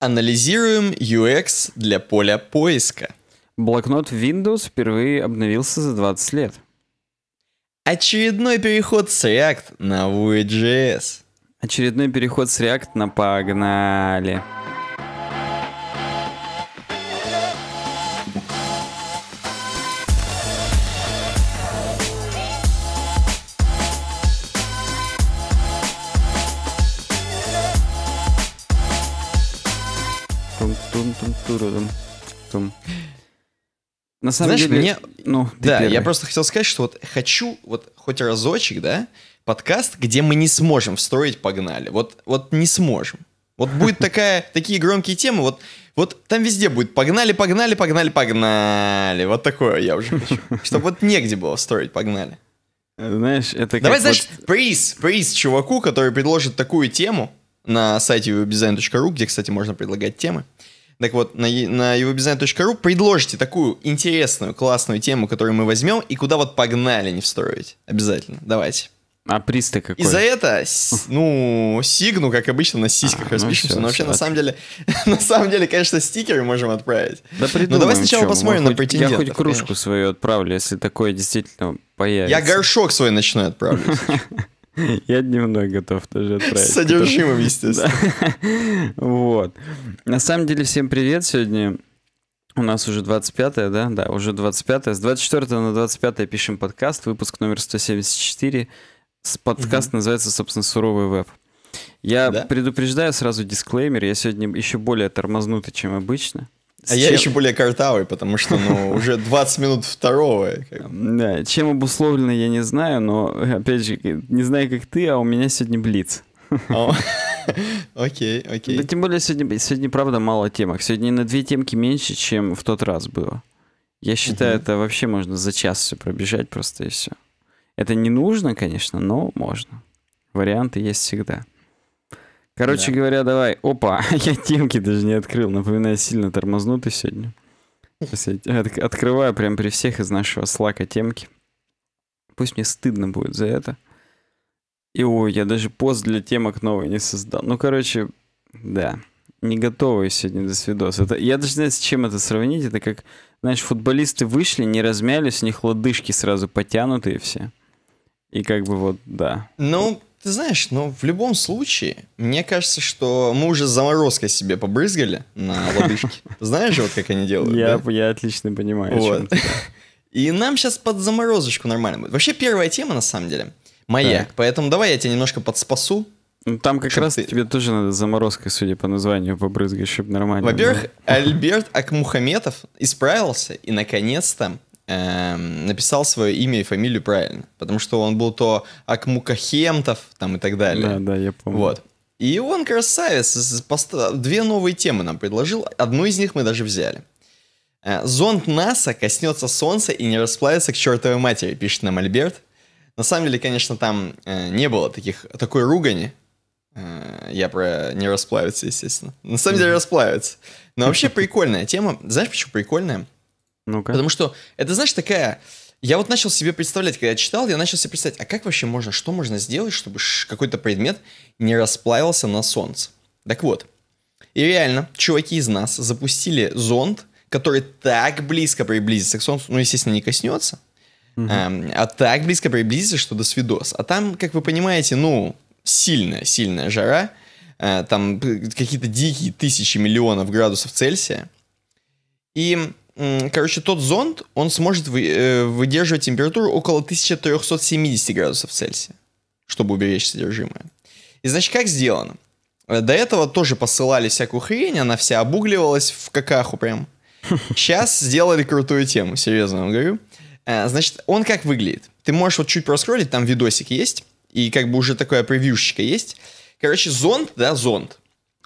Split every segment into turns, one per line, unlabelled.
Анализируем UX для поля поиска.
Блокнот Windows впервые обновился за 20 лет.
Очередной переход с React на Vue.js.
Очередной переход с React на погнали. Тум-тум-тум-турудум. На самом
Знаешь,
деле,
мне...
ну,
Да,
первый.
я просто хотел сказать, что вот хочу вот хоть разочек, да, подкаст, где мы не сможем встроить «погнали». Вот, вот не сможем. Вот будет такая, такие громкие темы, вот, вот там везде будет «погнали, погнали, погнали, погнали». Вот такое я уже хочу. Чтобы вот негде было встроить «погнали».
Знаешь, это
Давай,
вот-
знаешь, приз, приз чуваку, который предложит такую тему на сайте webdesign.ru, где, кстати, можно предлагать темы. Так вот, на, на webdesign.ru предложите такую интересную, классную тему, которую мы возьмем, и куда вот погнали не встроить. Обязательно. Давайте.
А приз-то какой?
И за это, ну, сигну, как обычно, на сиськах
А, ну
распишемся.
всё,
но вообще,
всё,
на самом деле, на самом деле, конечно, стикеры можем отправить.
Да
Ну,
придумаем,
давай сначала
чё,
посмотрим
мы
на
хоть- Я хоть
претендентов,
кружку
конечно.
свою отправлю, если такое действительно появится.
Я горшок свой ночной отправлю.
Я дневной готов тоже
С
отправить.
содержимым, естественно.
Вот. На самом деле, всем привет. Сегодня у нас уже 25 да? Да, уже 25 С 24 на 25 пишем подкаст, выпуск номер 174. С- Подкаст называется, собственно, «Суровый веб». Я
Да?
предупреждаю сразу дисклеймер, я сегодня еще более тормознутый, чем обычно.
А я
чем-
еще более картавый, потому что, ну, уже 20 минут второго.
Да, чем обусловлено, я не знаю, но, опять же, не знаю, как ты, а у меня сегодня блиц.
О, Окей,
Да
окей.
тем более сегодня, сегодня, правда, мало темок. Сегодня на две темки меньше, чем в тот раз было. Я считаю, это вообще можно за час все пробежать просто и все. Это не нужно, конечно, но можно. Варианты есть всегда. Короче
Да.
говоря, давай. Опа, я темки даже не открыл. Напоминаю, сильно тормознутый сегодня. Сейчас я от- открываю прямо при всех из нашего слака темки. Пусть мне стыдно будет за это. И ой, я даже пост для темок новый не создал. Ну, короче, да. Не готовый сегодня до свидос. Это, я даже не знаю, с чем это сравнить. Это как, знаешь, футболисты вышли, не размялись, у них лодыжки сразу потянутые все. И как бы вот, да.
Ну, ты знаешь, ну, в любом случае, мне кажется, что мы уже заморозкой себе побрызгали на лодыжки. Знаешь же, вот как они делают,
Я,
да?
я отлично понимаю.
Вот. И нам сейчас под заморозочку нормально будет. Вообще, первая тема, на самом деле, моя.
Так.
Поэтому давай я тебя немножко подспасу.
Ну, там как раз
ты-
тебе тоже надо заморозкой, судя по названию, побрызгать, чтобы нормально
Во-первых,
было.
Альберт Акмухаметов исправился и, наконец-то, эм, написал свое имя и фамилию правильно. Потому что он был то Акмукахемтов, там и так далее.
Да, да, я помню.
Вот. И он красавец. Две новые темы нам предложил. Одну из них мы даже взяли. Э, Зонд НАСА коснется Солнца и не расплавится к чертовой матери, пишет нам Альберт. На самом деле, конечно, там э, не было таких, такой ругани. Э, я про не расплавится, естественно. На самом деле расплавится. Но вообще прикольная тема. Знаешь, почему прикольная?
Ну-ка.
Потому что это, знаешь, такая... Я вот начал себе представлять, когда я читал, я начал себе представлять, а как вообще можно, что можно сделать, чтобы какой-то предмет не расплавился на солнце? Так вот, и реально, чуваки из нас запустили зонд, который так близко приблизится к солнцу, ну, естественно, не коснется, эм, а так близко приблизится, что до свидос. А там, как вы понимаете, ну, сильная, сильная жара, э, там п- какие-то дикие тысячи миллионов градусов Цельсия. И, короче, тот зонд, он сможет вы- э, выдерживать температуру около 1370 градусов Цельсия, чтобы уберечь содержимое. И, значит, как сделано? Э, До этого тоже посылали всякую хрень, она вся обугливалась в какаху прям. Сейчас сделали крутую тему, серьезно вам говорю. Э, Значит, он как выглядит? Ты можешь вот чуть проскролить, там видосик есть, и как бы уже такое превьюшечка есть. Короче, зонд, да, зонд.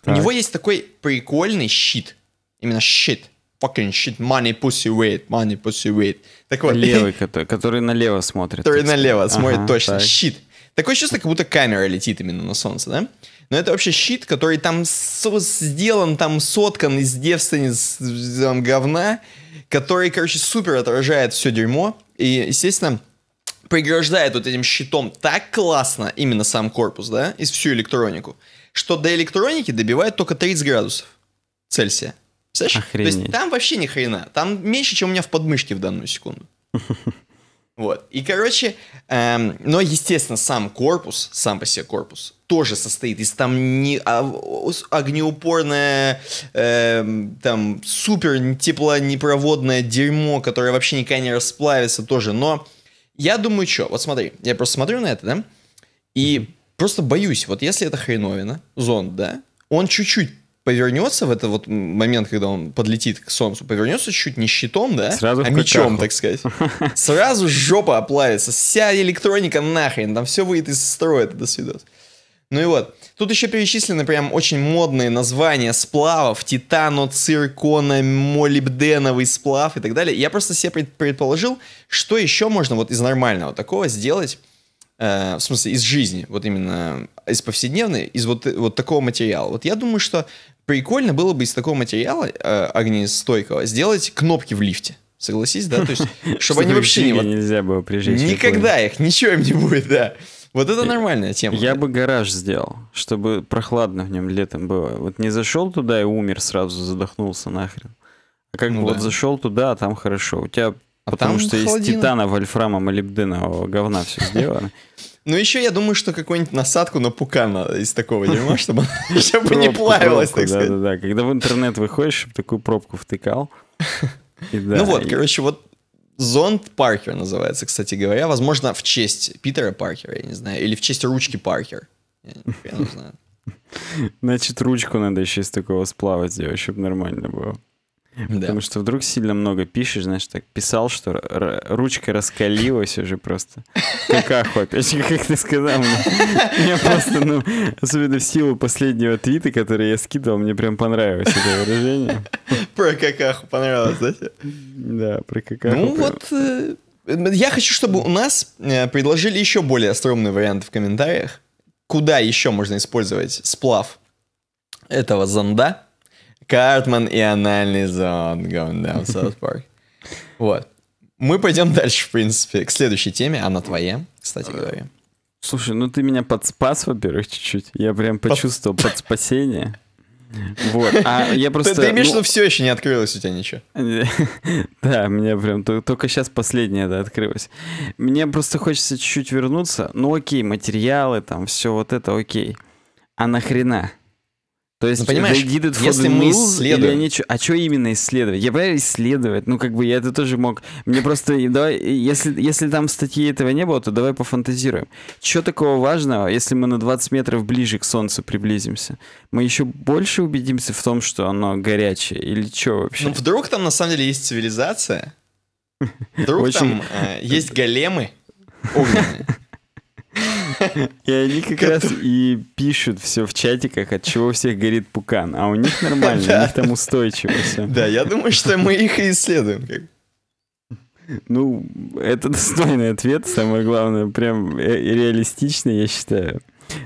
У
Так.
него есть такой прикольный щит. Именно щит. Fucking shit. Money, pussy, wait. Money, pussy, wait. Так вот.
Левый, который, который налево смотрит.
Который налево смотрит
Ага,
точно.
так.
Щит. Такое чувство, как будто камера летит именно на солнце, да? Но это вообще щит, который там сделан, там соткан из девственниц там, говна, который, короче, супер отражает все дерьмо. И, естественно, преграждает вот этим щитом так классно именно сам корпус, да, и всю электронику, что до электроники добивает только 30 градусов. Цельсия. Представляешь?
Охренеть.
То есть там вообще ни хрена. Там меньше, чем у меня в подмышке в данную секунду. Вот. И, короче, эм, но, естественно, сам корпус, сам по себе корпус, тоже состоит из там не, а, огнеупорное, эм, там, супер теплонепроводное дерьмо, которое вообще никогда не расплавится тоже. Но я думаю, что, вот смотри, я просто смотрю на это, да, и просто боюсь, вот если это хреновина, зонд, да, он чуть-чуть повернется в этот вот момент, когда он подлетит к Солнцу, повернется чуть не щитом, да,
Сразу
а мечом, так сказать. Сразу жопа оплавится, вся электроника нахрен, там все выйдет из строя, это до свидос. Ну и вот, тут еще перечислены прям очень модные названия сплавов, титано, циркона, молибденовый сплав и так далее. Я просто себе пред- предположил, что еще можно вот из нормального такого сделать, э, в смысле, из жизни, вот именно из повседневной, из вот, вот такого материала. Вот я думаю, что прикольно было бы из такого материала э, огнестойкого сделать кнопки в лифте. Согласись, да? То есть, чтобы они вообще не...
нельзя было прижечь.
Никогда их, ничего им не будет, да. Вот это нормальная тема.
Я бы гараж сделал, чтобы прохладно в нем летом было. Вот не зашел туда и умер сразу, задохнулся нахрен. А как
Ну
бы
да.
вот зашел туда, а там хорошо. У тебя
А
потому что из
холодина.
титана, вольфрама, молибденового говна все сделано.
Ну, еще я думаю, что какую-нибудь насадку на пукан надо из такого дерьма, чтобы она- чтобы не плавилась, так сказать.
Да-да-да. Когда в интернет выходишь, чтобы такую пробку втыкал.
Ну вот, короче, вот зонд Паркер называется, кстати говоря. Возможно, в честь Питера Паркера, я не знаю, или в честь ручки Паркер. Я не знает.
Значит, ручку надо еще из такого сплава сделать, чтобы нормально было.
Да.
Потому что вдруг сильно много пишешь, знаешь, так писал, что ручка раскалилась уже просто. Какаху опять, как ты сказал. Мне, мне просто, ну, особенно в силу последнего твита, который я скидывал, мне прям понравилось это выражение.
Про какаху понравилось, да?
Да, про какаху.
Ну
прям.
вот, э, я хочу, чтобы у нас э, предложили еще более остроумные варианты в комментариях. Куда еще можно использовать сплав этого зонда? Картман и анальный зонд going down South Park. Вот. Мы пойдем дальше, в принципе, к следующей теме. Она твоя, кстати говоря.
Слушай, ну ты меня подспас, во-первых, чуть-чуть. Я прям почувствовал подспасение. Вот. А я
Ты,
просто...
ты имеешь в
ну,
виду, все еще не открылось у тебя ничего?
Да, мне прям то- только сейчас последнее да, открылось. Мне просто хочется чуть-чуть вернуться. Ну окей, материалы, там все вот это окей. А нахрена? То есть,
Ну, понимаешь,
they did it for
если
the
мы исследуем-
или они а что именно исследовать? Я понимаю, исследовать. Ну, как бы я это тоже мог. Мне просто давай, если, если там статьи этого не было, то давай пофантазируем. Что такого важного, если мы на 20 метров ближе к Солнцу приблизимся? Мы еще больше убедимся в том, что оно горячее? Или что вообще?
Ну, вдруг там на самом деле есть цивилизация? Вдруг там э, есть големы огненные?
И они как раз и пишут все в чатиках, от чего у всех горит пукан. А у них нормально, у них там устойчиво все.
Да, я думаю, что мы их и исследуем.
Ну, это достойный ответ, самое главное, прям э, реалистичный, я считаю.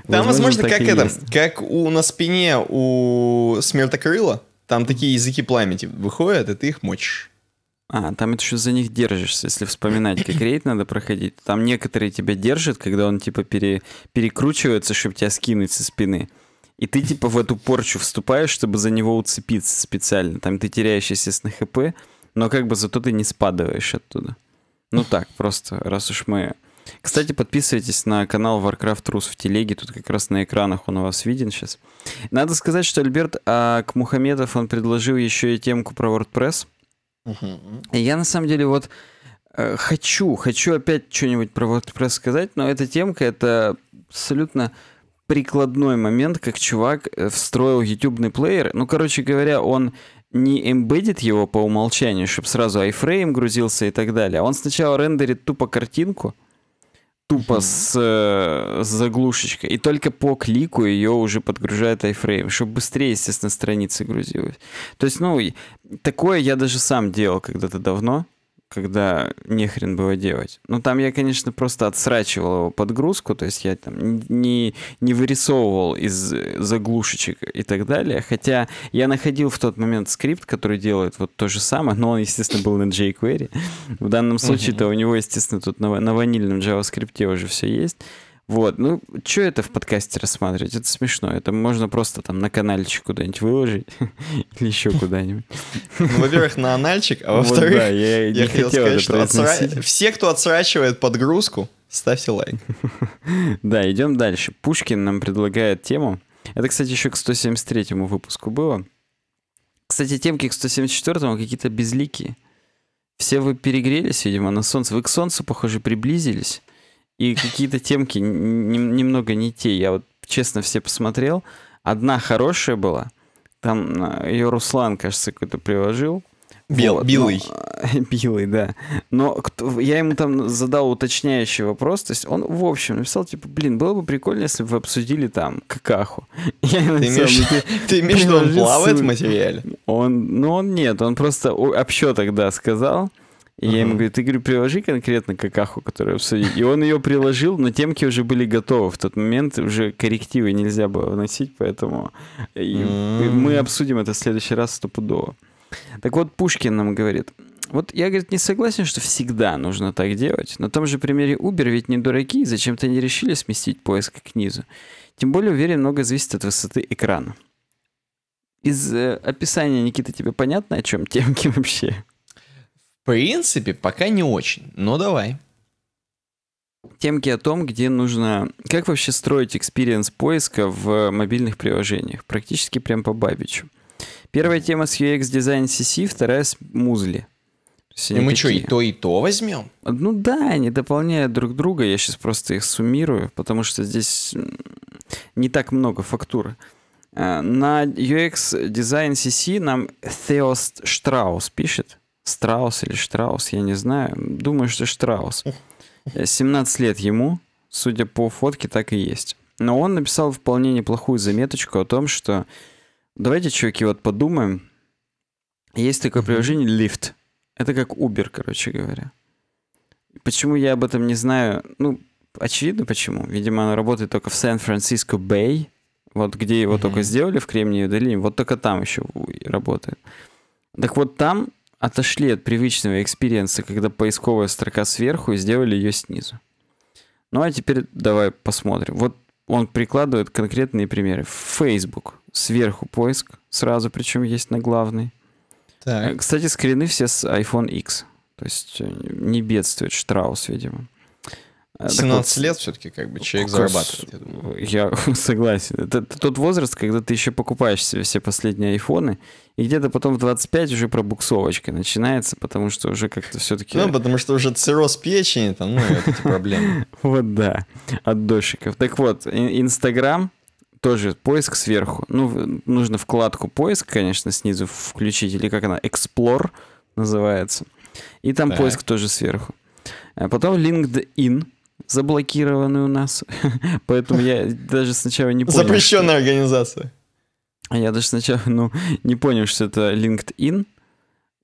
Там, возможно, как это, как у на спине у смертокрыла, там такие языки пламени выходят, и ты их мочишь.
А, там это еще за них держишься, если вспоминать, как рейд надо проходить. Там некоторые тебя держат, когда он типа пере- перекручивается, чтобы тебя скинуть со спины. И ты типа в эту порчу вступаешь, чтобы за него уцепиться специально. Там ты теряешь, естественно, хп, но как бы зато ты не спадываешь оттуда. Ну так, просто, раз уж мы... Кстати, подписывайтесь на канал Warcraft Rus в телеге, тут как раз на экранах он у вас виден сейчас. Надо сказать, что Альберт а, к Мухамедов он предложил еще и темку про WordPress. И Я на самом деле вот э, хочу, хочу опять что-нибудь про WordPress сказать, но эта темка это абсолютно прикладной момент, как чувак э, встроил ютубный плеер. Ну, короче говоря, он не эмбедит его по умолчанию, чтобы сразу iFrame грузился и так далее. Он сначала рендерит тупо картинку, тупо с, э, с заглушечкой, и только по клику ее уже подгружает iFrame, чтобы быстрее, естественно, страницы грузилась. То есть, ну, такое я даже сам делал когда-то давно, когда нехрен было делать. Ну, там я, конечно, просто отсрачивал его подгрузку, то есть я там не, не вырисовывал из э, заглушечек и так далее, хотя я находил в тот момент скрипт, который делает вот то же самое, но он, естественно, был на jQuery. В данном случае-то у него, естественно, тут на, на ванильном JavaScript уже все есть. Вот, ну, что это в подкасте рассматривать? Это смешно. Это можно просто там на каналчик куда-нибудь выложить или еще куда-нибудь.
Ну, во-первых, на анальчик, а во-вторых,
Вот да, я
хотел сказать, что все, кто отсрачивает подгрузку, ставьте лайк.
Да, идем дальше. Пушкин нам предлагает тему. Это, кстати, еще к 173 выпуску было. Кстати, темки к 174 какие-то безликие. Все вы перегрелись, видимо, на солнце. Вы к солнцу, похоже, приблизились. И какие-то темки немного не те. Я вот честно все посмотрел. Одна хорошая была. Там ее Руслан, кажется, какой-то приложил.
Бел-
Вот,
Билый.
но- Билый, да. Но кто- я ему там задал уточняющий вопрос. То есть он, в общем, написал, типа, блин, было бы прикольно, если бы вы обсудили там какаху. Я
Ты
написал,
имеешь,
«Ну ты
ты имеешь в виду, он плавает в
ссылку».
материале?
Он, ну он нет, он просто общо тогда сказал. И я ему говорю, ты, говорю, приложи конкретно какаху, которую обсудить. И он ее приложил, но темки уже были готовы. В тот момент уже коррективы нельзя было вносить, поэтому мы обсудим это в следующий раз стопудово. Так вот, Пушкин нам говорит, вот я, говорит, не согласен, что всегда нужно так делать. На том же примере Uber ведь не дураки, зачем-то не решили сместить поиск к низу. Тем более, уверен, много зависит от высоты экрана. Из э, описания, Никита, тебе понятно, о чем темки вообще?
В принципе, пока не очень, но давай.
Темки о том, где нужно... Как вообще строить experience поиска в мобильных приложениях. Практически прям по бабичу. Первая тема с UX Design CC, вторая с Музли.
И мы что, и
такие.
то, и то возьмем?
Ну да, они дополняют друг друга. Я сейчас просто их суммирую, потому что здесь не так много фактуры. А, На UX Design CC нам Theoст Штраус пишет. Страус или Штраус, я не знаю. Думаю, что Штраус. Э, 17 лет ему, судя по фотке, так и есть. Но он написал вполне неплохую заметочку о том, что давайте, чуваки, вот подумаем. Есть такое приложение Lyft. Это как Uber, короче говоря. Почему я об этом не знаю? Ну, очевидно почему. Видимо, оно работает только в Сан-Франциско Bay. Вот где его
Мгм.
только сделали в Кремниевой долине, вот только там еще работает. Так вот там отошли от привычного experience а, когда поисковая строка сверху, и сделали ее снизу. Ну а теперь давай посмотрим. Вот он прикладывает конкретные примеры. Facebook. Сверху поиск сразу, причем есть на главный.
Так.
Кстати, скрины все с iPhone X. То есть э, не бедствует Штраус, видимо. Э, так
17 лет все-таки как бы человек
как
зарабатывает, я думаю.
Я согласен. Это, это тот возраст, когда ты еще покупаешь себе все последние айфоны, и где-то потом в 25 уже пробуксовочка начинается, потому что уже как-то все-таки...
Ну, потому что уже цирроз печени, там, ну, вот эти проблемы.
Вот да, от дошиков. Так вот, Инстаграм тоже поиск сверху. Ну, нужно вкладку поиск, конечно, снизу включить, или как она, Explore называется. И там поиск тоже сверху. А потом LinkedIn заблокированный у нас. Поэтому я даже сначала не понял. что-
Запрещенная организация.
А Я даже сначала, ну, не понял, что это LinkedIn.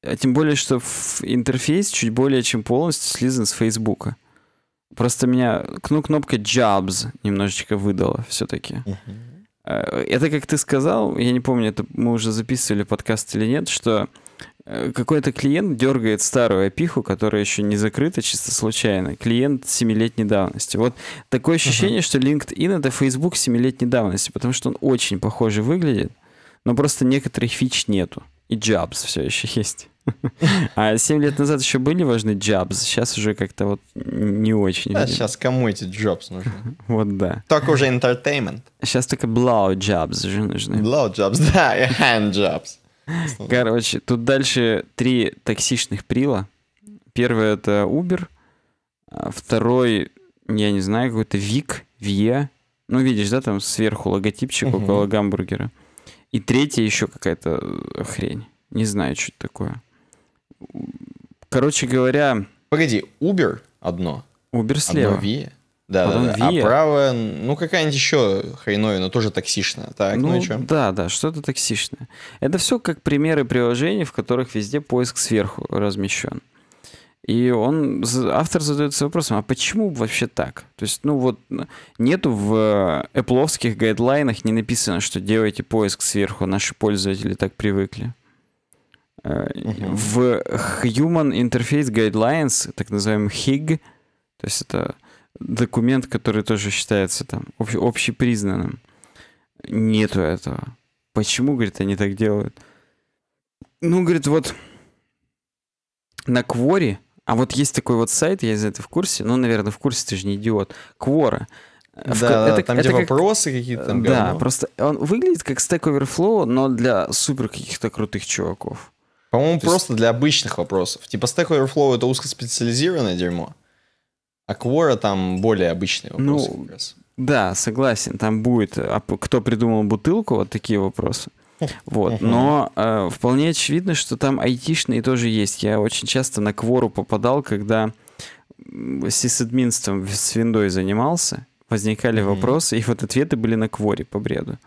А Тем более, что интерфейс чуть более чем полностью слизан с Фейсбука. Просто меня ну, кнопка Jobs немножечко выдала все-таки. Это, как ты сказал, я не помню, это мы уже записывали подкаст или нет, что э, какой-то клиент дергает старую опиху, которая еще не закрыта чисто случайно. Клиент семилетней давности. Вот такое ощущение, что LinkedIn это Facebook семилетней давности, потому что он очень похоже выглядит, но просто некоторых фич нету. И Jobs все еще есть. А 7 лет назад еще были важны Jobs, сейчас уже как-то вот не очень.
Да, сейчас кому эти jobs нужны?
Вот да.
Только уже entertainment.
Сейчас только blow jobs же нужны.
Blow jobs, да, и hand jobs.
Короче, тут дальше три токсичных прила. Первый это Uber, а второй, я не знаю, какой-то Вик, Вия. Ну, видишь, да, там сверху логотипчик
Мгм.
около гамбургера. И третья еще какая-то хрень. Не знаю, что это такое. Короче говоря,
Погоди, Uber одно,
Uber слева.
одно Via. Да,
Потом
да, да. А правое, ну какая-нибудь еще хреновина, тоже токсичная. Так, ну, и что?
Да, да, что-то токсичное. Это все как примеры приложений, в которых везде поиск сверху размещен. И он, автор задается вопросом, а почему вообще так? То есть, ну вот, нету в Apple гайдлайнах не написано, что делайте поиск сверху, наши пользователи так привыкли.
Мгм.
В Human Interface Guidelines, так называемый HIG, то есть это документ, который тоже считается там обще, общепризнанным. Нету этого. Почему, говорит, они так делают? Ну, говорит, вот на Кворе, а вот есть такой вот сайт, я из этого в курсе, ну, наверное, в курсе, ты же не идиот, Квора.
Да, да это, там это где как, вопросы какие-то там.
Да, говно. просто он выглядит как Stack Overflow, но для супер каких-то крутых чуваков.
По-моему, То просто есть... для обычных вопросов. Типа Stack Overflow это узкоспециализированное дерьмо, а Quora там более обычные вопросы ну, как раз.
Да, согласен. Там будет, а кто придумал бутылку, вот такие вопросы. Вот. Но э, вполне очевидно, что там айтишные тоже есть. Я очень часто на квору попадал, когда сисадминством с виндой занимался, возникали mm-hmm. вопросы, и вот ответы были на кворе по бреду.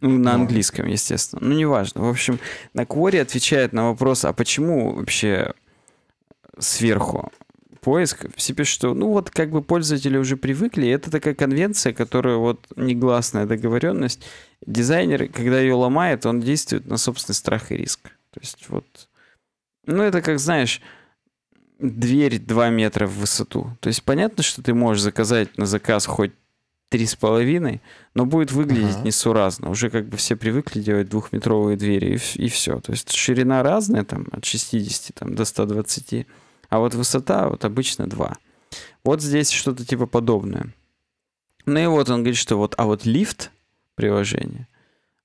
Ну, на английском, естественно. Ну, неважно. В общем, на кворе отвечает на вопрос, а почему вообще сверху поиск, все пишут, что ну вот как бы пользователи уже привыкли, это такая конвенция, которая вот негласная договоренность. Дизайнер, когда ее ломает, он действует на собственный страх и риск. То есть вот, ну это как, знаешь, дверь 2 метра в высоту. То есть понятно, что ты можешь заказать на заказ хоть три с половиной, но будет выглядеть uh-huh. несуразно. Уже как бы все привыкли делать двухметровые двери и, и все. То есть ширина разная, там, от 60 там, до 120 а вот высота вот обычно 2. Вот здесь что-то типа подобное. Ну и вот он говорит, что вот, а вот лифт приложение,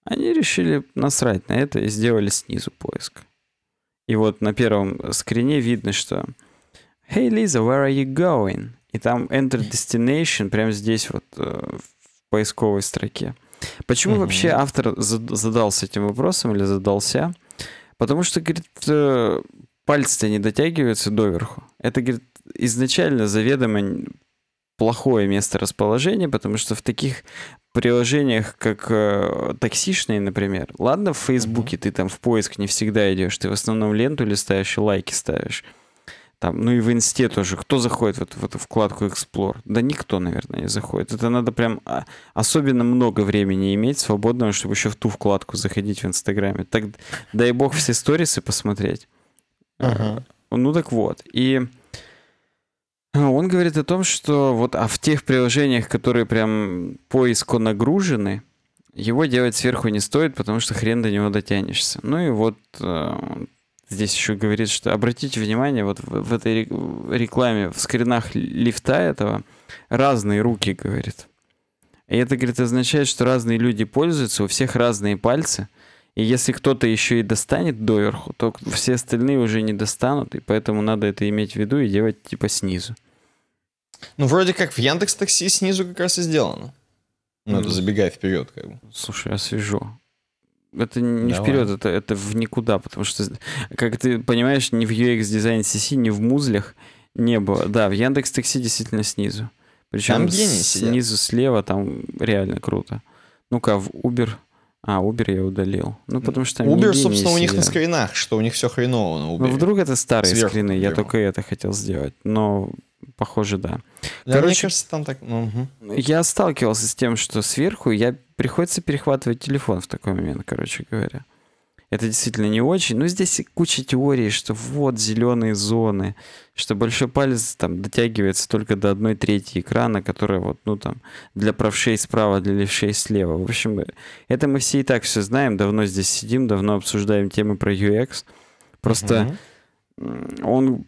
они решили насрать на это и сделали снизу поиск. И вот на первом скрине видно, что Hey Lisa, where are you going? И там Enter Destination прямо здесь вот э, в поисковой строке. Почему mm-hmm. вообще автор задался этим вопросом или задался? Потому что, говорит, э, пальцы-то не дотягиваются доверху. Это, говорит, изначально заведомо плохое место расположения, потому что в таких приложениях, как э, таксишные, например, ладно, в Фейсбуке ты там в поиск не всегда идешь, ты в основном ленту листаешь и лайки ставишь. Там, ну и в инсте тоже. Кто заходит в эту, в эту вкладку Explore? Да никто, наверное, не заходит. Это надо прям а, особенно много времени иметь свободного, чтобы еще в ту вкладку заходить в Инстаграме. Так дай бог все сторисы посмотреть. Uh-huh. Ну так вот. И он говорит о том, что вот а в тех приложениях, которые прям поиску нагружены, его делать сверху не стоит, потому что хрен до него дотянешься. Ну и вот э, здесь еще говорит, что обратите внимание, вот в, в этой рекламе, в скринах лифта этого разные руки, говорит. И это, говорит, означает, что разные люди пользуются, у всех разные пальцы – и если кто-то еще и достанет доверху, то все остальные уже не достанут, и поэтому надо это иметь в виду и делать типа снизу.
Ну, вроде как в Яндекс Такси снизу как раз и сделано. Ну, это забегая вперед, как бы.
Слушай, освежу. Это не Давай. вперед, это, это в никуда, потому что, как ты понимаешь, ни в UX дизайн CC, ни в музлях не было. Да, в Яндекс Такси действительно снизу. Причем снизу слева там реально круто. Ну-ка, в Uber а, Uber я удалил. Ну, потому что
Uber, собственно, у них на скринах, что у них все хреново на Uber.
Ну, вдруг это старые Сверху скрины, я только это хотел сделать. Но, похоже, да.
да Короче, мне кажется, там так... Ну, угу.
Я сталкивался с тем, что сверху я приходится перехватывать телефон в такой момент, короче говоря. Это действительно не очень. Но здесь куча теорий, что вот зеленые зоны, что большой палец там дотягивается только до одной трети экрана, которая вот, ну там, для правшей справа, для левшей слева. В общем, это мы все и так все знаем, давно здесь сидим, давно обсуждаем темы про UX. Просто mm-hmm. он...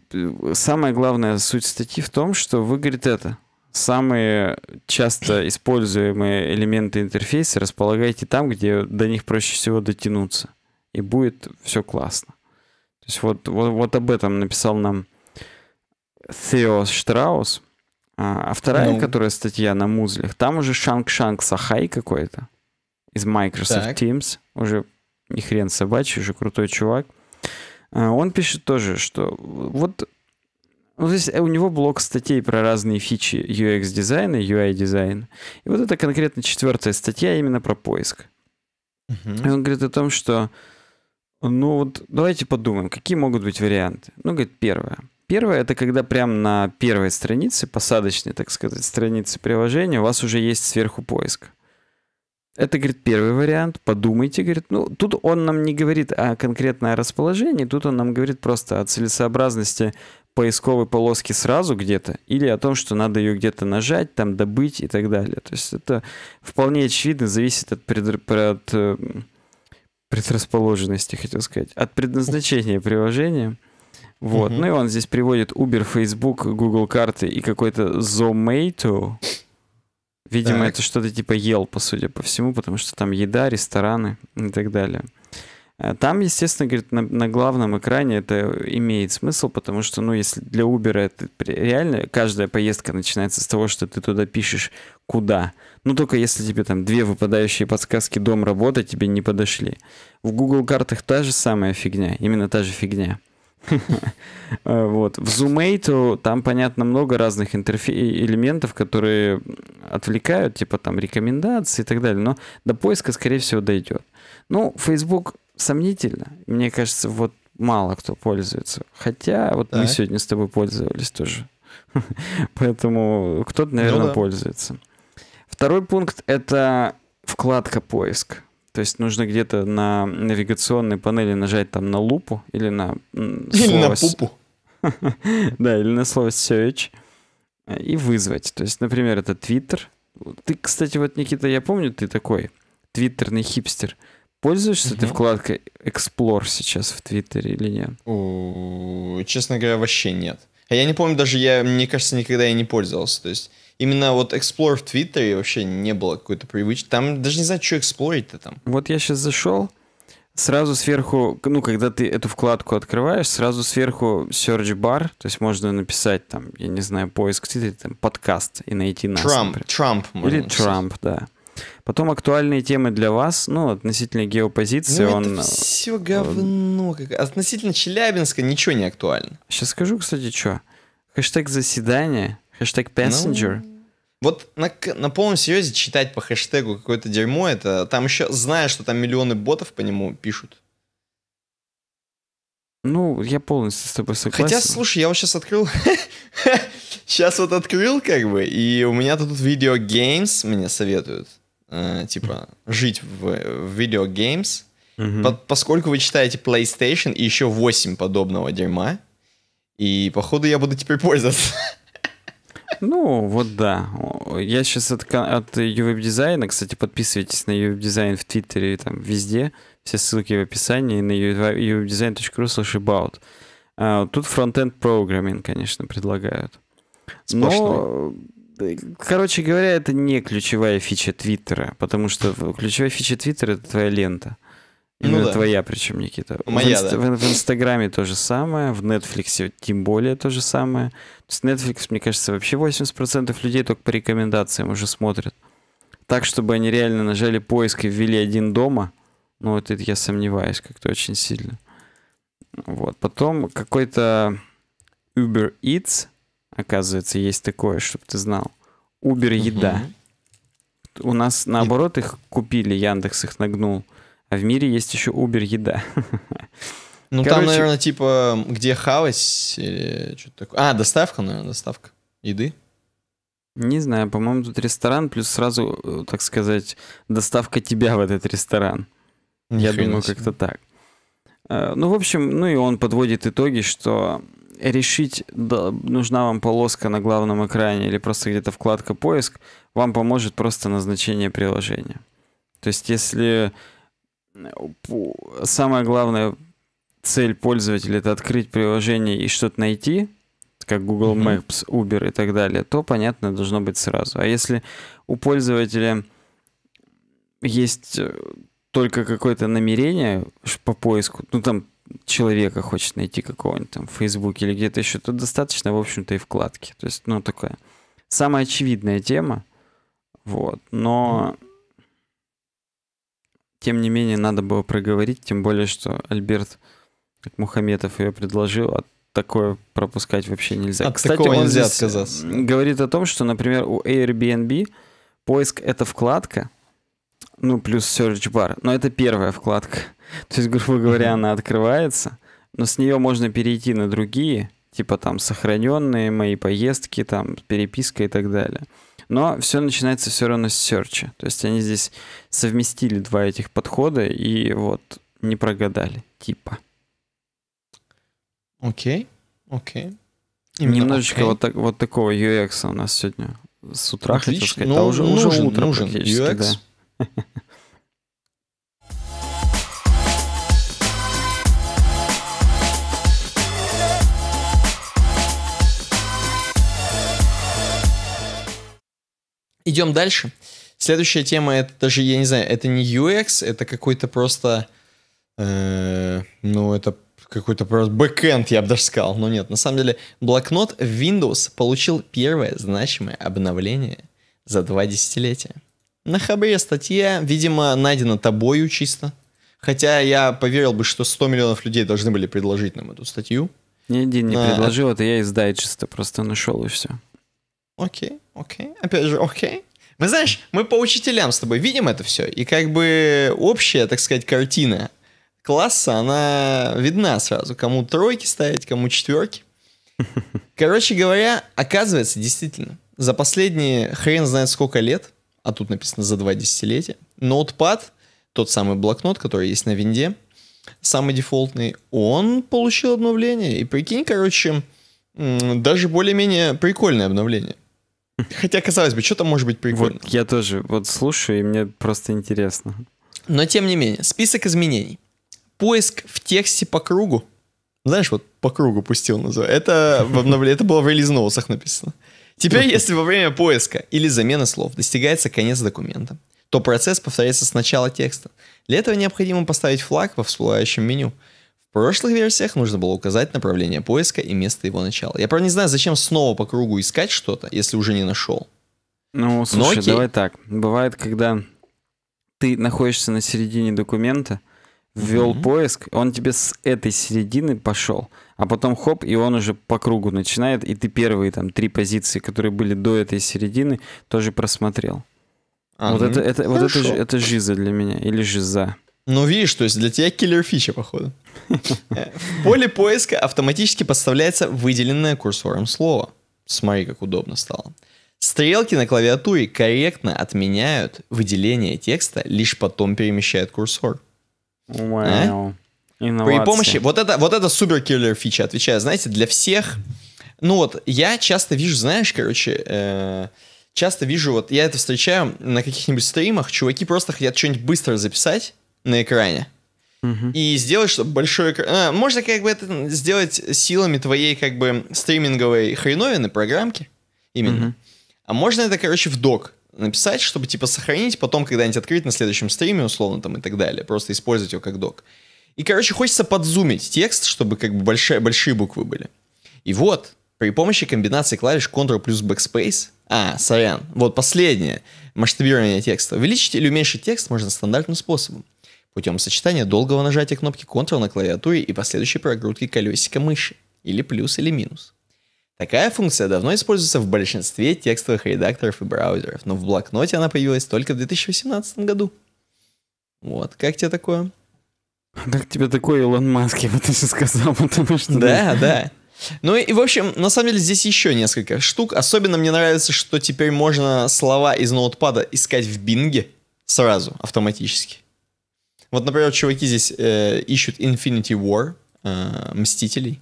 Самая главная суть статьи в том, что вы, говорит, это, самые часто используемые элементы интерфейса располагайте там, где до них проще всего дотянуться и будет все классно. То есть вот, вот, вот об этом написал нам Тео Штраус. А, а вторая, ну. которая статья на музлях, там уже Шанг-Шанг Сахай какой-то из Microsoft так. Teams. Уже не хрен собачий, уже крутой чувак. А, он пишет тоже, что вот ну, то есть у него блок статей про разные фичи UX-дизайна, UI-дизайна. И вот это конкретно четвертая статья именно про поиск. Uh-huh. И он говорит о том, что ну вот давайте подумаем, какие могут быть варианты. Ну, говорит, первое. Первое это когда прямо на первой странице, посадочной, так сказать, странице приложения у вас уже есть сверху поиск. Это, говорит, первый вариант. Подумайте, говорит. Ну, тут он нам не говорит о конкретное расположении, тут он нам говорит просто о целесообразности поисковой полоски сразу где-то, или о том, что надо ее где-то нажать, там добыть и так далее. То есть это вполне очевидно зависит от, пред, от э, предрасположенности, хотел сказать, от предназначения приложения. Вот. Uh-huh. Ну и он здесь приводит Uber, Facebook, Google карты и какой-то Zomato. Видимо, так. это что-то типа Yelp, судя по всему, потому что там еда, рестораны и так далее. Э, там, естественно, говорит, на, на главном экране это имеет смысл, потому что, ну, если для Uber это реально, каждая поездка начинается с того, что ты туда пишешь куда. Ну, только если тебе там две выпадающие подсказки «дом, работа» тебе не подошли. В Google картах та же самая фигня, именно та же фигня. Э, вот. В Zoomate там, понятно, много разных интерфе- элементов, которые отвлекают, типа там рекомендации и так далее, но до поиска, скорее всего, дойдет. Ну, Facebook сомнительно. Мне кажется, вот мало кто пользуется. Хотя вот так. мы сегодня с тобой пользовались тоже. Поэтому кто-то, наверное, ну, да. пользуется. Второй пункт — это вкладка «Поиск». То есть нужно где-то на навигационной панели нажать там на лупу или на
Или на пупу.
да, или на слово search и вызвать. То есть, например, это Twitter. Ты, кстати, вот, Никита, я помню, ты такой твиттерный хипстер. Пользуешься ты вкладкой Explore сейчас в Твиттере или нет?
Честно говоря, вообще нет. А я не помню, даже я, мне кажется, никогда я не пользовался. То есть именно вот Explore в Твиттере вообще не было какой-то привычки. Там даже не знаю, что эксплорить-то там.
Вот я сейчас зашел, сразу сверху, ну, когда ты эту вкладку открываешь, сразу сверху search bar, то есть можно написать там, я не знаю, поиск там, подкаст и найти нас.
Трамп, Трамп.
Или Трамп, да. Потом актуальные темы для вас, ну, относительно геопозиции. Ну,
он... это все говно. Относительно Челябинска ничего не актуально.
Сейчас скажу, кстати, что. Хэштег заседание, хэштег passenger. Ну,
вот на, на полном серьезе читать по хэштегу какое-то дерьмо, это там еще, зная, что там миллионы ботов по нему пишут.
Ну, я полностью с тобой согласен.
Хотя, слушай, я вот сейчас открыл... сейчас вот открыл, как бы, и у меня тут видео games мне советуют э, типа, жить в, в видеогеймс, угу. по, поскольку вы читаете PlayStation и еще 8 подобного дерьма, и, походу, я буду теперь пользоваться.
Ну, вот да. Я сейчас от, от UWeb-дизайна, кстати, подписывайтесь на UWeb-дизайн в Твиттере и там везде. Все ссылки в описании на uwebdesign.ru slash about. А, тут фронтенд программинг, конечно, предлагают. Сплошной. Но Короче говоря, это не ключевая фича Твиттера, потому что ключевая фича Твиттера — это твоя лента. Ну Именно ну, да. твоя, причем, Никита.
Моя,
в,
да.
в, в Инстаграме то же самое, в Netflix тем более то же самое. То есть Netflix, мне кажется, вообще 80% людей только по рекомендациям уже смотрят. Так, чтобы они реально нажали поиск и ввели один дома, ну, вот это я сомневаюсь как-то очень сильно. Вот. Потом какой-то Uber Eats, Оказывается, есть такое, чтобы ты знал. Uber еда. Угу. У нас наоборот их купили, Яндекс их нагнул. А в мире есть еще Uber еда.
Ну Короче, там, наверное, типа, где хавать или что-то такое. А, доставка, наверное, доставка еды.
Не знаю, по-моему, тут ресторан, плюс сразу, э, так сказать, доставка тебя в этот ресторан. Ни Я думаю, как-то так. Э, ну, в общем, ну и он подводит итоги, что решить, да, нужна вам полоска на главном экране или просто где-то вкладка поиск, вам поможет просто назначение приложения. То есть если самая главная цель пользователя это открыть приложение и что-то найти, как Google Maps, Uber и так далее, то понятно должно быть сразу. А если у пользователя есть э, только какое-то намерение по поиску, ну там человека хочет найти какого-нибудь там в Фейсбуке или где-то еще, то достаточно, в общем-то, и вкладки. То есть, ну, такая самая очевидная тема. Вот. Но тем не менее, надо было проговорить, тем более, что Альберт Мухаметов ее предложил, а такое пропускать вообще нельзя.
От Кстати, такого он нельзя отказаться.
говорит о том, что, например, у Airbnb поиск — это вкладка, ну, плюс search bar, но это первая вкладка. То есть, грубо говоря, она открывается, но с нее можно перейти на другие, типа там сохраненные мои поездки, там переписка и так далее. Но все начинается все равно с серча. То есть они здесь совместили два этих подхода и вот не прогадали, типа.
Окей, окей. Именно
Немножечко
окей.
вот, так, вот такого UX у нас сегодня с утра, хотел
Отлично.
сказать.
Ну,
а уже, уже
нужен,
утро
нужен
практически,
UX.
да.
Идем дальше. Следующая тема, это даже, я не знаю, это не UX, это какой-то просто, э, ну, это какой-то просто бэкэнд, я бы даже сказал. Но нет, на самом деле, блокнот в Windows получил первое значимое обновление за два десятилетия. На хабре статья, видимо, найдена тобою чисто. Хотя я поверил бы, что 100 миллионов людей должны были предложить нам эту статью.
Ни один не
А,
предложил, это я из дайджеста просто нашел и все.
Окей, окей. Опять же, окей. Мы знаешь, мы по учителям с тобой видим это все, и как бы общая, так сказать, картина класса, она видна сразу. Кому тройки ставить, кому четверки. Короче говоря, оказывается, действительно, за последние хрен знает сколько лет, а тут написано за два десятилетия, ноутпад, тот самый блокнот, который есть на винде, самый дефолтный, он получил обновление. И прикинь, короче, даже более-менее прикольное обновление. Хотя, казалось бы, что там может быть прикольно?
Вот я тоже вот слушаю, и мне просто интересно.
Но тем не менее, список изменений. Поиск в тексте по кругу. Знаешь, вот по кругу пустил называю. Это, в обновлении, это было в релиз ноутсах написано. Теперь, если во время поиска или замены слов достигается конец документа, то процесс повторяется с начала текста. Для этого необходимо поставить флаг во всплывающем меню. В прошлых версиях нужно было указать направление поиска и место его начала. Я, правда, не знаю, зачем снова по кругу искать что-то, если уже не нашел.
Ну, слушай,
окей.
давай так. Бывает, когда ты находишься на середине документа, ввел
Мгм.
поиск, он тебе с этой середины пошел, а потом хоп, и он уже по кругу начинает, и ты первые там три позиции, которые были до этой середины, тоже просмотрел.
А,
вот
ну,
это, это, вот это, это жиза для меня, или жиза.
Ну, видишь, то есть для тебя киллер фича, походу. Э, В поле поиска автоматически подставляется выделенное курсором слово. Смотри, как удобно стало. Стрелки на клавиатуре корректно отменяют выделение текста, лишь потом перемещают курсор.
Вау.
При
Инновация.
помощи... Вот это, вот это супер киллер фича, отвечаю. Знаете, для всех... Ну вот, я часто вижу, знаешь, короче, э, часто вижу, вот я это встречаю на каких-нибудь стримах, чуваки просто хотят что-нибудь быстро записать на экране,
Мгм.
и сделать, чтобы большой экран... А, можно как бы это сделать силами твоей как бы стриминговой хреновины, программки, именно.
Мгм.
А можно это, короче, в док написать, чтобы типа сохранить, потом когда-нибудь открыть на следующем стриме, условно, там и так далее. Просто использовать его как док. И, короче, хочется подзумить текст, чтобы как бы большие, большие буквы были. И вот, при помощи комбинации клавиш Ctrl плюс Backspace, а, сорян, вот последнее, масштабирование текста. Увеличить или уменьшить текст можно стандартным способом. Путем сочетания долгого нажатия кнопки Ctrl на клавиатуре и последующей прокрутки колесика мыши. Или плюс, или минус. Такая функция давно используется в большинстве текстовых редакторов и браузеров, но в блокноте она появилась только в 2018 году. Вот, как тебе такое?
Как тебе такой Илон Маск, я бы даже сказал, потому что...
Да, да. Ну и, в общем, на самом деле здесь еще несколько штук. Особенно мне нравится, что теперь можно слова из ноутпада искать в бинге сразу, автоматически. Вот, например, чуваки здесь э, ищут Infinity War, э, Мстителей.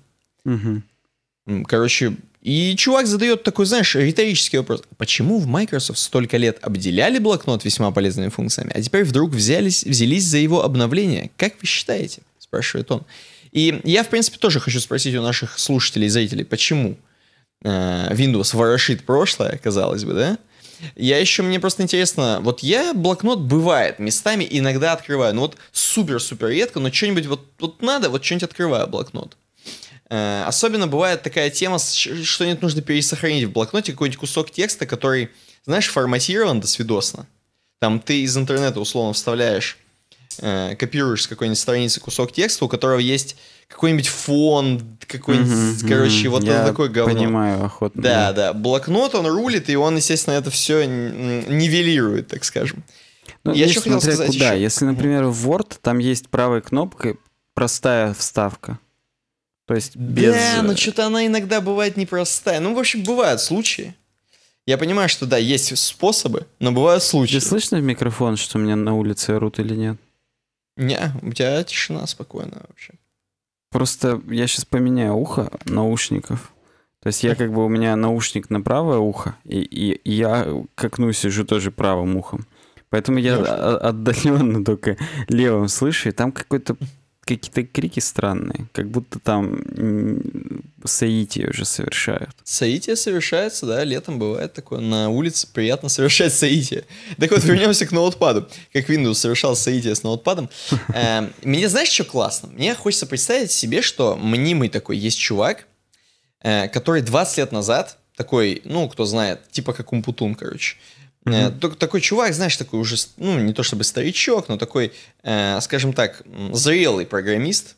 М, Короче, и чувак задает такой, знаешь, риторический вопрос. Почему в Microsoft столько лет обделяли блокнот весьма полезными функциями, а теперь вдруг взялись, взялись за его обновление? Как вы считаете? Спрашивает он. И я, в принципе, тоже хочу спросить у наших слушателей и зрителей, почему э, Windows ворошит прошлое, казалось бы, да? Я еще, мне просто интересно, вот я блокнот бывает местами иногда открываю, ну вот супер-супер редко, но что-нибудь вот, вот надо, вот что-нибудь открываю блокнот. Э, Особенно бывает такая тема, с- что-нибудь нужно пересохранить в блокноте, какой-нибудь кусок текста, который, знаешь, форматирован досвидосно. Там ты из интернета условно вставляешь, э, копируешь с какой-нибудь страницы кусок текста, у которого есть какой-нибудь фон, какой-нибудь,
Мгм,
короче,
мгм.
вот
Я
это такое говно.
понимаю охотно.
Да, да. Блокнот, он рулит, и он, естественно, это все нивелирует, так скажем.
Ну,
Я еще хотел
смотря
сказать
куда.
еще.
Если, например, в Word, там есть правой кнопкой простая вставка. То есть без...
Да, но
э,
что-то она иногда бывает непростая. Ну, в общем, бывают случаи. Я понимаю, что да, есть способы, но бывают случаи.
Тебе слышно в микрофон, что у меня на улице орут или нет?
Не, у тебя тишина спокойная вообще.
Просто я сейчас поменяю ухо наушников. То есть я как бы у меня наушник на правое ухо, и, и, я к окну сижу тоже правым ухом. Поэтому я отдаленно только левым слышу, и там какой-то какие-то крики странные, как будто там соитие уже совершают.
Соитие совершается, да, летом бывает такое. На улице приятно совершать соитие. Так вот, вернемся к ноутпаду. Как Windows совершал соитие с ноутпадом. Эм, мне знаешь, что классно? Мне хочется представить себе, что мнимый такой есть чувак, э, который 20 лет назад, такой, ну, кто знает, типа как Умпутун, короче, Mm-hmm. Такой чувак, знаешь, такой уже, ну, не то чтобы старичок, но такой, э, скажем так, зрелый программист.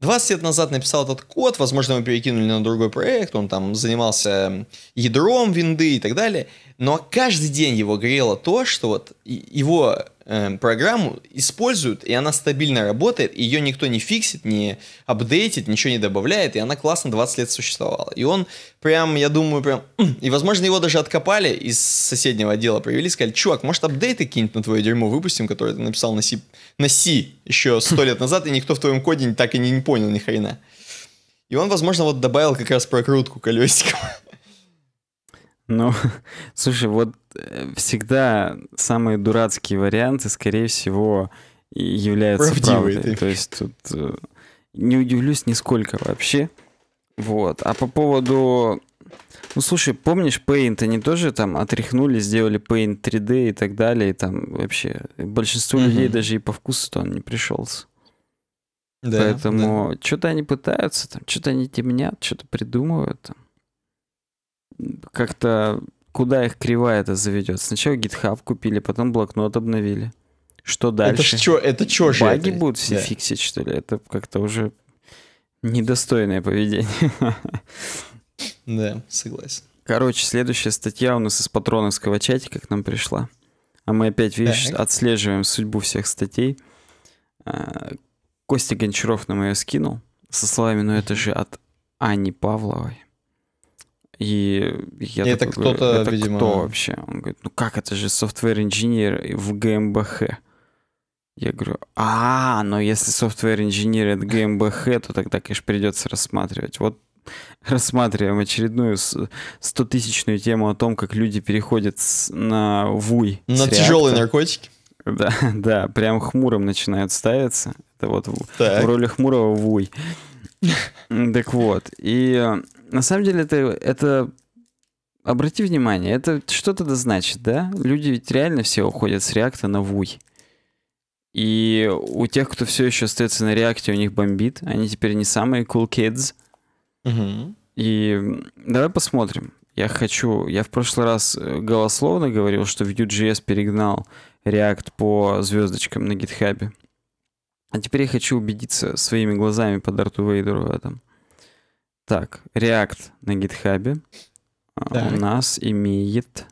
20 лет назад написал этот код, возможно, его перекинули на другой проект, он там занимался ядром винды и так далее. Но каждый день его грело то, что вот его э, программу используют, и она стабильно работает, ее никто не фиксит, не апдейтит, ничего не добавляет, и она классно 20 лет существовала. И он прям, я думаю, прям... И, возможно, его даже откопали из соседнего отдела, привели, сказали, чувак, может, апдейты какие-нибудь на твое дерьмо выпустим, которое ты написал на C, на C еще сто лет назад, и никто в твоем коде так и не, не понял ни хрена. И он, возможно, вот добавил как раз прокрутку колесиком.
Ну, слушай, вот э, всегда самые дурацкие варианты, скорее всего, являются Правдивые, правдой. Ты. То есть тут э, не удивлюсь нисколько вообще. Вот. А по поводу... Ну, слушай, помнишь, Paint, они тоже там отряхнули, сделали Paint 3D и так далее, и там вообще большинству mm-hmm. людей даже и по вкусу-то он не пришелся. Да, Поэтому да. что-то они пытаются, там, что-то они темнят, что-то придумывают. Там как-то куда их кривая это заведет? Сначала GitHub купили, потом блокнот обновили. Что дальше?
Это что? Это чё же?
Баги это? будут все да. фиксить, что ли? Это как-то уже недостойное поведение.
Да, согласен.
Короче, следующая статья у нас из патроновского чатика к нам пришла. А мы опять, видишь, так. отслеживаем судьбу всех статей. А, Костя Гончаров нам ее скинул со словами, ну это же от Ани Павловой. И я
это кто-то,
это
видимо...
кто вообще? Он говорит, ну как это же software инженер в ГМБХ? Я говорю, а, но если software инженер это ГМБХ, то тогда, конечно, придется рассматривать. Вот рассматриваем очередную 100-тысячную тему о том, как люди переходят на ВУЙ.
На тяжелые наркотики?
Да, да, прям хмурым начинают ставиться. Это вот так. в роли хмурого ВУЙ. Так вот, и на самом деле это, это обрати внимание, это что-то да значит, да? Люди ведь реально все уходят с реакта на вуй. И у тех, кто все еще остается на реакте, у них бомбит. Они теперь не самые cool kids. Угу. И давай посмотрим. Я хочу... Я в прошлый раз э, голословно говорил, что Vue.js перегнал React по звездочкам на гитхабе. А теперь я хочу убедиться своими глазами по Дарту Вейдеру в этом. Так, React на GitHub у нас имеет...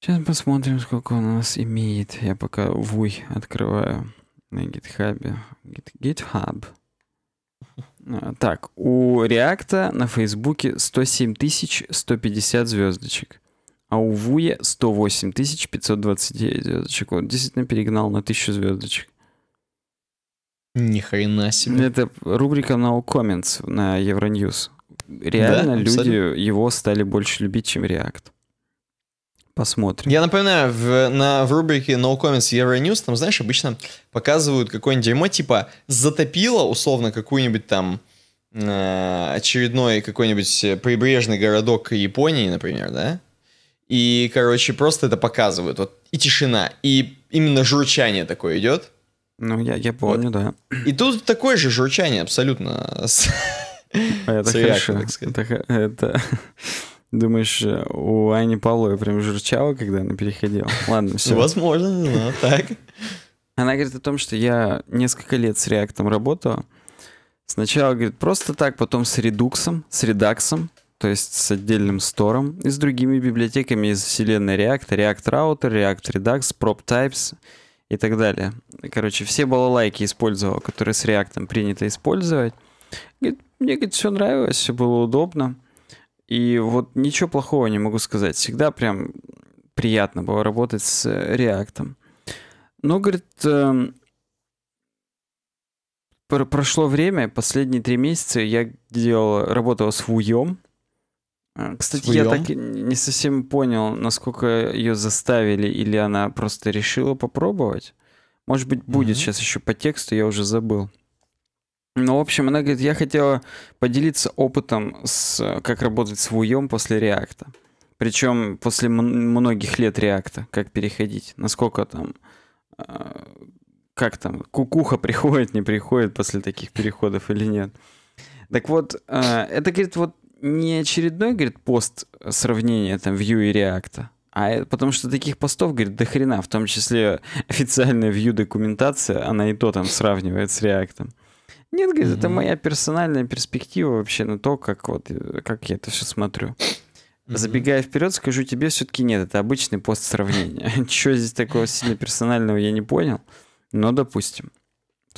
Сейчас посмотрим, сколько у нас имеет. Я пока вуй открываю на GitHub. GitHub. А, так, у React на Фейсбуке 107 150 звездочек, а у Вуя 108 529 звездочек. Вот действительно перегнал на 1000 звездочек.
Ни хрена себе.
Это рубрика No Comments на Euronews. Реально да, люди его стали больше любить, чем React. Посмотрим.
Я напоминаю, в, на, в рубрике No Comments Euronews, там, знаешь, обычно показывают какое-нибудь дерьмо, типа затопило, условно, какую-нибудь там э, очередной какой-нибудь прибрежный городок Японии, например, да? И, короче, просто это показывают. Вот, и тишина, и именно журчание такое идет.
Ну, я, я помню, вот. да.
И тут такое же журчание абсолютно.
Это хорошо. Это. Думаешь, у Ани Павловой прям журчало, когда она переходила? Ладно, все.
Возможно, но так.
Она говорит о том, что я несколько лет с реактом работала. Сначала, говорит, просто так, потом с редуксом, с редаксом, то есть с отдельным стором и с другими библиотеками из вселенной React, React Router, React Redux, Prop Types и так далее. Короче, все балалайки использовал, которые с React принято использовать. Говорит, мне, говорит, все нравилось, все было удобно. И вот ничего плохого не могу сказать. Всегда прям приятно было работать с React. Но, говорит, эм, пр- прошло время, последние три месяца я делал, работал с Вуем. А, Кстати,
С
я так и не совсем понял, насколько ее заставили, или она просто решила попробовать. Может быть, будет
Мгм.
сейчас еще по тексту, я уже забыл. Ну, в общем, она говорит, я хотела поделиться опытом, с, как работать с Вуем после реакта. Причем после многих лет реакта, как переходить, насколько там, э, как там, кукуха приходит, не приходит после таких переходов или нет. Так вот, э, это, говорит, вот не очередной, говорит, пост сравнения там Vue и реакта, а э- потому что таких постов, говорит, до хрена, в том числе официальная Vue документация, она и то там сравнивает с реактом. Нет, говорит, это
Мгм.
моя персональная перспектива вообще на то, как вот, э, как я это все смотрю. Забегая вперед, скажу тебе, все-таки нет, это обычный пост сравнения. Чего здесь такого сильно персонального я не понял, но допустим.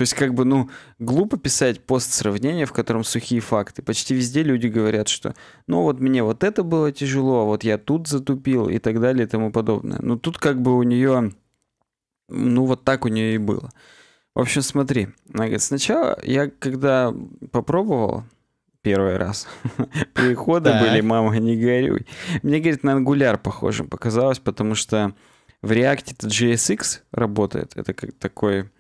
То есть, как бы, ну, глупо писать пост сравнения, в котором сухие факты. Почти везде люди говорят, что, ну, вот мне вот это было тяжело, а вот я тут затупил и так далее и тому подобное. Ну, тут как бы у нее, ну, вот так у нее и было. В общем, смотри, она говорит, сначала я, когда попробовал первый раз, переходы
Так.
были, мама, не горюй. Мне, говорит, на Angular похожим показалось, потому что в React это JSX работает. Это как такой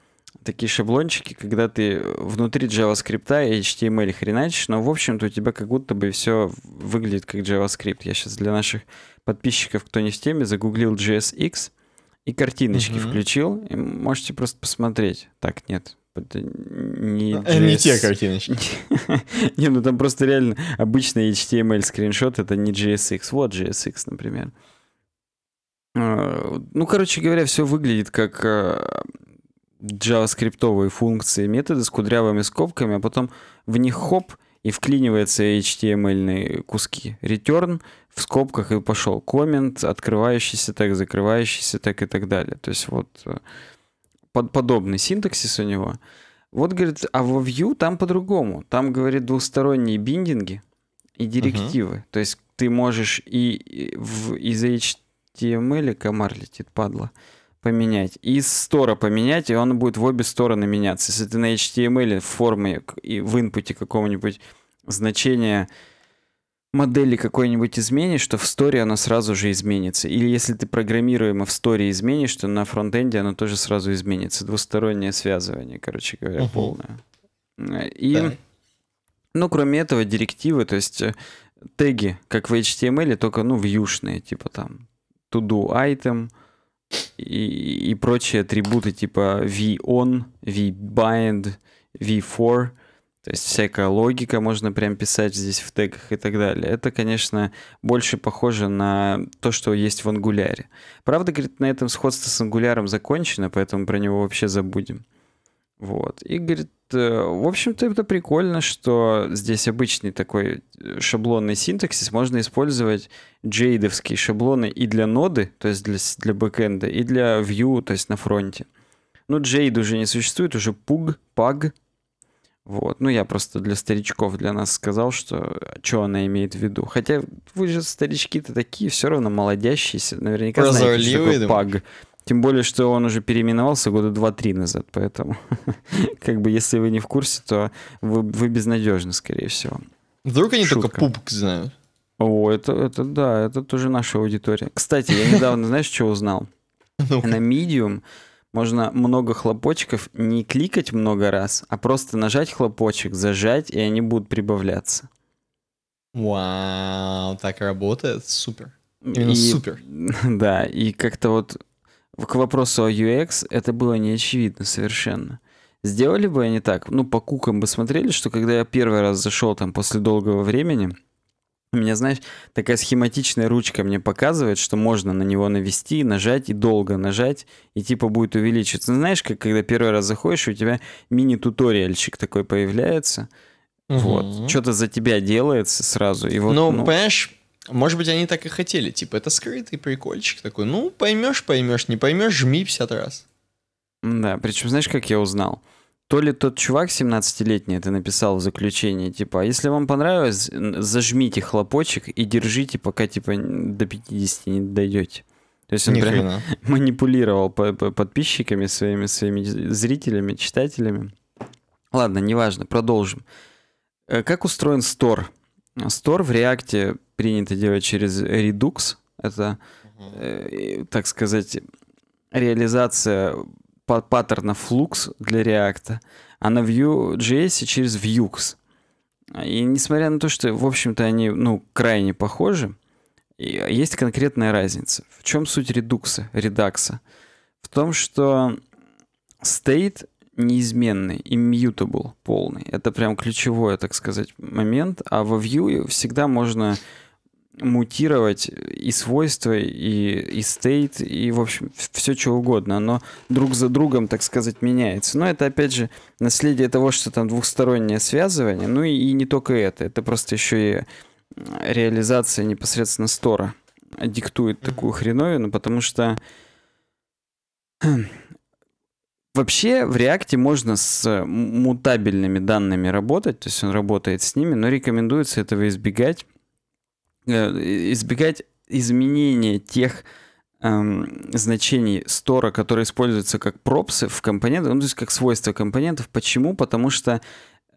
такие шаблончики, когда ты внутри JavaScript и HTML хреначишь, но, в общем-то, у тебя как будто бы все выглядит как JavaScript. Я сейчас для наших подписчиков, кто не в теме, загуглил JSX и картиночки
Мгм.
включил. И можете просто посмотреть. Так, нет. Это не,
Э, Не те
JS.
картиночки.
Не, ну там просто реально обычный HTML скриншот, это не JSX. Вот JSX, например. Э, Ну, короче говоря, все выглядит как JavaScript функции, методы с кудрявыми скобками, а потом в них хоп, и вклиниваются HTML куски. Return в скобках и пошел. Коммент, открывающийся так, закрывающийся так и так далее. То есть вот э, под, подобный синтаксис у него. Вот, говорит, а во Vue там по-другому. Там, говорит, двусторонние биндинги и директивы. То есть ты можешь и и в, из HTML, комар летит, падла, поменять, и стора поменять, и он будет в обе стороны меняться. Если ты на HTML в форме и в инпуте какого-нибудь значения модели какой-нибудь изменишь, то в сторе оно сразу же изменится. Или если ты программируемо в сторе изменишь, то на фронтенде оно тоже сразу изменится. Двустороннее связывание, короче говоря,
Мгм.
полное. Э, И,
Так.
ну, кроме этого, директивы, то есть э, теги, как в HTML, только, ну, вьюшные, типа там to-do item и, и прочие атрибуты типа v-on, v-bind, v-for, то есть всякая логика можно прям писать здесь в тегах и так далее. Это, конечно, больше похоже на то, что есть в ангуляре. Правда, говорит, на этом сходство с ангуляром закончено, поэтому про него вообще забудем. Вот. И говорит, э, в общем-то, это прикольно, что здесь обычный такой э, шаблонный синтаксис можно использовать джейдовские шаблоны и для ноды, то есть для, для бэкэнда, и для Vue, то есть на фронте. Ну, Jade уже не существует, уже Pug, Pug. Вот. Ну, я просто для старичков, для нас сказал, что что она имеет в виду. Хотя вы же старички-то такие, все равно молодящиеся. Наверняка знаете, что такое Pug. Тем более, что он уже переименовался года 2-3 назад, поэтому как бы если вы не в курсе, то вы, вы безнадежны, скорее всего.
Вдруг они только
Шутка.
пупк знают.
О, это, это да, это тоже наша аудитория. Кстати, я недавно, знаешь, что узнал? На Medium можно много хлопочков не кликать много раз, а просто нажать хлопочек, зажать, и они будут прибавляться.
Вау, так работает, супер. Именно
И-
супер.
Да, и как-то вот к вопросу о UX это было не очевидно совершенно. Сделали бы они так, ну, по кукам бы смотрели, что когда я первый раз зашел там после долгого времени, у меня, знаешь, такая схематичная ручка мне показывает, что можно на него навести, нажать и долго нажать, и типа будет увеличиваться. Ну, Знаешь, как когда первый раз заходишь, у тебя мини-туториальчик такой появляется,
Мгм.
вот, что-то за тебя делается сразу, и вот,
ну,
ну,
понимаешь, может быть, они так и хотели. Типа, это скрытый прикольчик такой. Ну, поймешь, поймешь, не поймешь, жми 50 раз.
Да, причем знаешь, как я узнал? То ли тот чувак 17-летний это написал в заключении, типа, «А если вам понравилось, зажмите хлопочек и держите, пока, типа, до 50 не дойдете. То есть он
Ни
прям
хрена.
манипулировал по- по- подписчиками, своими, своими зрителями, читателями. Ладно, неважно, продолжим. Э, как устроен Store? Store в React принято делать через Redux. Это, э, так сказать, реализация паттерна Flux для React, а на Vue.js через Vuex. И несмотря на то, что, в общем-то, они, ну, крайне похожи, есть конкретная разница. В чем суть редукса, редакса? В том, что state неизменный, immutable полный. Это прям ключевой, так сказать, момент. А во Vue всегда можно мутировать и свойства, и, и state, и, в общем, все что угодно. Оно друг за другом, так сказать, меняется. Но это, опять же, наследие того, что там двухстороннее связывание. Ну и, и не только это. Это просто еще и реализация непосредственно стора диктует такую хреновину, потому что Вообще в React можно с мутабельными данными работать, то есть он работает с ними, но рекомендуется этого избегать, э, избегать изменения тех эм, значений стора, которые используются как пропсы в компонентах, ну, то есть как свойства компонентов. Почему? Потому что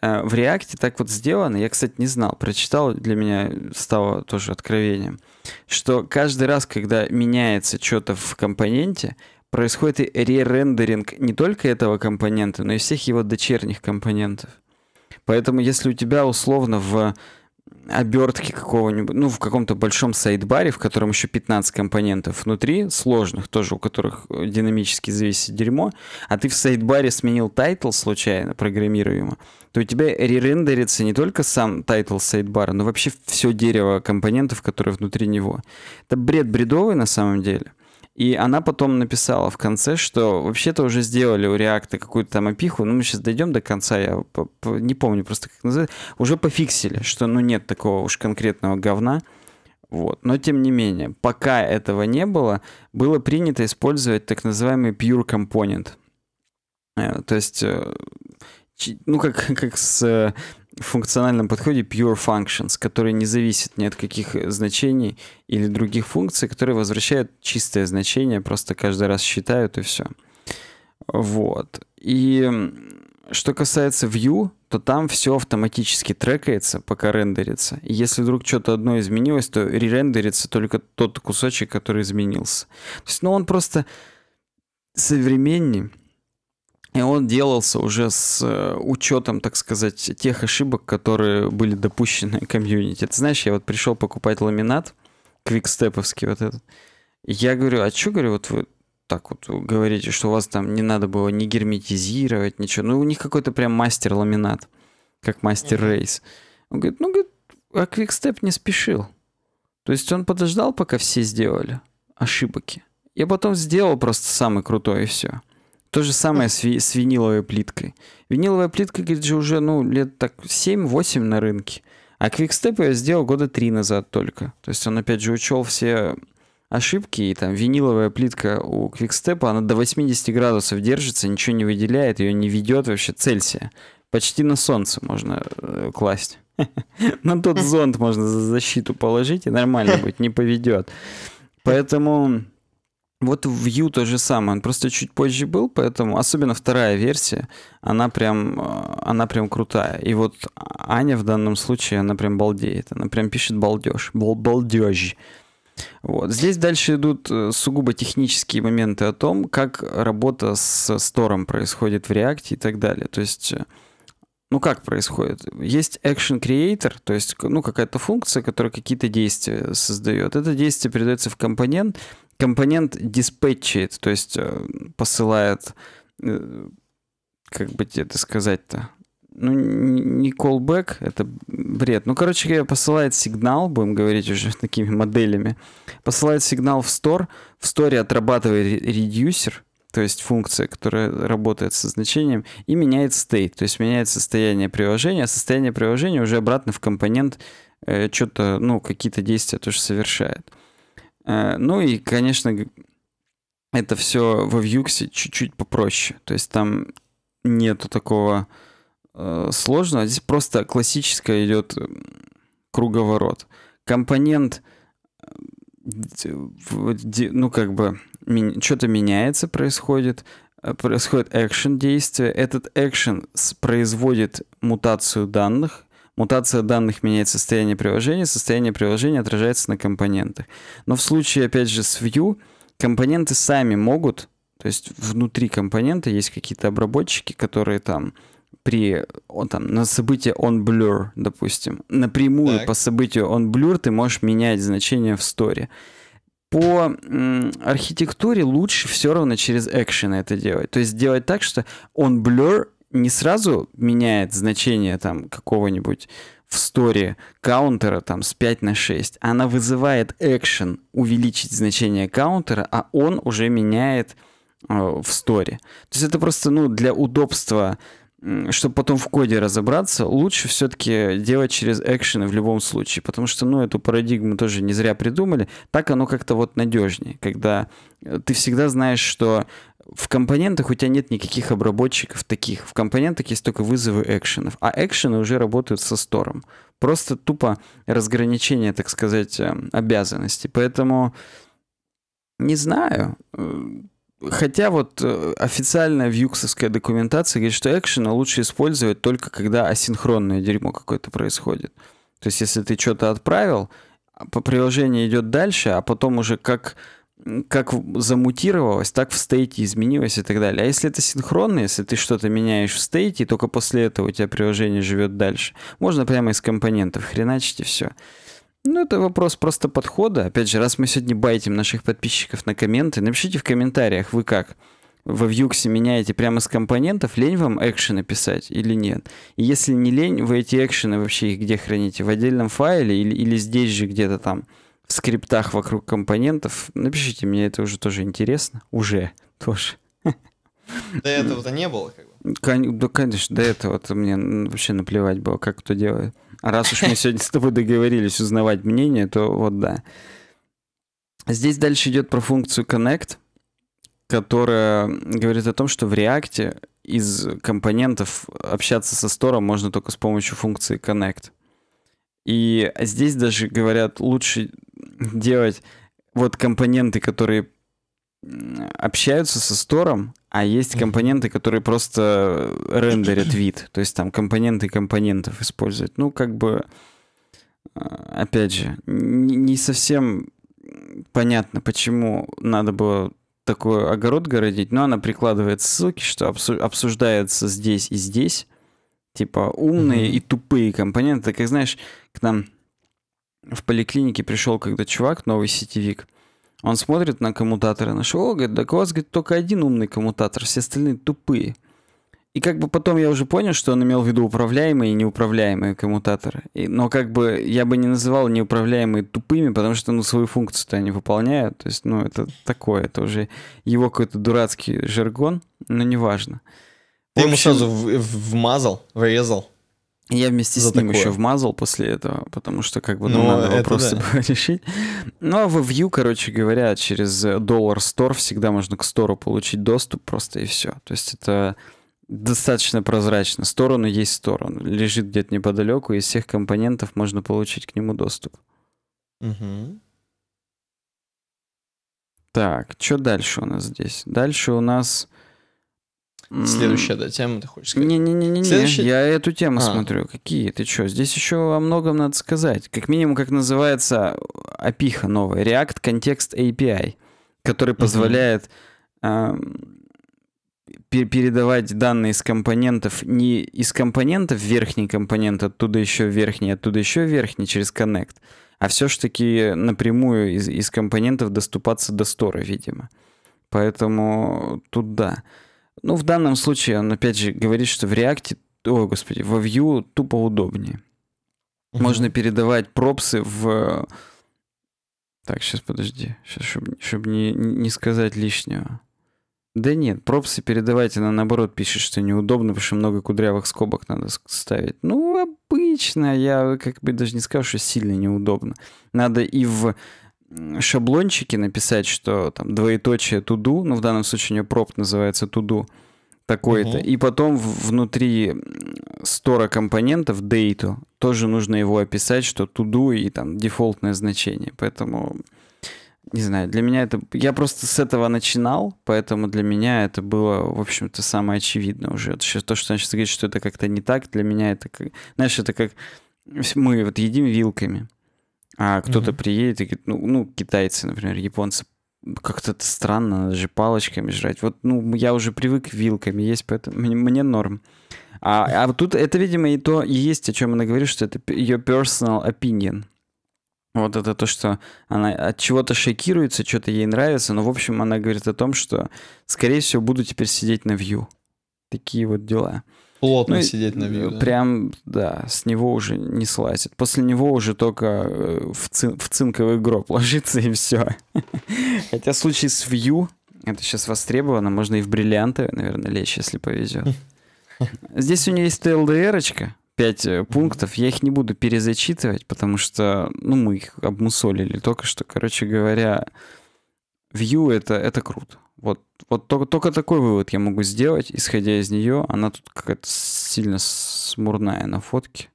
э, в React так вот сделано, я, кстати, не знал, прочитал, для меня стало тоже откровением, что каждый раз, когда меняется что-то в компоненте, происходит и ререндеринг не только этого компонента, но и всех его дочерних компонентов. Поэтому если у тебя условно в обертке какого-нибудь, ну, в каком-то большом сайдбаре, в котором еще 15 компонентов внутри, сложных тоже, у которых динамически зависит дерьмо, а ты в сайдбаре сменил title случайно, программируемо, то у тебя ререндерится не только сам title сайдбара, но вообще все дерево компонентов, которые внутри него. Это бред бредовый на самом деле. И она потом написала в конце, что вообще-то уже сделали у React какую-то там опиху, ну мы сейчас дойдем до конца, я не помню просто как называется, уже пофиксили, что ну нет такого уж конкретного говна. Вот. Но тем не менее, пока этого не было, было принято использовать так называемый pure component. Э, то есть, э, ну как, как с в функциональном подходе pure functions, которые не зависят ни от каких значений или других функций, которые возвращают чистое значение, просто каждый раз считают и все. Вот. И что касается view, то там все автоматически трекается, пока рендерится. И если вдруг что-то одно изменилось, то ререндерится только тот кусочек, который изменился. То есть, ну, он просто современнее, и он делался уже с э, учетом, так сказать, тех ошибок, которые были допущены комьюнити. Ты знаешь, я вот пришел покупать ламинат, квикстеповский вот этот. Я говорю, а что, говорю, вот вы так вот говорите, что у вас там не надо было ни герметизировать, ничего. Ну, у них какой-то прям мастер ламинат, как мастер рейс. Он говорит, ну, говорит, а квикстеп не спешил. То есть он подождал, пока все сделали ошибки. Я потом сделал просто самый крутой и все. То же самое с, ви- с виниловой плиткой. Виниловая плитка, говорит, же уже, ну, лет так 7-8 на рынке. А квикстеп я сделал года три назад только. То есть он, опять же, учел все ошибки, и там виниловая плитка у квикстепа, она до 80 градусов держится, ничего не выделяет, ее не ведет вообще Цельсия. Почти на солнце можно э, класть. На тот зонт можно за защиту положить, и нормально будет, не поведет. Поэтому вот Vue то же самое, он просто чуть позже был, поэтому, особенно вторая версия, она прям, э, она прям крутая. И вот Аня в данном случае, она прям балдеет, она прям пишет балдеж, бал балдеж. Вот. Здесь дальше идут э, сугубо технические моменты о том, как работа с стором происходит в React и так далее. То есть, э, ну как происходит? Есть Action Creator, то есть ну, какая-то функция, которая какие-то действия создает. Это действие передается в компонент, компонент диспетчит, то есть э, посылает, э, как бы тебе это сказать-то, ну, не callback, это бред. Ну, короче говоря, посылает сигнал, будем говорить уже такими моделями, посылает сигнал в store, в store отрабатывает редюсер, то есть функция, которая работает со значением, и меняет state, то есть меняет состояние приложения, а состояние приложения уже обратно в компонент э, что-то, ну, какие-то действия тоже совершает. Э, ну и, конечно, это все во Vue чуть-чуть попроще. То есть там нету такого э, сложного. Здесь просто классическое идет круговорот. Компонент, э, ну как бы, что-то меняется, происходит. э, происходит action действие, этот action производит мутацию данных, мутация данных меняет состояние приложения, состояние приложения отражается на компонентах. Но в случае, опять же, с Vue, компоненты сами могут, то есть внутри компонента есть какие-то обработчики, которые там при он, там, на событие onBlur, допустим, напрямую так. по событию onBlur ты можешь менять значение в сторе. По архитектуре лучше все равно через action это делать. То есть делать так, что onBlur не сразу меняет значение там какого-нибудь в сторе каунтера там с 5 на 6, она вызывает action увеличить значение каунтера, а он уже меняет э, в сторе. То есть это просто ну, для удобства чтобы потом в коде разобраться, лучше все-таки делать через экшены в любом случае, потому что, ну, эту парадигму тоже не зря придумали. Так оно как-то вот надежнее, когда э, ты всегда знаешь, что в компонентах у тебя нет никаких обработчиков таких. В компонентах есть только вызовы экшенов, а экшены уже работают со стором. Просто тупо разграничение, так сказать, э, обязанностей. Поэтому не знаю э, Хотя вот э, официальная вьюксовская документация говорит, что экшена лучше использовать только когда асинхронное дерьмо какое-то происходит. То есть если ты что-то отправил, а по приложению идет дальше, а потом уже как, как замутировалось, так в стейте изменилось и так далее. А если это синхронно, если ты что-то меняешь в стейте, только после этого у тебя приложение живет дальше, можно прямо из компонентов хреначить и все. Ну, это вопрос просто подхода. Опять же, раз мы сегодня байтим наших подписчиков на комменты, напишите в комментариях, вы как? Во Вьюксе меняете прямо с компонентов, лень вам экшены писать или нет? И если не лень, вы эти экшены вообще их где храните? В отдельном файле или, или здесь же где-то там в скриптах вокруг компонентов? Напишите, мне это уже тоже интересно. Уже тоже.
До этого-то не было, как
бы. Да, конечно, до этого-то мне вообще наплевать было, как кто делает. Раз уж мы сегодня с тобой договорились узнавать мнение, то вот да. Здесь дальше идет про функцию connect, которая говорит о том, что в React из компонентов общаться со стором можно только с помощью функции connect. И здесь даже говорят, лучше делать вот компоненты, которые общаются со стором, а есть компоненты, которые просто рендерят вид. То есть там компоненты компонентов использовать. Ну, как бы, а, опять же, не совсем понятно, почему надо было такой огород городить, но она прикладывает ссылки, что обсуждается здесь и здесь. Типа умные mm-hmm. и тупые компоненты. Как знаешь, к нам в поликлинике пришел когда чувак, новый сетевик, он смотрит на коммутаторы нашего, говорит, так у вас говорит, только один умный коммутатор, все остальные тупые. И как бы потом я уже понял, что он имел в виду управляемые и неуправляемые коммутаторы. И, но как бы я бы не называл неуправляемые тупыми, потому что ну, свою функцию-то они выполняют. То есть, ну, это такое, это уже его какой-то дурацкий жаргон, но неважно.
Ты ему сразу вмазал, врезал.
Я вместе с ним такое. еще вмазал после этого, потому что как бы ну, надо вопросы да. решить. Ну а в Vue, короче говоря, через Dollar Store всегда можно к стору получить доступ просто и все. То есть это достаточно прозрачно. Сторону есть сторону. Лежит где-то неподалеку, из всех компонентов можно получить к нему доступ.
Угу.
Так, что дальше у нас здесь? Дальше у нас
Следующая, да, тема, ты хочешь сказать?
Не-не-не, Следующий... я эту тему а. смотрю. Какие? Ты что? Здесь еще о многом надо сказать. Как минимум, как называется опиха новая. React Context API, который позволяет э, передавать данные из компонентов не из компонентов верхний компонент, оттуда еще верхний, оттуда еще верхний через Connect, а все-таки напрямую из, из компонентов доступаться до стора, видимо. Поэтому тут да. Ну, в данном случае он, опять же, говорит, что в React, ой, господи, во Vue тупо удобнее. Угу. Можно передавать пропсы в... Так, сейчас подожди, сейчас, чтобы, чтобы не, не сказать лишнего. Да нет, пропсы передавать, она наоборот пишет, что неудобно, потому что много кудрявых скобок надо ставить. Ну, обычно, я как бы даже не скажу, что сильно неудобно. Надо и в шаблончике написать, что там двоеточие туду, ну в данном случае у нее проб называется туду, такой-то, угу. и потом внутри стора компонентов date тоже нужно его описать, что туду и там дефолтное значение, поэтому не знаю, для меня это... Я просто с этого начинал, поэтому для меня это было, в общем-то, самое очевидное уже. То, что значит говорит, что это как-то не так, для меня это как... Знаешь, это как... Мы вот едим вилками, а кто-то mm-hmm. приедет и говорит, ну, ну, китайцы, например, японцы, как-то это странно, надо же палочками жрать. Вот, ну, я уже привык вилками есть, поэтому мне, мне норм. А, а вот тут это, видимо, и то и есть, о чем она говорит, что это ее personal opinion. Вот это то, что она от чего-то шокируется, что-то ей нравится, но, в общем, она говорит о том, что, скорее всего, буду теперь сидеть на вью. Такие вот дела.
Плотно ну, сидеть на вью,
да? Прям, да, с него уже не слазит. После него уже только э, в, цин в цинковый гроб ложится и все. Хотя в случае с вью, это сейчас востребовано, можно и в бриллианты, наверное, лечь, если повезет. Здесь у нее есть ТЛДРочка, пять э, пунктов. Я их не буду перезачитывать, потому что, ну, мы их обмусолили только что. Короче говоря, View это, это круто. Вот, вот только, только такой вывод я могу сделать, исходя из нее. Она тут какая-то сильно смурная на фотке.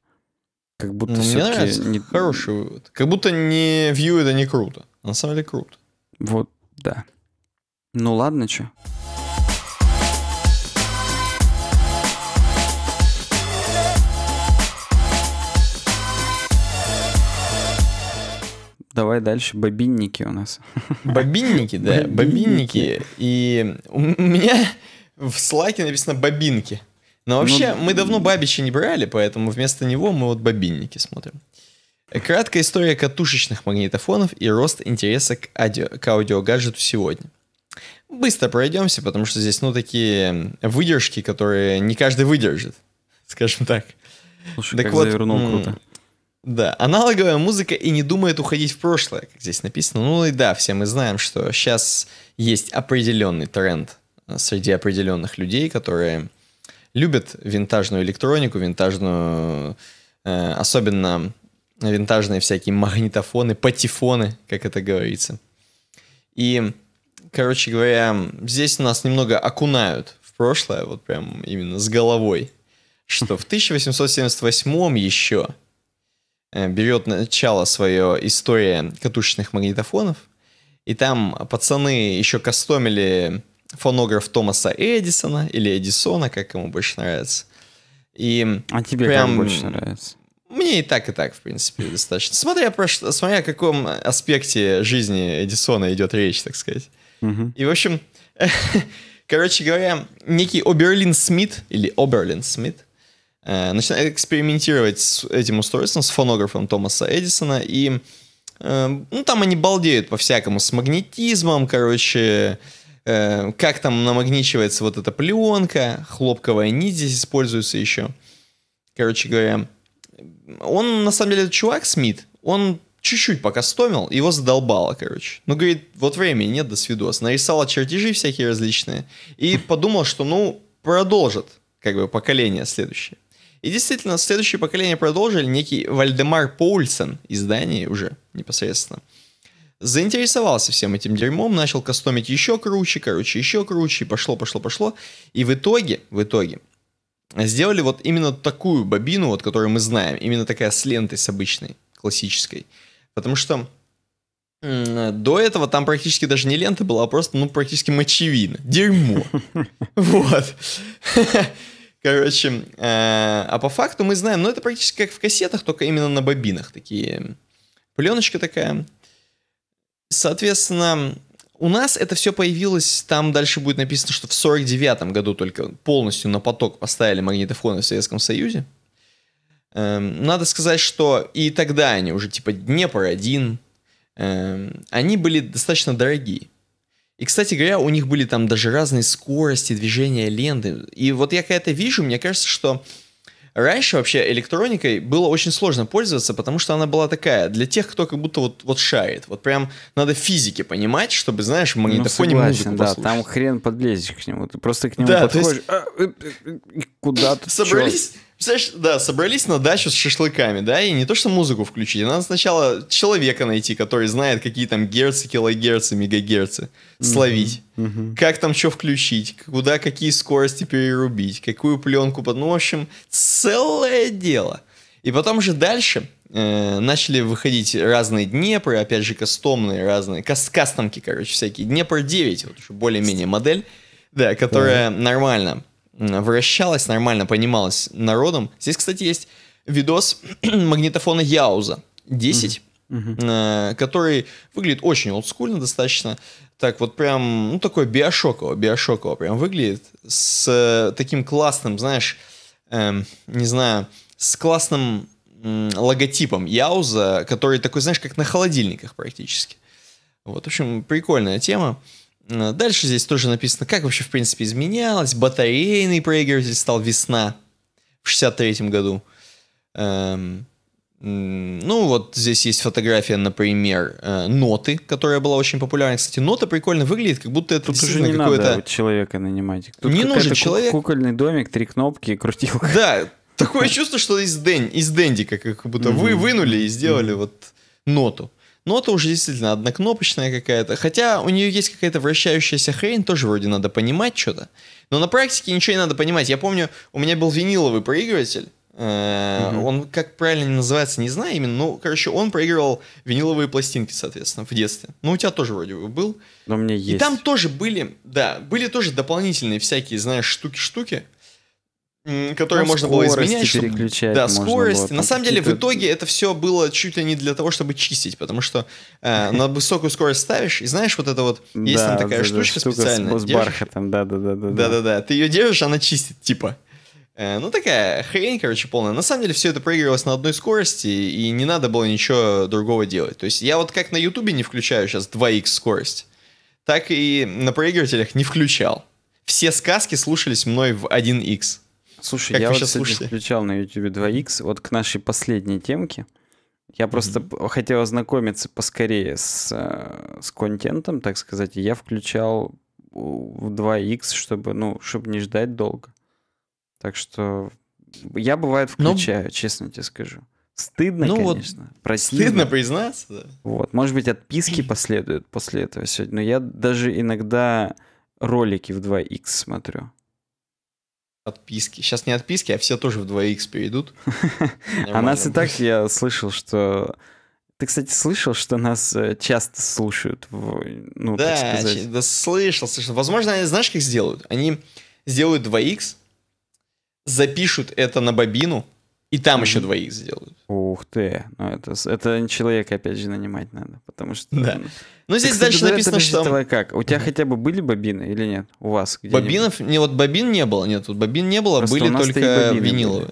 Как будто
ну, нравится. Не... Хороший вывод. Как будто не View это не круто. На самом деле круто.
Вот, да. Ну ладно, что. Давай дальше. Бобинники у нас.
Бобинники, да, бобинники. И у меня в слайке написано бобинки. Но вообще, ну, мы давно Бабича не брали, поэтому вместо него мы вот бобинники смотрим. Краткая история катушечных магнитофонов и рост интереса к, аудио, к аудиогаджету сегодня. Быстро пройдемся, потому что здесь, ну, такие выдержки, которые не каждый выдержит, скажем так.
Слушай, так как вот, завернул круто.
Да, аналоговая музыка и не думает уходить в прошлое, как здесь написано. Ну и да, все мы знаем, что сейчас есть определенный тренд э, среди определенных людей, которые любят винтажную электронику, винтажную, э, особенно винтажные всякие магнитофоны, патефоны, как это говорится. И, короче говоря, здесь нас немного окунают в прошлое, вот прям именно с головой, что в 1878 еще берет начало свое история катушечных магнитофонов, и там пацаны еще кастомили фонограф Томаса Эдисона или Эдисона, как ему больше нравится. И
а тебе прям... как больше нравится?
Мне и так, и так, в принципе, достаточно. Смотря, про, смотря о каком аспекте жизни Эдисона идет речь, так сказать. Угу. И, в общем, короче говоря, некий Оберлин Смит, или Оберлин Смит, э, начинает экспериментировать с этим устройством, с фонографом Томаса Эдисона, и э, ну, там они балдеют по-всякому с магнетизмом, короче, э, как там намагничивается вот эта пленка, хлопковая нить здесь используется еще. Короче говоря, он, на самом деле, чувак, Смит, он чуть-чуть пока стомил, его задолбало, короче. Ну, говорит, вот времени нет, до свидос. Нарисовал чертежи всякие различные и подумал, что, ну, продолжит, как бы, поколение следующее. И действительно, следующее поколение продолжили некий Вальдемар Поульсен из Дании уже непосредственно. Заинтересовался всем этим дерьмом, начал кастомить еще круче, короче, еще круче, и пошло, пошло, пошло. И в итоге, в итоге, сделали вот именно такую бобину, вот, которую мы знаем, именно такая с лентой, с обычной, классической. Потому что до этого там практически даже не лента была, а просто, ну, практически мочевина. Дерьмо. Вот. Короче, э, а по факту мы знаем, ну это практически как в кассетах, только именно на бобинах такие. Пленочка такая. Соответственно, у нас это все появилось, там дальше будет написано, что в 49 году только полностью на поток поставили магнитофоны в Советском Союзе. Эм, надо сказать, что и тогда они уже типа Днепр-1, эм, они были достаточно дорогие. И, кстати говоря, у них были там даже разные скорости движения ленты. И вот я когда это вижу, мне кажется, что раньше вообще электроникой было очень сложно пользоваться, потому что она была такая, для тех, кто как будто вот, вот шарит. Вот прям надо физики понимать, чтобы, знаешь, в магнитофоне ну, согласен,
музыку да, там хрен подлезешь к нему. Ты просто к нему да, подходишь, есть... а, э, э, куда ты
Собрались... Чё? Представляешь, да, собрались на дачу с шашлыками, да, и не то, что музыку включить, надо сначала человека найти, который знает, какие там герцы, килогерцы, мегагерцы, словить. Mm-hmm. Как там что включить, куда какие скорости перерубить, какую пленку под... Ну, в общем, целое дело. И потом же дальше э, начали выходить разные Днепры, опять же, кастомные разные, кас кастомки, короче, всякие. Днепр 9, вот более-менее модель, да, которая нормально вращалась, нормально понималась народом. Здесь, кстати, есть видос магнитофона Яуза 10, э, который выглядит очень олдскульно достаточно. Так вот прям, ну такой биошоково, биошоково прям выглядит. С э, таким классным, знаешь, эм, не знаю, с классным м, логотипом Яуза, который такой, знаешь, как на холодильниках практически. Вот, в общем, прикольная тема. Э, Дальше здесь тоже написано, как вообще, в принципе, изменялось. Батарейный проигрыватель стал весна в 63 году. Эм, ну, вот здесь есть фотография, например, э, ноты, которая была очень популярна. Кстати, нота прикольно выглядит, как будто это
Тут уже не
какое-то...
надо вот человека нанимать. Тут
Не нужен человек.
Кукольный домик, три кнопки и крутилка.
Да, такое чувство, что из, дэн, из Дэнди, как, как будто вы вынули и сделали вот ноту. Нота уже действительно однокнопочная какая-то. Хотя у нее есть какая-то вращающаяся хрень, тоже вроде надо понимать что-то. Но на практике ничего не надо понимать. Я помню, у меня был виниловый проигрыватель. Э. Он как правильно называется, не знаю именно. Ну, короче, он проигрывал виниловые пластинки, соответственно, в детстве. Ну, у тебя тоже вроде бы был.
Но у меня есть.
И там тоже были, да, были тоже дополнительные всякие, знаешь, штуки-штуки, которые
Ну,
можно было изменять. чтобы-
переключать
Да, скорость.
было,
На самом деле, в итоге это все было чуть ли не для того, чтобы чистить, потому что э, на высокую скорость ставишь, и знаешь, вот это вот, есть там
Да,
такая
да, да,
штучка
штука
специальная.
С, бархатом, да-да-да.
Да-да-да, ты ее держишь, она чистит, типа. Э, Ну, такая хрень, короче, полная. На самом деле, все это проигрывалось на одной скорости, и не надо было ничего другого делать. То есть, я вот как на Ютубе не включаю сейчас 2х скорость, так и на проигрывателях не включал. Все сказки слушались мной в 1х.
Слушай,
Как
я вот сегодня
слушаете?
включал на YouTube 2X, вот к нашей последней темке. Я просто п- хотел ознакомиться поскорее с, э, с контентом, так сказать, я включал в 2X, чтобы, ну, чтобы не ждать долго. Так что я, бывает,
Ну,
включаю, честно тебе скажу. Стыдно,
ну вот
конечно. противно.
Стыдно признаться, да.
Вот. Может быть, отписки последуют после этого сегодня. Но я даже иногда ролики в 2X смотрю.
Отписки. Сейчас не отписки, а все тоже в 2х перейдут.
А нас и так я слышал, что... Ты, кстати, слышал, что нас э, часто слушают, ну,
Да, да слышал, слышал. Возможно, они, знаешь, как сделают? Они сделают 2х, запишут это на бобину, и там еще 2х сделают.
Ух ты. Ну, это, это человека, опять же, нанимать надо, потому что...
Да.
ну,
здесь
кстати,
дальше
давай,
написано, что...
давай как? У тебя хотя бы были бобины или нет? У вас где
Бобинов, не, вот бобин не было, нет, вот бобин не было,
Просто
были только виниловые.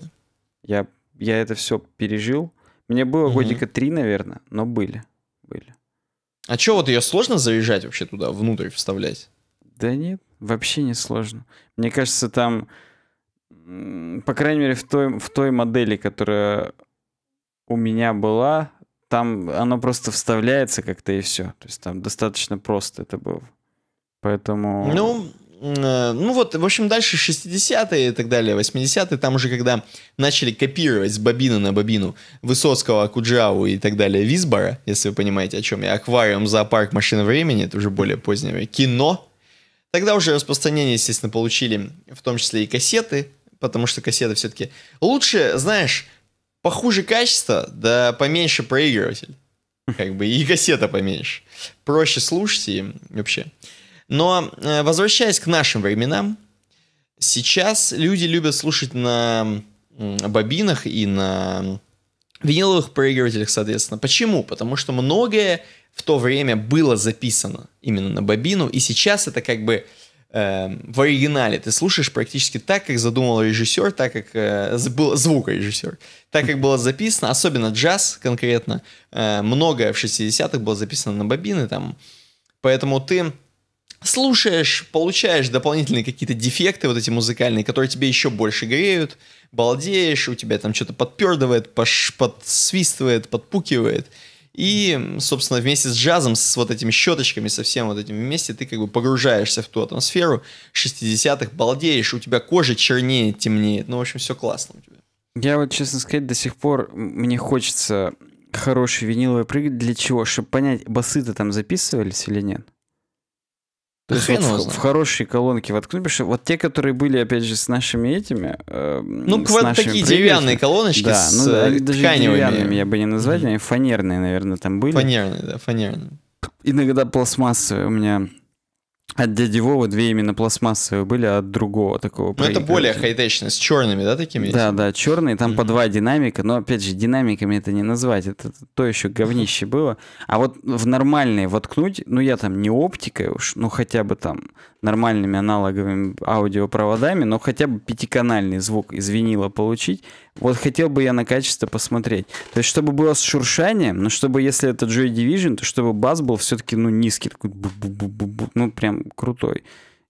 Я, я это все пережил. Мне было
Мгм.
годика три, наверное, но были. Были.
А что, вот ее сложно заряжать вообще туда, внутрь вставлять?
Да нет, вообще не сложно. Мне кажется, там, по крайней мере, в той, в той модели, которая у меня была, там оно просто вставляется как-то и все. То есть там достаточно просто это было. Поэтому...
Ну, э, ну вот, в общем, дальше 60-е и так далее, 80-е, там уже когда начали копировать с бобины на бобину Высоцкого, Куджаву и так далее, Висбора, если вы понимаете, о чем я, аквариум, зоопарк, машина времени, это уже более позднее кино, тогда уже распространение, естественно, получили в том числе и кассеты, потому что кассеты все-таки лучше, знаешь, похуже качество, да поменьше проигрыватель. Как бы и кассета поменьше. Проще слушать и вообще. Но э, возвращаясь к нашим временам, сейчас люди любят слушать на бобинах и на виниловых проигрывателях, соответственно. Почему? Потому что многое в то время было записано именно на бобину, и сейчас это как бы в оригинале. Ты слушаешь практически так, как задумал режиссер, так как э, был звукорежиссер, так как было записано, особенно джаз конкретно, э, многое в 60-х было записано на бобины, там, поэтому ты слушаешь, получаешь дополнительные какие-то дефекты вот эти музыкальные, которые тебе еще больше греют, балдеешь, у тебя там что-то подпердывает, подсвистывает, подпукивает. И, собственно, вместе с джазом, с вот этими щеточками, со всем вот этим вместе, ты как бы погружаешься в ту атмосферу 60-х, балдеешь, у тебя кожа чернеет, темнеет. Ну, в общем, все классно у тебя.
Я вот, честно сказать, до сих пор мне хочется хороший виниловый прыгать. Для чего? Чтобы понять, басы-то там записывались или нет? То есть вот в, в хорошие колонки воткнуть, потому что вот те, которые были, опять же, с нашими этими... э,
Ну,
с
вот такие деревянные колоночки
Да,
с
ну да,
э,
даже
тканевыми.
деревянными я бы не назвать,
Мгм.
они фанерные, наверное, там были.
Фанерные, да, фанерные.
Иногда пластмассовые у меня от дяди Вовы две именно пластмассовые были, а от другого такого
Ну, это более хай-течные, с черными, да, такими?
Да, да, черные, там по два динамика, но опять же, динамиками это не назвать, это то еще говнище было. А вот в нормальные воткнуть, ну я там не оптикой уж, ну хотя бы там нормальными аналоговыми аудиопроводами, но хотя бы пятиканальный звук из винила получить, вот хотел бы я на качество посмотреть. То есть, чтобы было с шуршанием, но чтобы, если это Joy Division, то чтобы бас был все-таки, ну, низкий, такой, бу-бу-бу-бу, ну, прям крутой.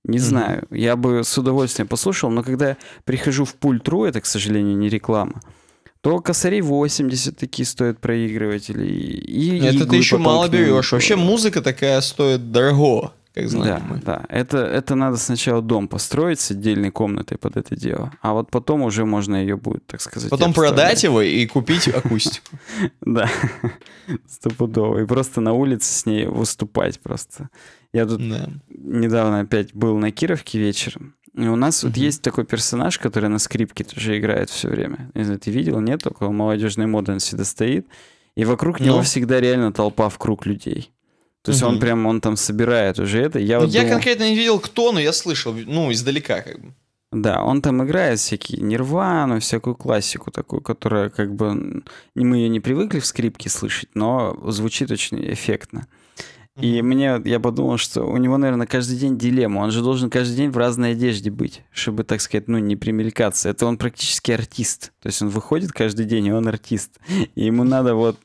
Не
Мгм.
знаю, я бы с удовольствием послушал, но когда я прихожу в пультру, это, к сожалению, не реклама, то косарей 80 такие стоят проигрыватели. И, и
Это ты еще мало берешь. Вообще музыка такая стоит дорого, как
Да,
знаем мы.
да. Это, это надо сначала дом построить с отдельной комнатой под это дело, а вот потом уже можно ее будет, так сказать,
Потом продать его и купить акустику.
Да, стопудово. И просто на улице с ней выступать просто. Я тут
Да.
недавно опять был на Кировке вечером. И у нас вот
Мгм.
есть такой персонаж, который на скрипке тоже играет все время. Не знаю, ты видел, нет? Около молодежной моды он всегда стоит. И вокруг него
Ну.
всегда реально толпа в круг людей. То есть он
Мгм.
прям, он там собирает уже это. Я,
Ну,
вот
я
думал-
конкретно не видел, кто, но я слышал, ну, издалека как бы.
Да, он там играет всякие нирвану, всякую классику такую, которая как бы... Мы ее не привыкли в скрипке слышать, но звучит очень эффектно. И мне, я подумал, что у него, наверное, каждый день дилемма. Он же должен каждый день в разной одежде быть, чтобы, так сказать, ну, не примелькаться. Это он практически артист. То есть он выходит каждый день, и он артист. И ему надо вот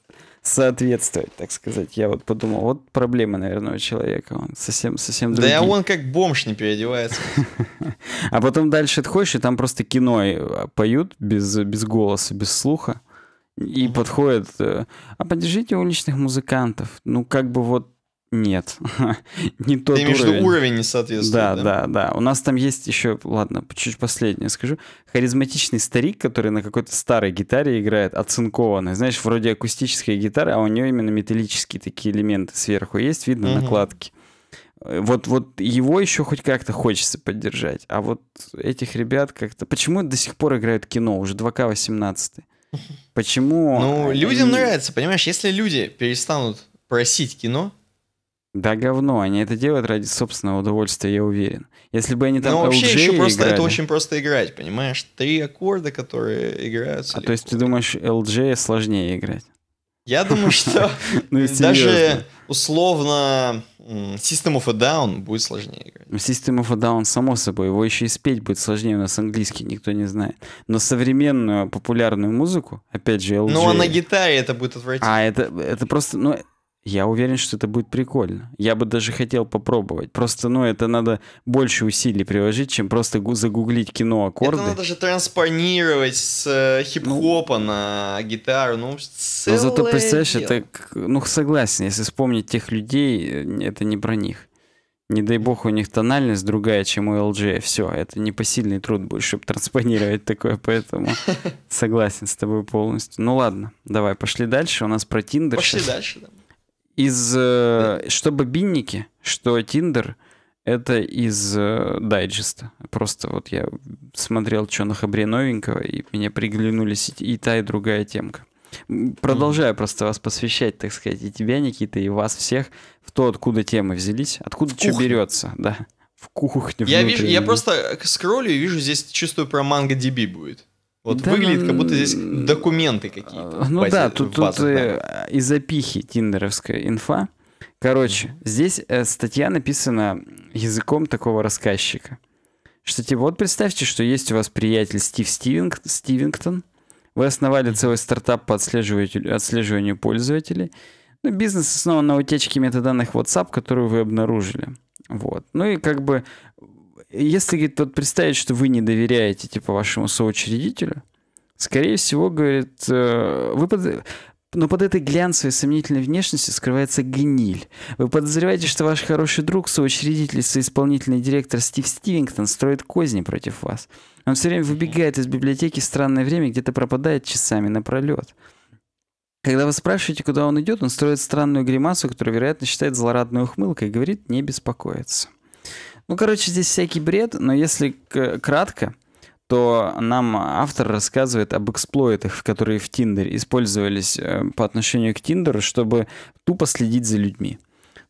соответствовать, так сказать. Я вот подумал, вот проблема, наверное, у человека. Он совсем, совсем
Да
другие.
и он как бомж не переодевается.
А потом дальше отходишь, и там просто кино э, поют без, без голоса, без слуха. И подходят, э, а поддержите уличных музыкантов. Ну, как бы вот нет. Не тот
Ты имеешь в виду
уровень.
не соответствует,
Да,
да?
да. У нас там есть еще, ладно, чуть последнее скажу. Харизматичный старик, который на какой-то старой гитаре играет, оцинкованной. Знаешь, вроде акустическая гитара, а у нее именно металлические такие элементы сверху есть, видно
Мгм.
накладки. Э, Вот, вот его еще хоть как-то хочется поддержать. А вот этих ребят как-то... Почему до сих пор играют кино? Уже 2К18. Почему...
Ну, людям нравится, понимаешь, если люди перестанут просить кино,
Да говно, они это делают ради собственного удовольствия, я уверен. Если бы они там
ну, вообще еще просто, это очень просто играть, понимаешь? Три аккорда, которые играются.
А то есть ты думаешь, LJ сложнее играть?
Я думаю, что
Ну,
даже условно System of a Down будет сложнее играть.
Ну, System of a Down, само собой, его еще и спеть будет сложнее, у нас английский никто не знает. Но современную популярную музыку, опять же, LJ...
Ну, а на гитаре это будет отвратительно.
А это, это просто, ну, я уверен, что это будет прикольно. Я бы даже хотел попробовать. Просто, ну, это надо больше усилий приложить, чем просто гу- загуглить кино аккорды.
Это надо же транспонировать с э, хип-хопа на гитару. Ну,
Но
целое
зато, представляешь,
дело.
это, ну, согласен, если вспомнить тех людей, э, это не про них. Не дай бог, у них тональность другая, чем у LG. Все, это непосильный труд будет, чтобы транспонировать такое, поэтому согласен с тобой полностью. Ну ладно, давай, пошли дальше. У нас про Тиндер.
Пошли дальше. да.
Из, э, что бобинники, что Тиндер, это из э, дайджеста. Просто вот я смотрел, что на Хабре новенького, и мне приглянулись и, та, и другая темка. Продолжаю просто вас посвящать, так сказать, и тебя, Никита, и вас всех в то, откуда темы взялись, откуда что
кухню.
берется, да. В кухню
Я, вижу, я просто скроллю и вижу, здесь чувствую про MongoDB будет. Вот
Да,
выглядит, как будто здесь документы какие-то.
Ну
базе-
да, тут, тут э,
данных.
из запихи тиндеровская инфа. Короче, здесь э, статья написана языком такого рассказчика. Что типа, вот представьте, что есть у вас приятель Стив Стивинг- Стивингтон, вы основали целый стартап по отслеживанию, отслеживанию пользователей. Ну, бизнес основан на утечке метаданных WhatsApp, которую вы обнаружили. Вот. Ну и как бы, если говорит, вот представить, что вы не доверяете типа вашему соучредителю, скорее всего, говорит, э, вы под... Но под этой глянцевой сомнительной внешностью скрывается гниль. Вы подозреваете, что ваш хороший друг, соучредитель соисполнительный директор Стив Стивингтон строит козни против вас. Он все время выбегает из библиотеки в странное время, где-то пропадает часами напролет. Когда вы спрашиваете, куда он идет, он строит странную гримасу, которую, вероятно, считает злорадной ухмылкой и говорит «не беспокоиться». Ну, короче, здесь всякий бред, но если кратко, то нам автор рассказывает об эксплойтах, которые в Тиндере использовались э, по отношению к Тиндеру, чтобы тупо следить за людьми.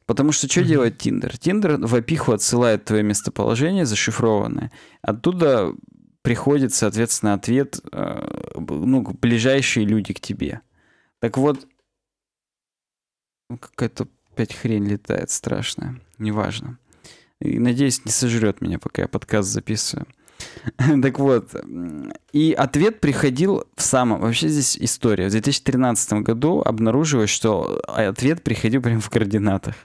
Потому что что
Мгм.
делает Тиндер? Тиндер в опиху отсылает твое местоположение зашифрованное. Оттуда приходит, соответственно, ответ, э, ну, ближайшие люди к тебе. Так вот, ну, какая-то опять хрень летает страшная. Неважно. И, надеюсь, не сожрет меня, пока я подкаст записываю. Так вот, и ответ приходил в самом... Вообще здесь история. В 2013 году обнаружилось, что ответ приходил прямо в координатах.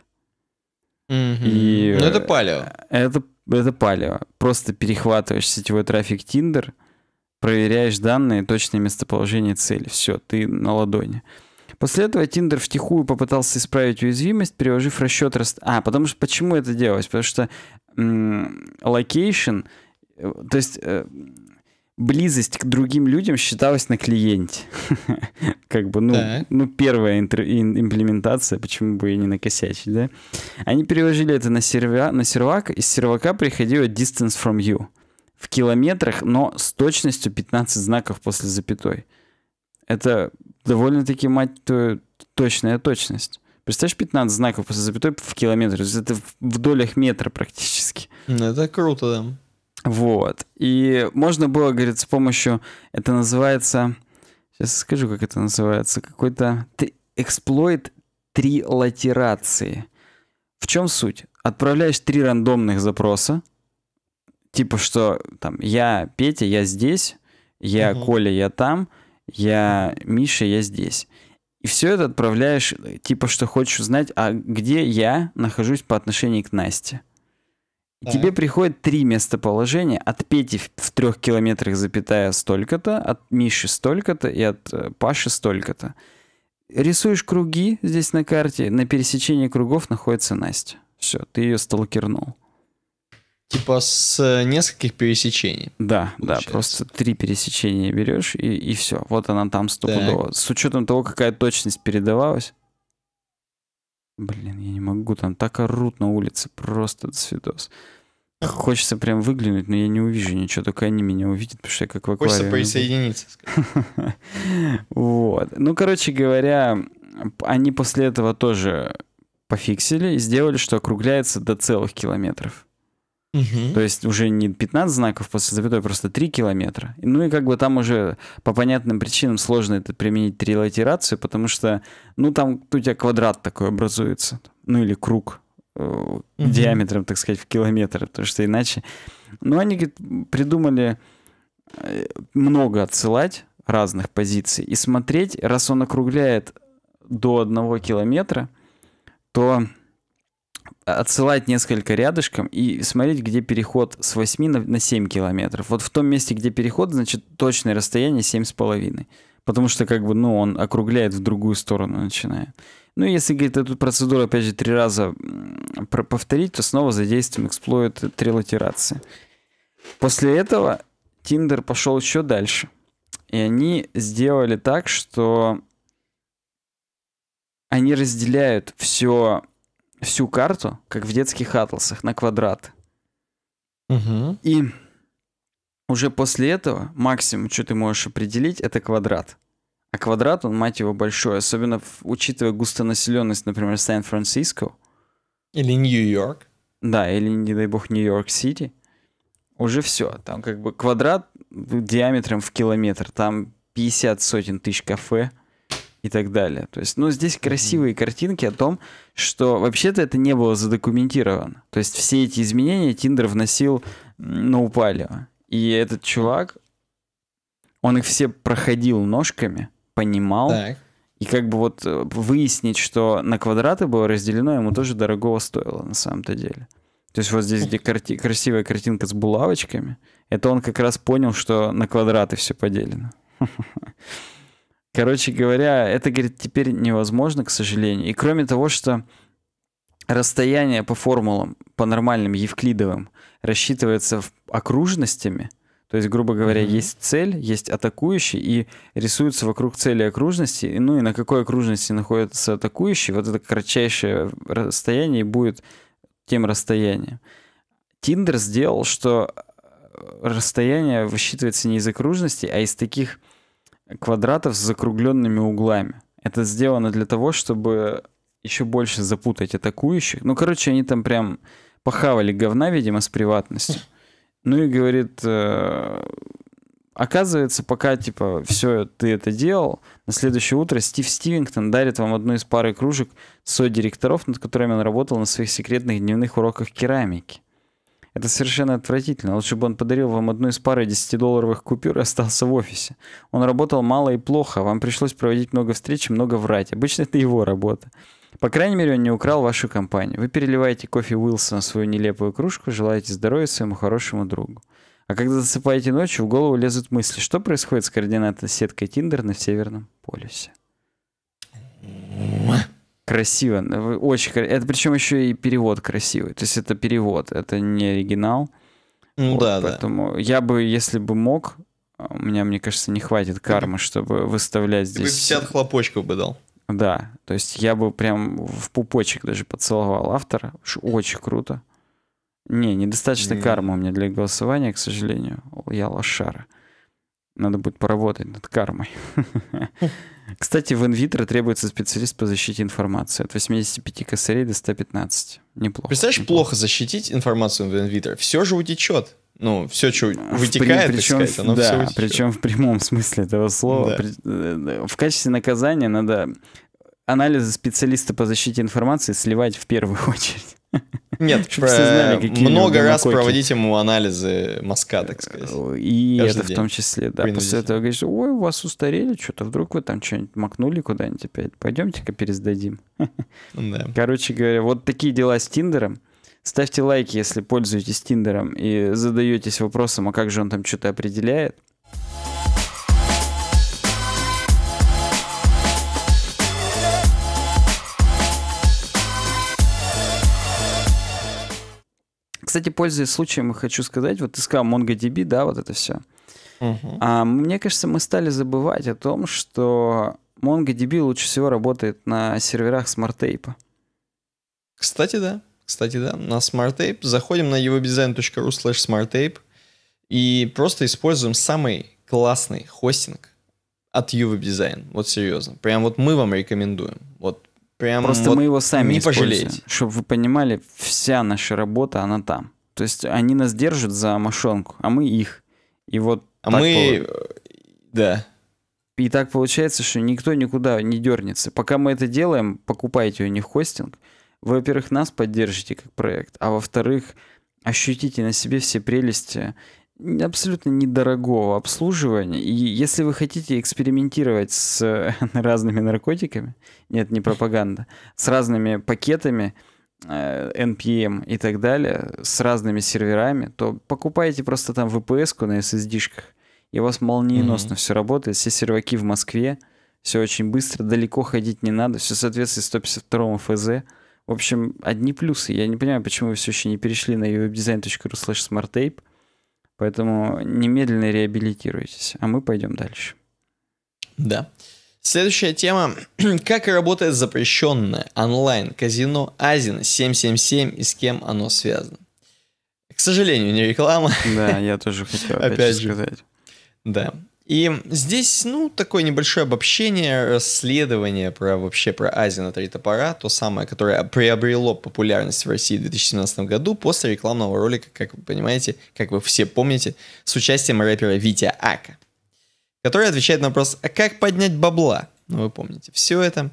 И,
Ну, это
э,
палео.
Это, это палево. Просто перехватываешь сетевой трафик Tinder, проверяешь данные, точное местоположение цели. Все, ты на ладони. После этого Tinder втихую попытался исправить уязвимость, приложив расчет... Раст... А, потому что почему это делалось? Потому что location, э, то есть э, близость к другим людям считалась на клиенте. Как бы, ну,
Так.
ну первая интер- ин- имплементация, почему бы и не накосячить, да? Они переложили это на, сервя, на сервак, из сервака приходило distance from you в километрах, но с точностью 15 знаков после запятой. Это довольно-таки, мать твою, точная точность. Представляешь, 15 знаков после запятой в километр. Это в- долях метра практически.
Ну, Это круто, да.
Вот. И можно было, говорит, с помощью... Это называется... Сейчас скажу, как это называется. Какой-то эксплойт трилатерации. В чем суть? Отправляешь три рандомных запроса. Типа, что там я Петя, я здесь, я
Мгм.
Коля, я там, я Миша, я здесь. И все это отправляешь, типа, что хочешь узнать, а где я нахожусь по отношению к Насте. И
Так.
тебе приходит три местоположения. От Пети в, в трех километрах запятая столько-то, от Миши столько-то и от э, Паши столько-то. Рисуешь круги здесь на карте, на пересечении кругов находится Настя. Все, ты ее сталкернул.
Типа с э, нескольких пересечений.
Да, да,
Получается.
просто три пересечения берешь и, и все. Вот она там стопудово. С учетом того, какая точность передавалась. Блин, я не могу, там так орут на улице, просто цветос. Хочется прям выглянуть, но я не увижу ничего, только они меня увидят, потому что я как в
Хочется
аквариуме.
присоединиться. скажем.
Вот. Ну, короче говоря, они после этого тоже пофиксили и сделали, что округляется до целых километров.
Мгм.
То есть уже не 15 знаков после запятой, просто 3 километра. Ну и как бы там уже по понятным причинам сложно это применить трилатерацию, потому что, ну там у тебя квадрат такой образуется, ну или круг
Мгм.
диаметром, так сказать, в километр, потому что иначе... Ну они говорит, придумали э, много отсылать разных позиций и смотреть, раз он округляет до одного километра, то отсылать несколько рядышком и смотреть, где переход с 8 на, на 7 километров. Вот в том месте, где переход, значит, точное расстояние 7,5. Потому что, как бы, ну, он округляет в другую сторону, начиная. Ну, если, говорит, эту процедуру, опять же, три раза повторить, то снова задействуем эксплойт трилатерации. После этого Тиндер пошел еще дальше. И они сделали так, что они разделяют все, всю карту, как в детских атласах, на квадраты.
Мгм.
И уже после этого максимум, что ты можешь определить, это квадрат. А квадрат, он, мать его, большой. Особенно в- учитывая густонаселенность, например, Сан-Франциско.
Или Нью-Йорк.
Да, или, не дай бог, Нью-Йорк-Сити. Уже все. Там как бы квадрат диаметром в километр. Там 50 сотен тысяч кафе и так далее. То есть, ну, здесь красивые картинки о том, что вообще-то это не было задокументировано. То есть все эти изменения Тиндер вносил на упалево. И этот чувак, он их все проходил ножками, понимал,
Так.
и как бы вот э, выяснить, что на квадраты было разделено, ему тоже дорогого стоило на самом-то деле. То есть вот здесь, где карти- красивая картинка с булавочками, это он как раз понял, что на квадраты все поделено. Короче говоря, это, говорит, теперь невозможно, к сожалению. И кроме того, что расстояние по формулам, по нормальным евклидовым, рассчитывается окружностями, то есть, грубо говоря,
Мгм.
есть цель, есть атакующий, и рисуются вокруг цели окружности, и, ну и на какой окружности находится атакующий, вот это кратчайшее расстояние будет тем расстоянием. Тиндер сделал, что расстояние высчитывается не из окружности, а из таких квадратов с закругленными углами. Это сделано для того, чтобы еще больше запутать атакующих. Ну, короче, они там прям похавали говна, видимо, с приватностью. Ну и говорит, э, оказывается, пока, типа, все, ты это делал, на следующее утро Стив Стивингтон дарит вам одну из пары кружек со-директоров, над которыми он работал на своих секретных дневных уроках керамики. Это совершенно отвратительно. Лучше бы он подарил вам одну из пары 10-долларовых купюр и остался в офисе. Он работал мало и плохо, вам пришлось проводить много встреч и много врать. Обычно это его работа. По крайней мере, он не украл вашу компанию. Вы переливаете кофе Уилсона в свою нелепую кружку, желаете здоровья своему хорошему другу. А когда засыпаете ночью, в голову лезут мысли, что происходит с координатной сеткой Тиндер на Северном полюсе. Красиво. Очень красиво. Это причем еще и перевод красивый. То есть это перевод, это не оригинал.
Ну
Вот,
да, да.
поэтому я бы, если бы мог, у меня, мне кажется, не хватит кармы, чтобы выставлять
Ты бы
здесь...
50 хлопочков бы дал.
Да, то есть я бы прям в пупочек даже поцеловал автора. Очень круто. Не, недостаточно
М.
кармы у меня для голосования, к сожалению. Я лошара. Надо будет поработать над кармой. Кстати, в инвитро требуется специалист по защите информации. От 85 косарей до 115. Неплохо.
Представляешь,
неплохо.
плохо защитить информацию в инвитро. Все же утечет. Ну, все, что вытекает,
при-
так
причем,
сказать, оно
да,
все утечет.
причем в прямом смысле этого слова.
Да.
При- э, В качестве наказания надо анализы специалиста по защите информации сливать в первую очередь.
Нет,
знали,
про-
него
много раз
гомококи.
проводить ему анализы мозга, так сказать.
И
Каждый
это в
день.
том числе, да. После этого говоришь, ой, у вас устарели что-то, вдруг вы там что-нибудь макнули куда-нибудь опять. Пойдемте-ка пересдадим.
Да.
Короче говоря, вот такие дела с Тиндером. Ставьте лайки, если пользуетесь Тиндером и задаетесь вопросом, а как же он там что-то определяет. Кстати, пользуясь случаем, хочу сказать, вот ты сказал MongoDB, да, вот это все.
Мгм.
А мне кажется, мы стали забывать о том, что MongoDB лучше всего работает на серверах SmartTape.
Кстати, да. Кстати, да. На SmartTape. Заходим на evobdesign.ru slash smarttape и просто используем самый классный хостинг от UWebDesign. Вот серьезно. Прям вот мы вам рекомендуем. Вот прям
Просто
вот
мы его сами
не пожалеете.
Чтобы вы понимали, вся наша работа, она там. То есть они нас держат за мошонку, а мы их. И вот
А мы...
полу-
э, Да.
И так получается, что никто никуда не дернется. Пока мы это делаем, покупайте у них хостинг. Вы, во-первых, нас поддержите как проект, а во-вторых, ощутите на себе все прелести абсолютно недорогого обслуживания. И если вы хотите экспериментировать с разными наркотиками, нет, не пропаганда, с разными пакетами, э, NPM и так далее, с разными серверами, то покупайте просто там VPS-ку на SSD-шках, и у вас молниеносно
Мгм.
все работает, все серваки в Москве, все очень быстро, далеко ходить не надо, все соответствует 152 ФЗ. В общем, одни плюсы. Я не понимаю, почему вы все еще не перешли на webdesign.ru slash smarttape, поэтому немедленно реабилитируйтесь, а мы пойдем дальше.
Да. Следующая тема. как работает запрещенное онлайн-казино Азина 777 и с кем оно связано? К сожалению, не реклама.
Да, я тоже хотел опять,
Опять
же
же.
сказать.
Да. И здесь, ну, такое небольшое обобщение, расследование про вообще про Азина Три топора, то самое, которое приобрело популярность в России в 2017 году после рекламного ролика, как вы понимаете, как вы все помните, с участием рэпера Витя Ака, который отвечает на вопрос, а как поднять бабла? Ну, вы помните, все это.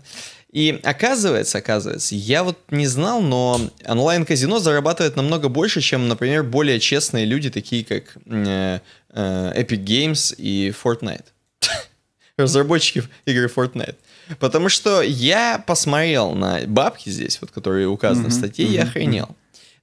И оказывается, оказывается, я вот не знал, но онлайн-казино зарабатывает намного больше, чем, например, более честные люди, такие как э, Epic Games и Fortnite. Разработчики игры Fortnite. Потому что я посмотрел на бабки здесь, вот, которые указаны в статье, и
мгм,
так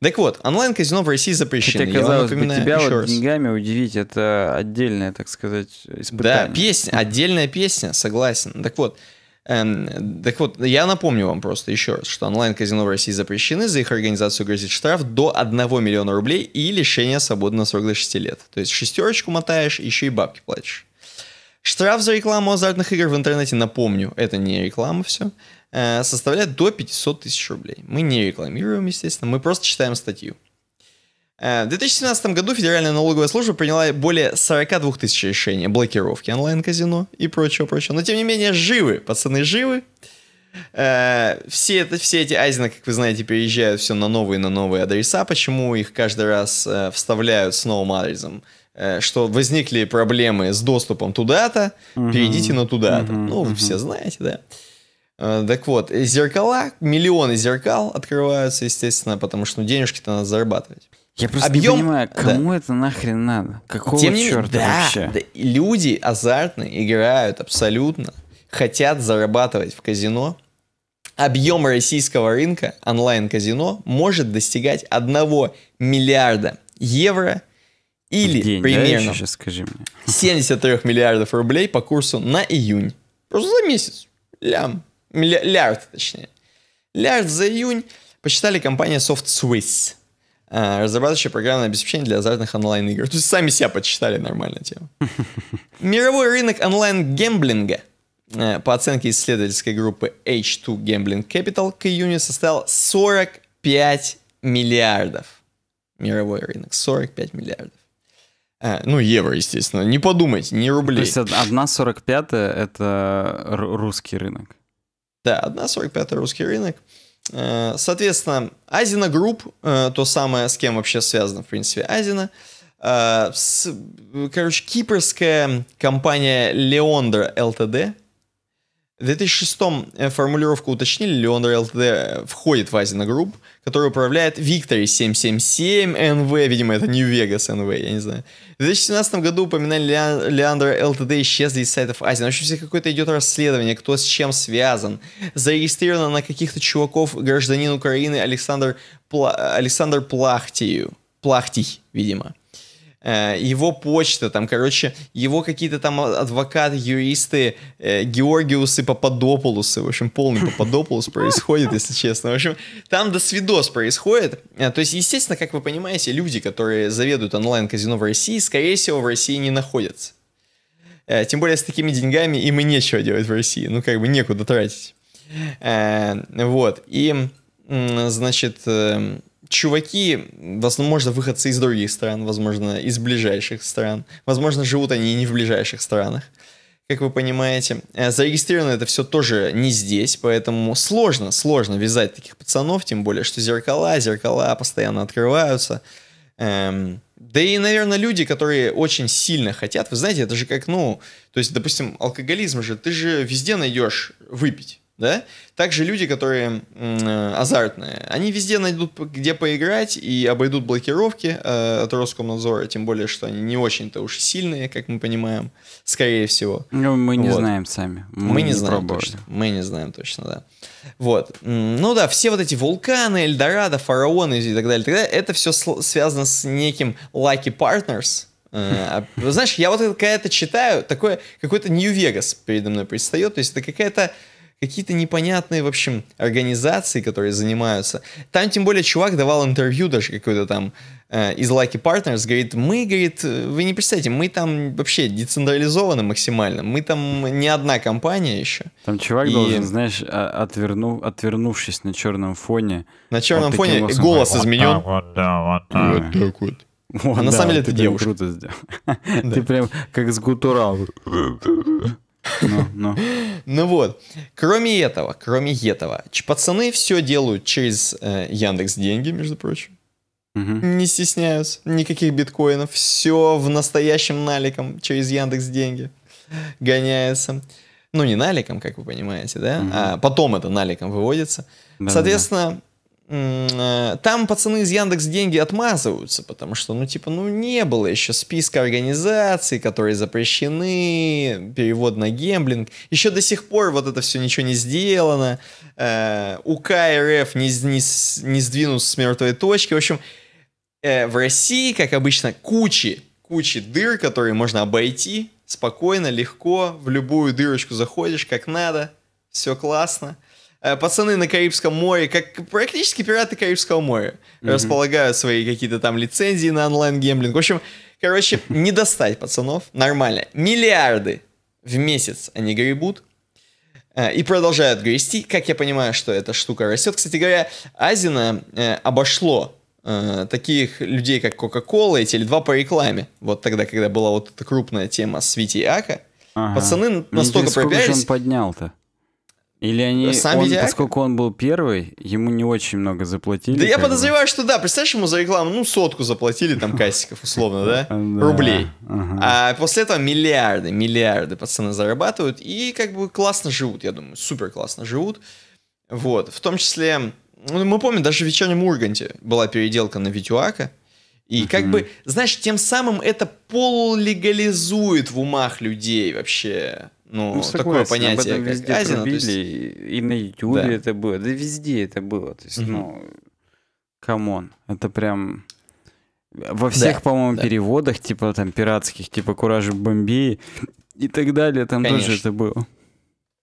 Так вот, онлайн-казино в России запрещено.
Хотя,
Я вам
казалось бы,
напоминаю
тебя
еще
вот
раз.
деньгами удивить, это отдельное, так сказать,
Да,
испытание.
песня, отдельная песня, согласен. Так вот, так вот, я напомню вам просто еще раз, что онлайн-казино в России запрещены, за их организацию грозит штраф до 1 миллиона рублей и лишение свободы на срок до 6 лет. То есть шестерочку мотаешь, еще и бабки платишь. Штраф за рекламу азартных игр в интернете, напомню, это не реклама все, э, составляет до 500 тысяч рублей. Мы не рекламируем, естественно, мы просто читаем статью. Э, В 2017 году Федеральная налоговая служба приняла более 42 тысяч решений о блокировке онлайн-казино и прочего-прочего. Но, тем не менее, живы, пацаны живы. Э, Все, это, все эти азины, как вы знаете, переезжают все на новые на новые адреса. Почему их каждый раз э, вставляют с новым адресом? Э, Что возникли проблемы с доступом туда-то, перейдите на туда-то. Ну, вы все знаете, да. Так вот, зеркала, миллионы зеркал открываются, естественно, потому что ну, денежки-то надо зарабатывать.
Я просто
Объем-
не понимаю,
да.
кому это нахрен надо? Какого
Тем не
черта
да,
вообще?
да, люди азартные играют абсолютно, хотят зарабатывать в казино. Объем российского рынка онлайн-казино может достигать 1 миллиарда евро или
день, да,
примерно
сейчас скажи мне.
73 миллиардов рублей по курсу на июнь. Просто за месяц. Лям. Лярд, точнее. Лярд за июнь посчитали компания SoftSwiss, а, разрабатывающая программное обеспечение для азартных онлайн-игр. То есть сами себя подсчитали, нормальная тема. Мировой рынок онлайн-гемблинга э, по оценке исследовательской группы H2 Gambling Capital к июню составил 45 миллиардов. Мировой рынок 45 миллиардов. А, ну, евро, естественно. Не подумайте, не
То
рублей.
есть од- одна сорок пятая это р- русский рынок.
Да, одна 45 русский рынок. Э, Соответственно, Азино Групп, э, то самое, с кем вообще связано, в принципе, Азино. Э, Короче, кипрская компания Leondra LTD. В 2006 э, формулировку уточнили, Leondra LTD входит в Азино Групп, который управляет Victory 777 NV, видимо, это New Vegas NV, я не знаю. В 2017 году упоминали Leondra LTD исчезли из сайтов Азии. В общем, все какое-то идет расследование, кто с чем связан. Зарегистрировано на каких-то чуваков гражданин Украины Александр, Пла- Александр Плахтию. Плахтий, видимо. Э, Его почта, там, короче, его какие-то там адвокаты, юристы, э, Георгиусы, Пападополусы, в общем, полный Пападополус происходит, если честно. В общем, там до свидос происходит. Э, То есть, естественно, как вы понимаете, люди, которые заведуют онлайн-казино в России, скорее всего, в России не находятся. Тем более с такими деньгами им и нечего делать в России. Ну, как бы некуда тратить. Вот. И, значит, э, чуваки, возможно, выходцы из других стран, возможно, из ближайших стран. Возможно, живут они и не в ближайших странах. Как вы понимаете, Э, зарегистрировано это все тоже не здесь, поэтому сложно, сложно вязать таких пацанов, тем более, что зеркала, зеркала постоянно открываются. Эм, да и, наверное, люди, которые очень сильно хотят, вы знаете, это же как, ну, то есть, допустим, алкоголизм же, ты же везде найдешь выпить, да? Также люди, которые э, азартные, они везде найдут, где поиграть и обойдут блокировки э, от Роскомнадзора, тем более, что они не очень-то уж сильные, как мы понимаем, скорее всего.
Ну, мы не
Вот.
знаем сами.
Мы, не знаем
пробовали.
точно. Мы не знаем точно, да. Вот. Ну да, все вот эти вулканы, Эльдорадо, фараоны и так далее, так далее, это все связано с неким Lucky Partners. Э, а, Знаешь, я вот когда это читаю, такое, какой-то Нью-Вегас передо мной предстает, то есть это какая-то какие-то непонятные, в общем, организации, которые занимаются. Там, тем более, чувак давал интервью даже какой-то там э, из Lucky Partners, говорит, мы, говорит, э, вы не представляете, мы там вообще децентрализованы максимально, мы там не одна компания еще.
Там чувак
И-
должен, знаешь, а- отверну, отвернувшись на черном фоне.
На черном
Вот
фоне
голосом
голос изменен.
Вот да, вот да.
Вот так вот.
Вот,
А на
да,
самом деле это девушка.
круто сделал. Ты прям как с гутурал. Ну, ну.
Ну вот, кроме этого, кроме этого, пацаны все делают через э, Яндекс Деньги, между прочим.
Мгм.
Не стесняются, никаких биткоинов, все в настоящем наликом через Яндекс Деньги гоняется. Ну, не наликом, как вы понимаете, да?
Мгм.
А потом это наликом выводится.
Да-да-да.
Соответственно, там пацаны из Яндекс деньги отмазываются, потому что, ну, типа, ну, не было еще списка организаций, которые запрещены, перевод на гемблинг. Еще до сих пор вот это все ничего не сделано. Э, УК РФ не, не, не сдвинут с мертвой точки. В общем, э, в России, как обычно, кучи, кучи дыр, которые можно обойти спокойно, легко, в любую дырочку заходишь, как надо, все классно. Э, Пацаны на Карибском море, как практически пираты Карибского моря, располагают свои какие-то там лицензии на онлайн-гемблинг. В общем, короче, не достать пацанов, нормально. Миллиарды в месяц они гребут, Э, И продолжают грести. Как я понимаю, что эта штука растет. Кстати говоря, Азина э, обошло таких людей, как Coca-Cola и Теле2 по рекламе. Вот тогда, когда была вот эта крупная тема с Вити Ака.
Ага.
Пацаны настолько пропиарились.
он поднял-то? Или они,
Сам
он, поскольку он был первый, ему не очень много заплатили?
Да я
бы?
подозреваю, что да. Представляешь, ему за рекламу, ну, сотку заплатили там кассиков, условно, да?
Да,
Рублей.
ага.
А после этого миллиарды, миллиарды пацаны зарабатывают и как бы классно живут, я думаю, супер классно живут. Вот, в том числе, ну, мы помним, даже в «Вечернем Урганте» была переделка на Витюака. И как бы, знаешь, тем самым это полулегализует в умах людей вообще, ну,
Ну,
такое
согласен, об
понятие,
этом
как
везде трубили,
есть-
и на Ютубе
Да.
это было, да везде это было. То есть, ну, come on, это прям... Во всех,
Да,
по-моему,
да.
переводах, типа там пиратских, типа «Кураж в Бомбее» и так далее, там тоже
Конечно.
это было.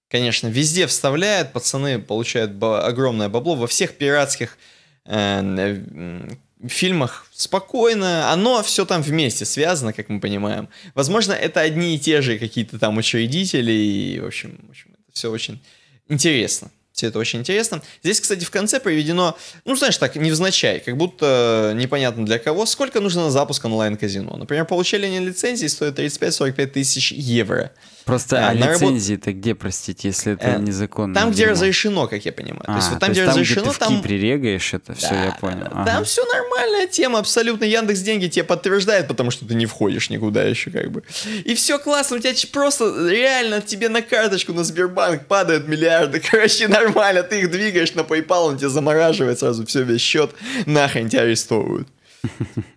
Конечно, везде вставляют, пацаны получают ба- огромное бабло. Во всех пиратских э, м, фильмах спокойно, оно все там вместе связано, как мы понимаем. Возможно, это одни и те же какие-то там учредители, и, в общем, в общем это все очень интересно. Все это очень интересно. Здесь, кстати, в конце приведено, ну, знаешь, так, невзначай, как будто непонятно для кого, сколько нужно на запуск онлайн-казино. Например, получение лицензии стоит 35-45 тысяч евро.
Просто,
Э,
а
работ-
лицензии-то где, простите, если это
Э,
незаконно?
Там, где
дерьмо?
разрешено, как я понимаю. то есть
А,
вот там, где
там,
разрешено,
где ты в
там...
Кипре регаешь это, все,
Да,
я понял. Ага.
Там все нормальная тема, абсолютно. Яндекс деньги тебе подтверждает, потому что ты не входишь никуда еще как бы. И все классно, у тебя просто реально тебе на карточку на Сбербанк падают миллиарды. Короче, нормально, ты их двигаешь на PayPal, он тебе замораживает сразу все, весь счет, нахрен тебя арестовывают.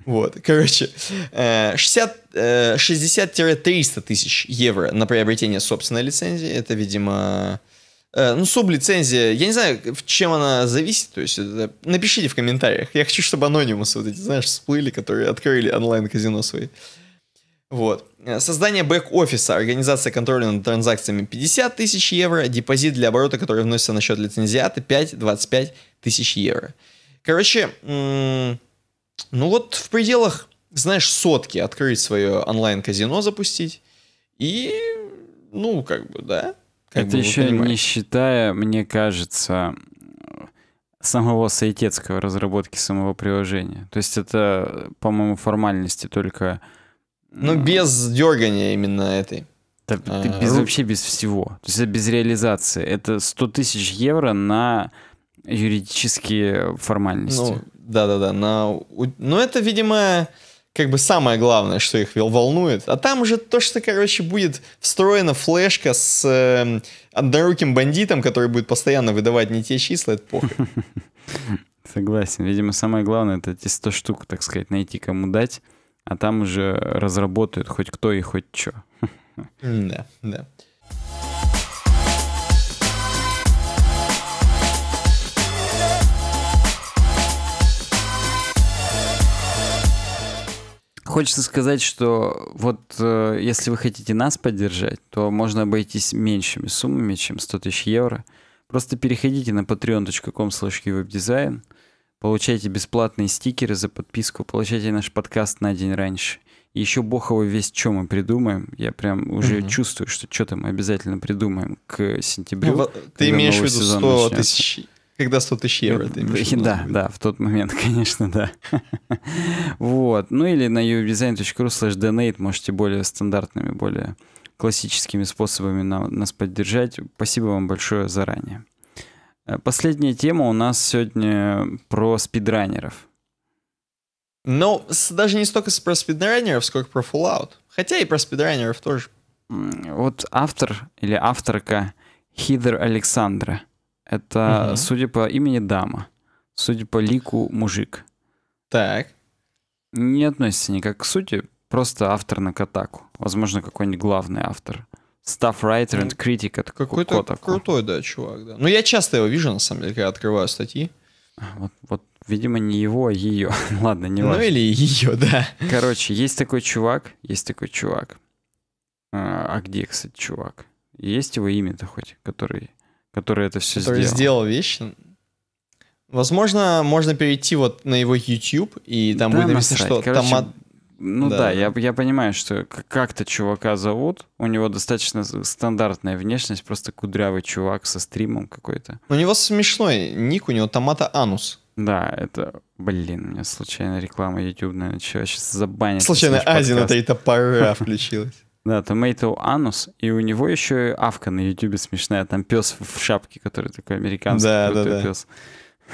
Вот, короче, э, 60, э, 60-300 тысяч евро на приобретение собственной лицензии. Это, видимо, э, ну, сублицензия. Я не знаю, в чем она зависит. То есть, это- напишите в комментариях. Я хочу, чтобы анонимусы вот эти, знаешь, всплыли, которые открыли онлайн-казино свои. Вот. Э, Создание бэк-офиса, организация контроля над транзакциями 50 тысяч евро, депозит для оборота, который вносится на счет лицензиата 5-25 тысяч евро. Короче, ну вот в пределах, знаешь, сотки открыть свое онлайн-казино запустить. И, ну, как бы, да. Как
это
бы
еще не
понимаете.
считая, мне кажется, самого сайтецкого разработки самого приложения. То есть это, по-моему, формальности только...
Ну, без дергания именно этой.
ты
а,
без,
ру-
вообще без всего. То есть это без реализации. Это 100 тысяч евро на юридические формальности.
Ну, да-да-да. На... Ну, это, видимо, как бы самое главное, что их волнует. А там уже то, что, короче, будет встроена флешка с эм, одноруким бандитом, который будет постоянно выдавать не те числа, это похуй.
Согласен. Видимо, самое главное это эти 100 штук, так сказать, найти кому дать, а там уже разработают хоть кто и хоть что.
Да, да.
Хочется сказать, что вот э, если вы хотите нас поддержать, то можно обойтись меньшими суммами, чем 100 тысяч евро. Просто переходите на patreon.com webdesign, получайте бесплатные стикеры за подписку, получайте наш подкаст на день раньше. И еще бог его весь, что мы придумаем. Я прям уже
Мгм.
чувствую, что что-то мы обязательно придумаем к сентябрю.
Ну, Ты имеешь в виду
сезон
100
начнется.
тысяч... Когда 100 тысяч евро ты имеешь в виду?
Да, да, в тот момент, конечно, да. Вот. Ну или на uwebdesign.ru slash donate можете более стандартными, более классическими способами на- нас поддержать. Спасибо вам большое заранее. Э, Последняя тема у нас сегодня про спидранеров.
С- даже не столько про спидранеров, сколько про Fallout. Хотя и про спидранеров тоже.
Вот автор или авторка Хидер Александра. Это,
Мгм.
судя по имени, дама. Судя по лику, мужик.
Так.
не относится никак к сути, просто автор на Катаку. Возможно, какой-нибудь главный автор. Staff writer and critic от
Какой-то
Котаку.
крутой, да, чувак, да. Ну, я часто его вижу, на самом деле, когда открываю статьи.
Вот, вот, видимо, не его, а ее. Ладно, не
ну,
важно.
или ее, да.
Короче, есть такой чувак, есть такой чувак. А, а где, кстати, чувак? Есть его имя-то хоть, который, который это все
который
сделал?
сделал вещи. Возможно, можно перейти вот на его YouTube, и там
Да
будет написано,
насрать.
что
Короче,
томат...
Ну
Да,
да,
да.
Я, я понимаю, что как-то чувака зовут, у него достаточно стандартная внешность, просто кудрявый чувак со стримом какой-то.
У него смешной ник, у него томата анус.
Да, это, блин, у меня случайно реклама YouTube начала сейчас забанить.
Случайно Азия на три топора включилась.
Да, Tomato Anus, и у него еще и авка на YouTube смешная, там пес в шапке, который такой американский
Да, да,
крутой
да.
пес.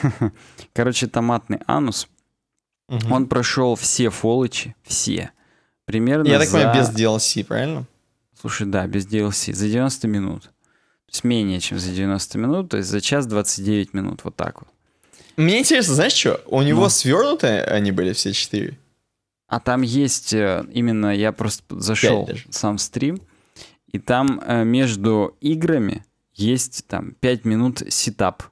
Короче, томатный анус,
Мгм.
он прошел все фолочи, все. Примерно
Я так
за...
понимаю, без DLC, правильно?
Слушай, да, без DLC, за 90 минут. То есть менее, чем за 90 минут, то есть за час 29 минут, вот так вот.
Мне интересно, знаешь что? У него
Ну.
свернуты они были все четыре?
А там есть э, именно, я просто зашел сам стрим, и там э, между играми есть там 5 минут setup.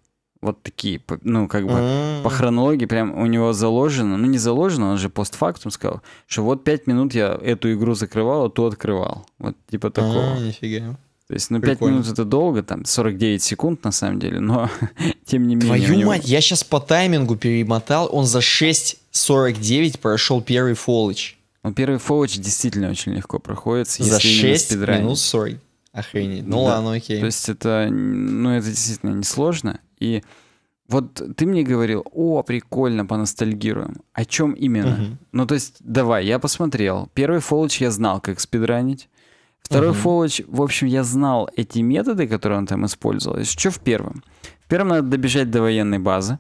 Вот такие, ну, как бы по хронологии прям у него заложено, ну не заложено, он же постфактум сказал, что вот 5 минут я эту игру закрывал, а ту открывал. Вот типа такого.
А, нифига.
То есть, ну 5
прикольно.
минут это долго, там 49 секунд на самом деле, но тем не менее.
Твою
него-
мать, я сейчас по таймингу перемотал, он за 6.49 прошел первый фоллоч.
Ну, первый фоллоч действительно очень легко проходится,
За
если именно
6
спидранить.
минут 40. Охренеть. Ну
Да.
ладно, окей.
То есть это, ну, это действительно несложно. И вот ты мне говорил, о, прикольно, поностальгируем. О чем именно?
Мгм.
Ну, то есть, давай, я посмотрел. Первый фоллоч я знал, как спидранить. Второй
Мгм.
фоллоч, в общем, я знал эти методы, которые он там использовал. Что в первом? В первом надо добежать до военной базы.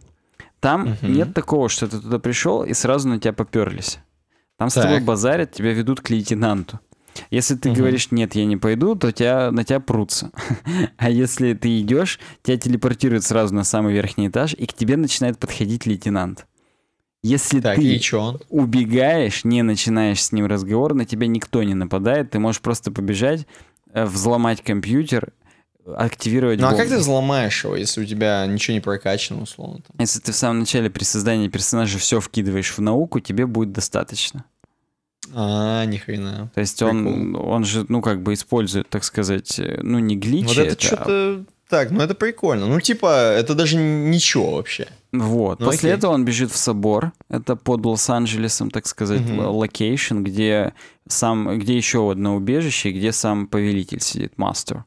Там
Мгм.
нет такого, что ты туда пришел и сразу на тебя поперлись. Там с тобой
Так.
базарят, тебя ведут к лейтенанту. Если ты
Мгм.
говоришь, нет, я не пойду, то тебя, на тебя прутся. А если ты идешь, тебя телепортируют сразу на самый верхний этаж, и к тебе начинает подходить лейтенант. Если
Так,
ты убегаешь, не начинаешь с ним разговор, на тебя никто не нападает, ты можешь просто побежать, э, взломать компьютер, активировать
Ну а как
бомбу.
ты взломаешь его, если у тебя ничего не прокачано, условно? Там?
Если ты в самом начале при создании персонажа все вкидываешь в науку, тебе будет достаточно.
А, ни хрена.
То есть он, он же, ну, как бы использует, так сказать, ну, не гличи.
Вот это
это, а-
что-то... Так, ну это прикольно. Ну типа, это даже ничего вообще.
Вот.
Ну,
После
окей.
этого он бежит в собор. Это под Лос-Анджелесом, так сказать, л- location, где сам, где еще одно убежище, где сам повелитель сидит, мастер.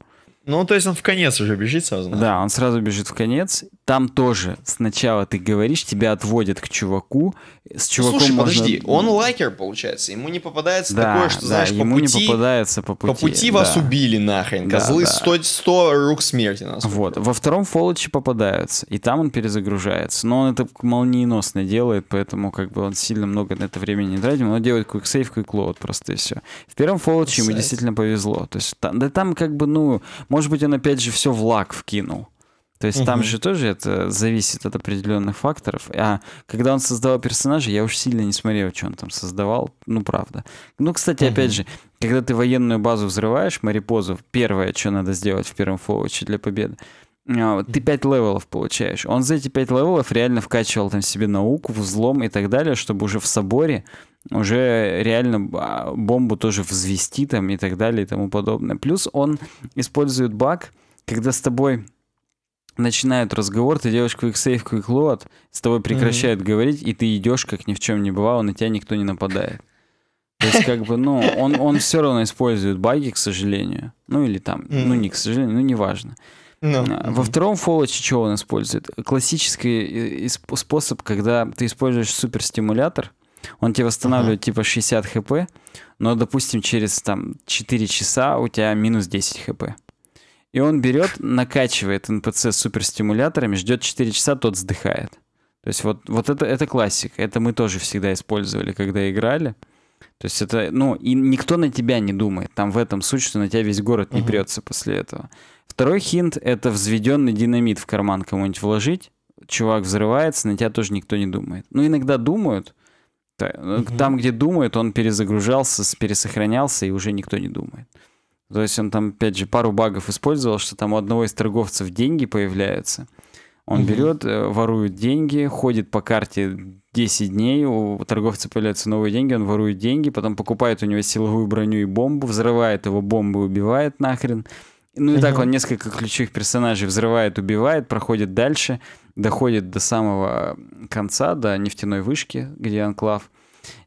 Ну, то есть он в конец уже бежит сразу.
Да, он сразу бежит в конец. Там тоже сначала ты говоришь, тебя отводят к чуваку. С чуваком
слушай,
можно-
подожди, он лайкер, получается. Ему не попадается
да,
такое, что,
да,
знаешь, по
ему
пути,
не попадается по пути.
по пути
да.
вас убили нахрен.
Да,
Козлы
да.
100, 100 рук смерти нас.
Вот. Во втором фоллоче попадаются, и там он перезагружается. Но он это молниеносно делает, поэтому как бы он сильно много на это времени не тратит. Он делает quick save, quick load просто и все. В первом фоллоче ему действительно повезло. То есть там, да там как бы, ну, может быть, он опять же все в лак вкинул. То есть там
Мгм.
же тоже это зависит от определенных факторов. А когда он создавал персонажа, я уж сильно не смотрел, что он там создавал. Ну, правда. Ну, кстати,
Мгм.
опять же, когда ты военную базу взрываешь, Марипозу, первое, что надо сделать в первом фоллоче для победы, а, ты 5 левелов получаешь. Он за эти 5 левелов реально вкачивал там себе науку, взлом и так далее, чтобы уже в соборе уже реально а, бомбу тоже взвести там и так далее и тому подобное. Плюс он использует баг, когда с тобой начинают разговор, ты делаешь quick save, quick load, с тобой прекращают говорить, и ты идешь, как ни в чем не бывало, на тебя никто не нападает. То есть, как бы, ну, он, он все равно использует баги, к сожалению. Ну, или там, ну, не к сожалению, ну, неважно.
Ну,
А, Во втором фоллоче что он использует? Классический э, способ, когда ты используешь суперстимулятор, он тебе восстанавливает типа 60 хп, но, допустим, через там 4 часа у тебя минус 10 хп. И он берет, накачивает НПЦ суперстимуляторами, ждет 4 часа, тот сдыхает. То есть вот, вот это, это классика. Это мы тоже всегда использовали, когда играли. То есть это, ну, и никто на тебя не думает. Там в этом суть, что на тебя весь город не прется после этого. Второй хинт — это взведенный динамит в карман кому-нибудь вложить. Чувак взрывается, на тебя тоже никто не думает. Ну, иногда думают.
Мгм.
Там, где думают, он перезагружался, пересохранялся, и уже никто не думает. То есть он там, опять же, пару багов использовал, что там у одного из торговцев деньги появляются. Он
Мгм.
берет, э, ворует деньги, ходит по карте 10 дней, у торговца появляются новые деньги, он ворует деньги, потом покупает у него силовую броню и бомбу, взрывает его бомбы, убивает нахрен. Ну и так
Мгм.
он несколько ключевых персонажей взрывает, убивает, проходит дальше, доходит до самого конца, до нефтяной вышки, где анклав.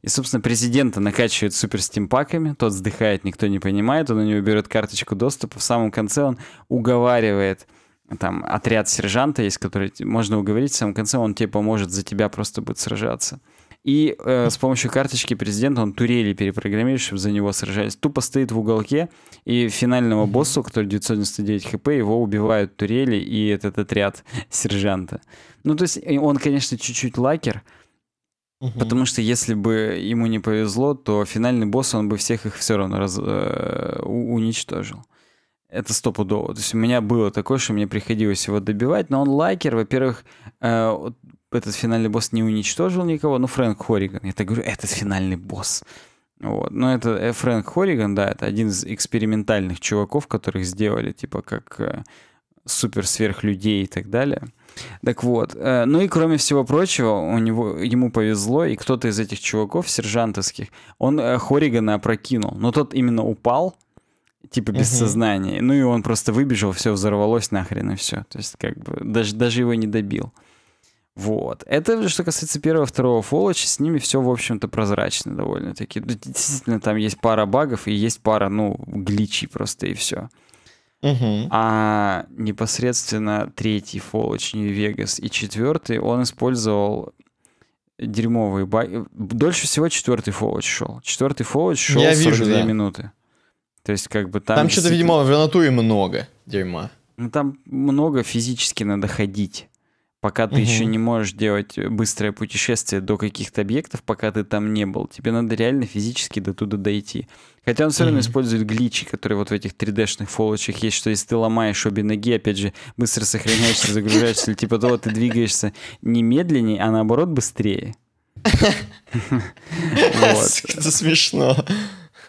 И, собственно, президента накачивает супер стимпаками, тот вздыхает, никто не понимает, он у него берет карточку доступа, в самом конце он уговаривает там отряд сержанта есть, который можно уговорить в самом конце, он тебе поможет, за тебя просто будет сражаться. И э, с помощью карточки президента он турели перепрограммирует, чтобы за него сражались. Тупо стоит в уголке, и финального босса, который 999 хп, его убивают турели и этот отряд сержанта. Ну, то есть он, конечно, чуть-чуть лакер, Угу. Потому что если бы ему не повезло, то финальный босс, он бы всех их все равно раз, э, уничтожил. Это стопудово. То есть у меня было такое, что мне приходилось его добивать, но он лайкер. Во-первых, э, этот финальный босс не уничтожил никого. Ну, Фрэнк Хорриган. Я так говорю, этот финальный босс. Вот. Но это э, Фрэнк Хорриган, да, это один из экспериментальных чуваков, которых сделали, типа, как э, супер-сверхлюдей и так далее. Так вот, э, ну и кроме всего прочего, у него, ему повезло, и кто-то из этих чуваков, сержантовских, он э, Хорригана опрокинул. Но тот именно упал, типа без угу. сознания. Ну и он просто выбежал, все взорвалось нахрен и все. То есть как бы даже, даже его не добил. Вот. Это что касается первого, второго фоллоча, с ними все, в общем-то, прозрачно довольно-таки. Ну, действительно, там есть пара багов и есть пара, ну, гличей просто и все. Угу. А непосредственно третий фоллоч Нью-Вегас и четвертый он использовал дерьмовые баги. Дольше всего четвертый фоллоч шел. Четвертый фоллоч шел Я 42 вижу, да. минуты. То есть, как бы там...
Там что-то, видимо, в натуре много дерьма.
Ну, там много физически надо ходить. Пока ты угу. еще не можешь делать быстрое путешествие до каких-то объектов, пока ты там не был. Тебе надо реально физически до туда дойти. Хотя он все равно mm использует гличи, которые вот в этих 3D-шных фолочах есть, что если ты ломаешь обе ноги, опять же, быстро сохраняешься, загружаешься, типа того, ты двигаешься не медленнее, а наоборот быстрее.
Это смешно.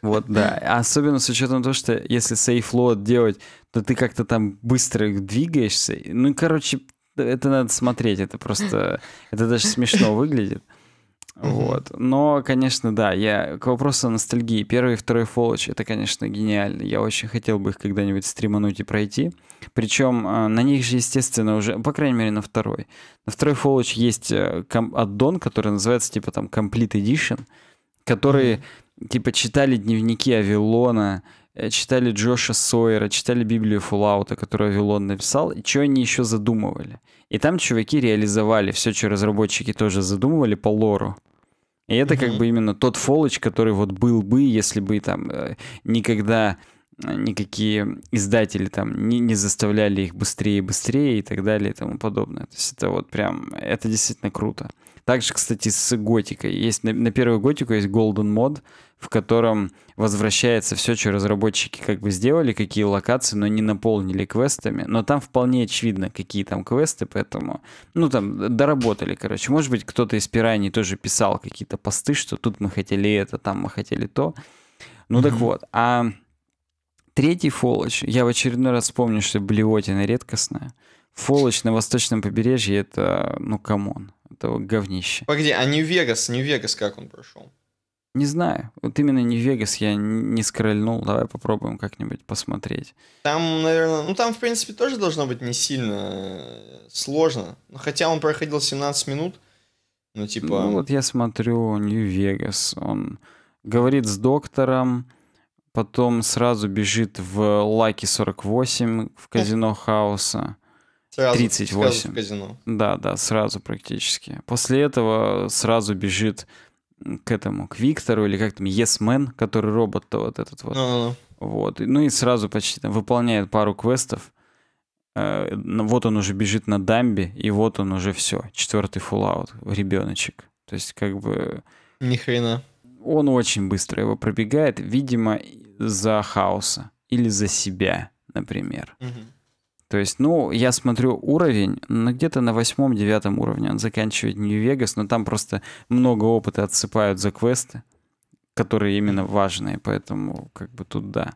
Вот, да. Особенно с учетом того, что если сейф-лот делать, то ты как-то там быстро двигаешься. Ну, короче, это надо смотреть. Это просто... Это даже смешно выглядит. Вот. Но, конечно, да, я к вопросу ностальгии. Первый и второй фоллоч это, конечно, гениально. Я очень хотел бы их когда-нибудь стримануть и пройти. Причем э, на них же, естественно, уже, по крайней мере, на второй. На второй фоллоч есть э, аддон, который называется типа там Complete Edition, которые mm-hmm. типа читали дневники Авилона, читали Джоша Сойера, читали Библию Фуллаута, которую Авилон написал, и что они еще задумывали. И там чуваки реализовали все, что разработчики тоже задумывали по лору. И это mm-hmm. как бы именно тот фоллоч, который вот был бы, если бы там э, никогда э, никакие издатели там не, не заставляли их быстрее и быстрее и так далее и тому подобное. То есть это вот прям, это действительно круто. Также, кстати, с готикой. Есть на, на первую готику есть Golden Mod, в котором возвращается все, что разработчики как бы сделали, какие локации, но не наполнили квестами. Но там вполне очевидно, какие там квесты, поэтому, ну там, доработали, короче. Может быть, кто-то из пираний тоже писал какие-то посты, что тут мы хотели это, там мы хотели то. Ну mm-hmm. так вот, а третий фолоч, я в очередной раз вспомню, что блевотина редкостная. Фолоч на восточном побережье это, ну, come on, это говнище.
Погоди, а Нью-Вегас, Нью-Вегас как он прошел?
Не знаю. Вот именно Нью-Вегас я не скрольнул. Давай попробуем как-нибудь посмотреть.
Там, наверное, ну там, в принципе, тоже должно быть не сильно э, сложно. Но хотя он проходил 17 минут. Ну, типа... Ну,
вот я смотрю Нью-Вегас. Он говорит с доктором, потом сразу бежит в Лаки 48 в казино Хаоса. Сразу, 38. Сразу в казино. Да, да, сразу практически. После этого сразу бежит к этому, к Виктору, или как там, Yes Man, который робот-то вот этот вот. No, Вот. Ну и сразу почти там выполняет пару квестов. Э, вот он уже бежит на дамбе, и вот он уже все. Четвертый фуллаут, ребеночек. То есть как бы...
Ни хрена.
Он очень быстро его пробегает, видимо, за хаоса или за себя, например. Угу. То есть, ну, я смотрю уровень, ну, где-то на восьмом-девятом уровне он заканчивает Нью-Вегас, но там просто много опыта отсыпают за квесты, которые именно важные, поэтому как бы тут да.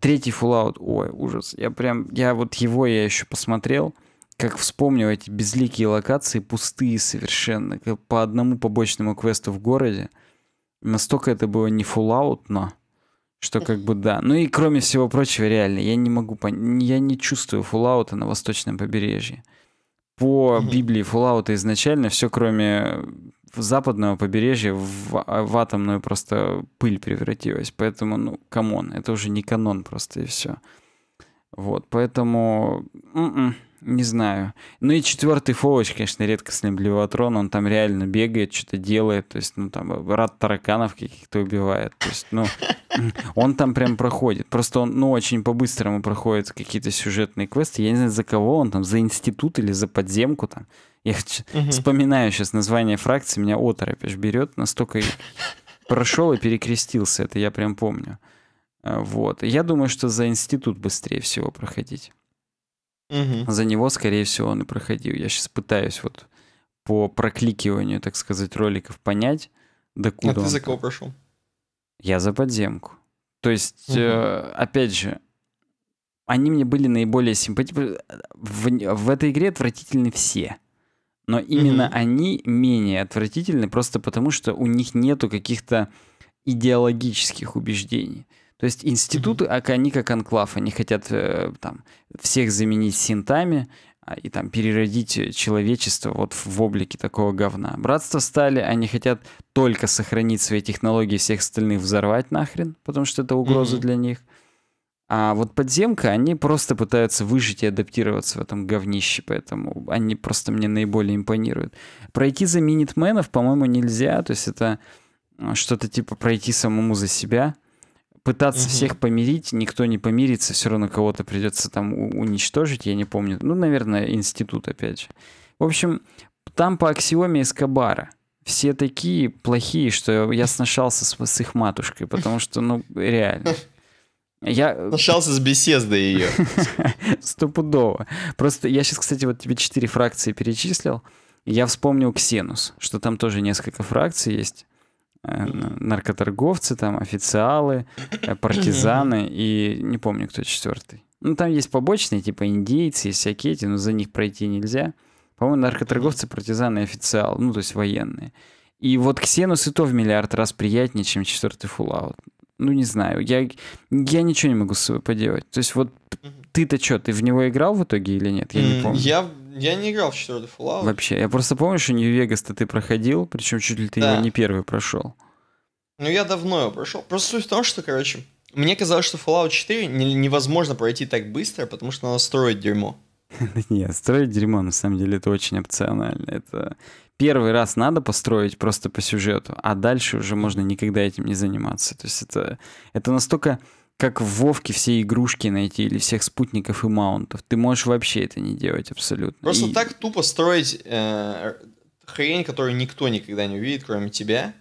Третий Fallout, ой, ужас. Я прям, я вот его я еще посмотрел, как вспомнил эти безликие локации, пустые совершенно, по одному побочному квесту в городе. Настолько это было не Fallout, но что как бы да. Ну и кроме всего прочего, реально, я не могу понять, я не чувствую фуллаута на восточном побережье. По Библии фуллаута изначально все, кроме западного побережья, в, в атомную просто пыль превратилось. Поэтому, ну, come on, это уже не канон просто и все. Вот, поэтому... М-м, не знаю. Ну и четвертый Фолоч, конечно, редкостный блевотрон. Он там реально бегает, что-то делает. То есть, ну, там, радтараканов каких-то убивает. То есть, ну, он там прям проходит. Просто он, ну, очень по-быстрому проходит какие-то сюжетные квесты. Я не знаю, за кого он там, за институт или за подземку там. Я угу. вспоминаю сейчас название фракции, меня оторопь аж берет. Настолько прошел и перекрестился. Это я прям помню. А, вот. Я думаю, что за институт быстрее всего проходить. Угу. За него, скорее всего, он и проходил. Я сейчас пытаюсь вот по прокликиванию, так сказать, роликов понять, докуда
А ты за кого прошел?
Я за подземку. То есть, угу. э, опять же, они мне были наиболее симпатичны. В, в этой игре отвратительны все. Но именно угу. они менее отвратительны просто потому, что у них нету каких-то идеологических убеждений. То есть институты, mm-hmm. они как анклав, они хотят э, там всех заменить синтами а, и там переродить человечество вот в облике такого говна. Братство стали, они хотят только сохранить свои технологии, всех остальных взорвать нахрен, потому что это угроза mm-hmm. для них. А вот подземка, они просто пытаются выжить и адаптироваться в этом говнище, поэтому они просто мне наиболее импонируют. Пройти за минитменов, по-моему, нельзя, то есть это а, что-то типа пройти самому за себя — пытаться угу. всех помирить, никто не помирится, все равно кого-то придется там уничтожить, я не помню. Ну, наверное, институт, опять же. В общем, там по аксиоме Эскобара. Все такие плохие, что я сношался с, с их матушкой, потому что, ну, реально.
Я... Сношался с беседой ее.
Стопудово. Просто я сейчас, кстати, вот тебе четыре фракции перечислил. Я вспомнил Ксенус, что там тоже несколько фракций есть. Э, наркоторговцы, там официалы, э, партизаны и не помню, кто четвертый. Ну, там есть побочные, типа индейцы и всякие эти, но за них пройти нельзя. По-моему, наркоторговцы, партизаны и официалы, ну, то есть военные. И вот Ксенус и то в миллиард раз приятнее, чем четвертый Fallout. Ну, не знаю, я, я ничего не могу с собой поделать. То есть вот ты-то что, ты в него играл в итоге или нет?
Я не помню. Я я не играл в четвертый Fallout.
Вообще. Я просто помню, что Нью-Вегас-то ты проходил, причем чуть ли ты да. его не первый прошел.
Ну, я давно его прошел. Просто суть в том, что, короче, мне казалось, что Fallout 4 невозможно пройти так быстро, потому что надо строить дерьмо.
Нет, строить дерьмо, на самом деле, это очень опционально. Это первый раз надо построить просто по сюжету, а дальше уже можно никогда этим не заниматься. То есть это, это настолько как в Вовке все игрушки найти или всех спутников и маунтов. Ты можешь вообще это не делать абсолютно.
Просто и... так тупо строить э, хрень, которую никто никогда не увидит, кроме тебя.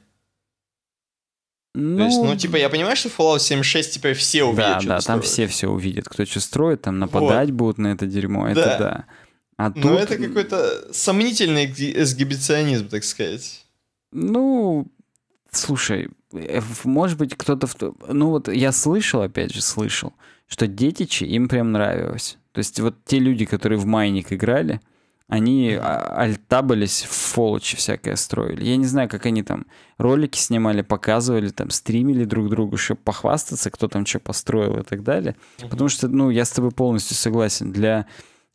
Ну... То есть, ну, типа, я понимаю, что Fallout 76 теперь все увидят,
Да, да, там все все увидят. Кто что строит, там нападать вот. будут на это дерьмо, это да. да.
А тут... Ну, это какой-то сомнительный эксгибиционизм, так сказать.
Ну, слушай, может быть, кто-то... Ну вот я слышал, опять же, слышал, что детичи им прям нравилось. То есть вот те люди, которые в Майник играли, они а, альтабались в фолочи всякое строили. Я не знаю, как они там ролики снимали, показывали, там стримили друг другу, чтобы похвастаться, кто там что построил и так далее. Потому что, ну, я с тобой полностью согласен. Для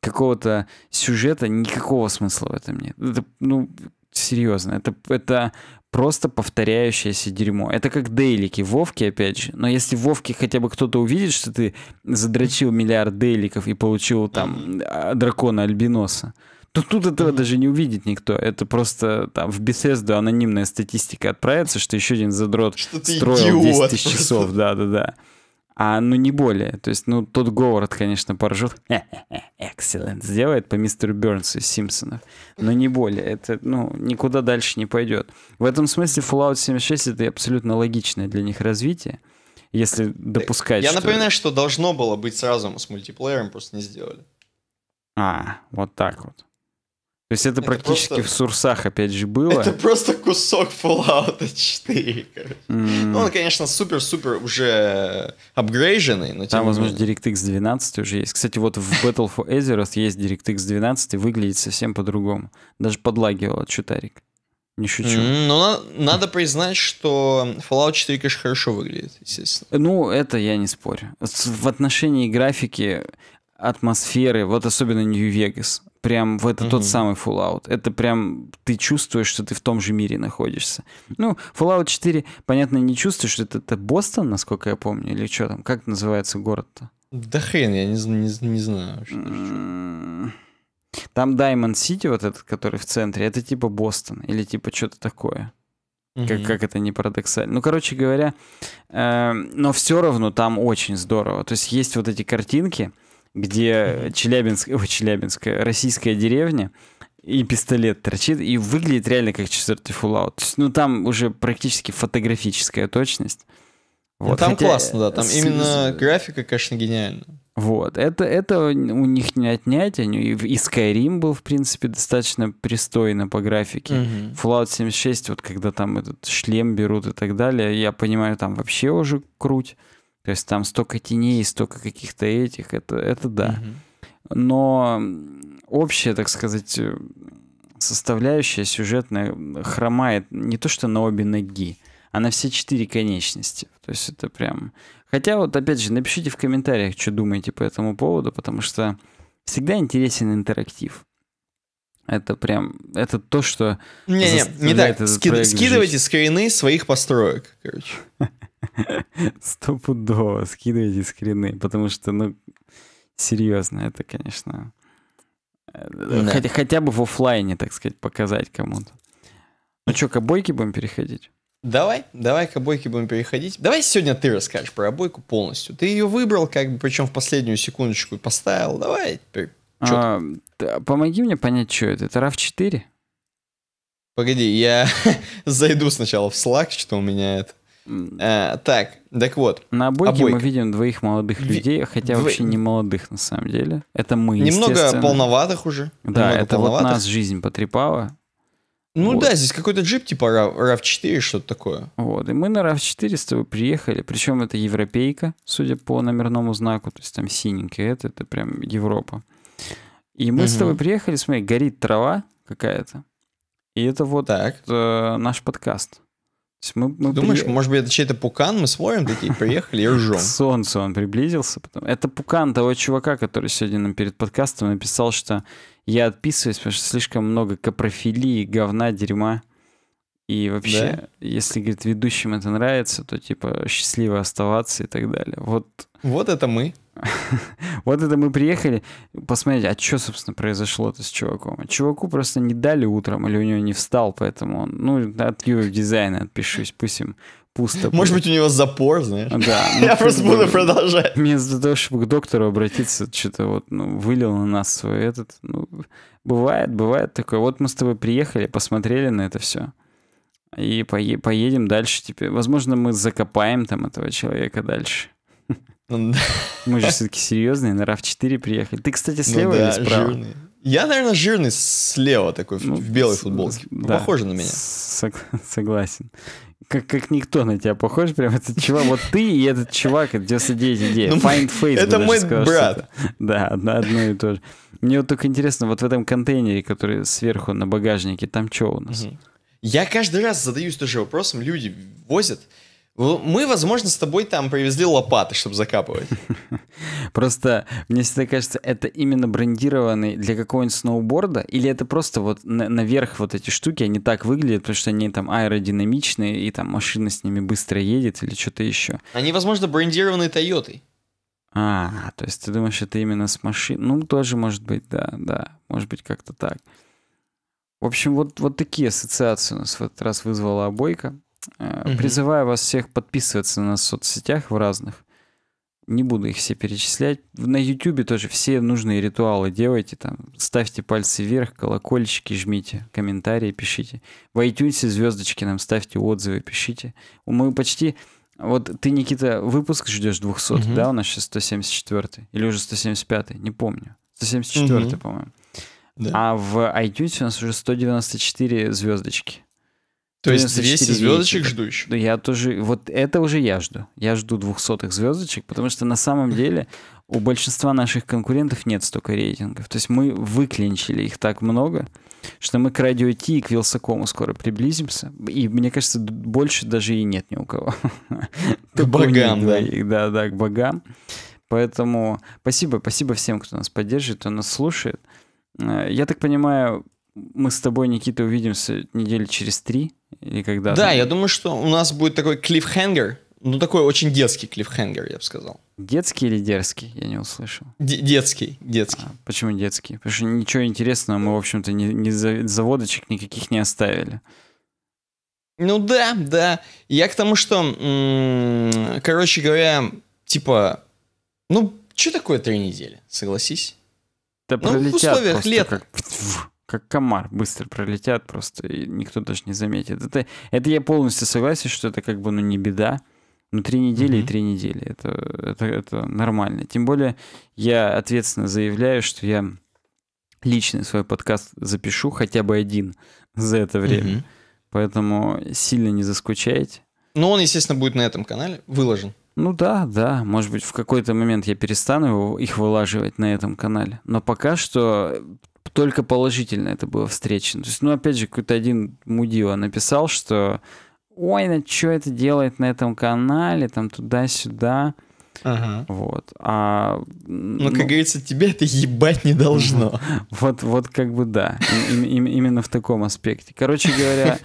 какого-то сюжета никакого смысла в этом нет. Это, ну, серьезно, это, это просто повторяющееся дерьмо. Это как дейлики в Вовке, опять же. Но если в Вовке хотя бы кто-то увидит, что ты задрочил миллиард дейликов и получил там а, дракона Альбиноса, то тут этого даже не увидит никто. Это просто там в Bethesda анонимная статистика отправится, что еще один задрот строил 10 тысяч часов. Да-да-да. А ну не более. То есть, ну, тот Говард, конечно, поржет. Excellent. Сделает по мистеру Бернсу из Симпсонов. Но не более. Это, ну, никуда дальше не пойдет. В этом смысле Fallout 76 это абсолютно логичное для них развитие. Если допускать,
Я что... напоминаю, что должно было быть сразу с мультиплеером, просто не сделали.
А, вот так вот. То есть это, это практически просто... в Сурсах опять же было.
Это просто кусок Fallout 4, короче. Mm. Ну, он, конечно, супер-супер уже апгрейженный, но
Там, возможно, DirectX 12 уже есть. Кстати, вот в Battle for Azeroth есть DirectX 12, и выглядит совсем по-другому. Даже подлагивал от чутарик. Не шучу.
Mm, ну, на, надо признать, что Fallout 4, конечно, хорошо выглядит, естественно.
Ну, это я не спорю. В отношении графики, атмосферы, вот особенно Нью-Вегас, прям в это mm-hmm. тот самый Fallout. Это прям ты чувствуешь, что ты в том же мире находишься. Ну, Fallout 4, понятно, не чувствуешь, что это, это Бостон, насколько я помню, или что там, как называется город-то?
Да хрен, я не, не, не знаю. Что mm-hmm.
Там Diamond City, вот этот, который в центре, это типа Бостон или типа что-то такое. Как,
Мгм.
как это не парадоксально. Ну, короче говоря, э, но все равно там очень здорово. То есть есть вот эти картинки, где Челябинск, ой, Челябинская, российская деревня, и пистолет торчит, и выглядит реально как четвертый Fallout. То есть, ну, там уже практически фотографическая точность.
Ну,
Вот,
там
хотя
классно, да. Там
с-
именно графика, конечно, гениальна.
Вот, это, это у них не отнять, они, и Skyrim был, в принципе, достаточно пристойно по графике.
Мгм.
Fallout 76, вот когда там этот шлем берут и так далее, я понимаю, там вообще уже круть. То есть там столько теней, столько каких-то этих, это, это да. Но общая, так сказать, э, составляющая сюжетная хромает не то что на обе ноги, а на все четыре конечности. То есть это прям... Хотя вот, опять же, напишите в комментариях, что думаете по этому поводу, потому что всегда интересен интерактив. Это прям... Это то, что...
Не-не, не так.
проект
Скидывайте
жить.
скрины своих построек, короче.
Стопудово скидывайте скрины, потому что, ну, серьезно, это, конечно... э,
Да.
Хотя, хотя бы в оффлайне, так сказать, показать кому-то. Ну что, к обойке будем переходить?
Давай, давай к обойке будем переходить. Давай сегодня ты расскажешь про обойку полностью. Ты ее выбрал, как бы, причем в последнюю секундочку поставил. Давай,
А, помоги мне понять, что это. Это RAV4?
погоди, я зайду сначала в Slack, что у меня это. А, так, так вот.
На обойке
обойка.
мы видим двоих молодых людей, хотя
дво-
вообще не молодых на самом деле. Это мы,
Немного полноватых уже.
Да,
немного
это вот
полноватых.
нас жизнь потрепала.
Ну
вот.
да, здесь какой-то джип типа RAV- RAV4, что-то такое.
Вот, и мы на RAV4 с тобой приехали, причем это европейка, судя по номерному знаку, то есть там синенькая, это, это прям Европа. И мы с
Мгм.
тобой приехали, смотри, горит трава какая-то, и это вот
Так.
э, наш подкаст. Мы, мы
Думаешь,
при-
может быть, это чей-то пукан, мы смотрим, такие, приехали и
к
ржем.
солнцу он приблизился. Потом. Это пукан того чувака, который сегодня нам перед подкастом написал, что я отписываюсь, потому что слишком много капрофилии, говна, дерьма. И вообще, если, говорит, ведущим это нравится, то типа счастливо оставаться и так далее. Вот,
Вот это мы.
вот это мы приехали посмотреть, а что, собственно, произошло-то с чуваком. Чуваку просто не дали утром, или у него не встал, поэтому ну, от UF дизайна отпишусь, пусть им пусто.
Может быть, у него запор, знаешь.
Да, ну,
Я просто буду продолжать.
Вместо того, чтобы к доктору обратиться, что-то вот, ну, вылил на нас свой этот, ну, бывает, бывает такое. Вот мы с тобой приехали, посмотрели на это все. И пое- поедем дальше теперь. Возможно, мы закопаем там этого человека дальше.
Ну
Мы же все-таки серьезные, на RAV4 приехали. Ты, кстати,
Ну
слева
да,
или справа?
жирный. Я, наверное, жирный слева такой, в-
Ну,
в белой футболке.
да,
Похоже на меня.
сог- согласен. Как, как никто на тебя похож, прям этот чувак. Вот ты и этот чувак, это 99 идей.
Ну,
Find Face.
это мой
сказал,
брат.
это. Да, одно, одно и то же. Мне вот только интересно, вот в этом контейнере, который сверху на багажнике, там что у нас?
Мгм. Я каждый раз задаюсь тоже вопросом, люди возят. Мы, возможно, с тобой там привезли лопаты, чтобы закапывать.
Просто мне всегда кажется, это именно брендированный для какого-нибудь сноуборда, или это просто вот на- наверх вот эти штуки, они так выглядят, потому что они там аэродинамичные, и там машина с ними быстро едет или что-то еще.
Они, возможно, брендированы Тойотой.
А, то есть ты думаешь, это именно с машин? Ну, тоже может быть, да, да, может быть как-то так. В общем, вот, вот такие ассоциации у нас в этот раз вызвала обойка.
Мгм.
Призываю вас всех подписываться на нас в соцсетях в разных. Не буду их все перечислять. На YouTube тоже все нужные ритуалы делайте. Там, ставьте пальцы вверх, колокольчики жмите, комментарии пишите. В iTunes звездочки нам ставьте, отзывы пишите. Мы почти... Вот ты, Никита, выпуск ждешь 200,
Мгм.
да? У нас сейчас 174 или уже 175 не помню. 174
Мгм.
по-моему.
Да.
А в iTunes у нас уже 194 звездочки.
То есть
94
200 звездочек жду еще.
Да я тоже, вот это уже я жду. Я жду двухсотых звездочек, потому что на самом деле у большинства наших конкурентов нет столько рейтингов. То есть мы выклинчили их так много, что мы к радио Ти и к Вилсакому скоро приблизимся. И мне кажется, больше даже и нет ни у кого. Них
богам, да.
Да, да, к богам. Поэтому спасибо, спасибо всем, кто нас поддерживает, кто нас слушает. Э, Я так понимаю, мы с тобой, Никита, увидимся недели через три или когда
Да, я думаю, что у нас будет такой клиффхенгер. Ну, такой очень детский клиффхенгер, я бы сказал.
Детский или дерзкий? Я не услышал.
Д- детский, детский.
А, почему детский? Потому что ничего интересного мы, в общем-то, ни, ни за- заводочек никаких не оставили.
Ну да, да. Я к тому, что, м, короче говоря, типа, ну, что такое три недели, согласись?
Да
Ну, в условиях лета.
Как, как комар, быстро пролетят просто, и никто даже не заметит. Это, это я полностью согласен, что это как бы, ну, не беда. Ну, три недели и
Мгм.
три недели. Это, это, это нормально. Тем более, я ответственно заявляю, что я личный свой подкаст запишу хотя бы один за это время.
Мгм.
Поэтому сильно не заскучайте.
Ну, он, естественно, будет на этом канале выложен.
Ну да, да, может быть, в какой-то момент я перестану его- их вылаживать на этом канале. Но пока что только положительно это было встречено. То есть, ну, опять же, какой-то один мудила написал, что ой, ну что это делает на этом канале, там туда-сюда,
Ага.
вот. А,
Ну, как говорится, тебя это ебать не должно.
Вот, вот как бы да, им- им- именно в таком аспекте. Короче говоря,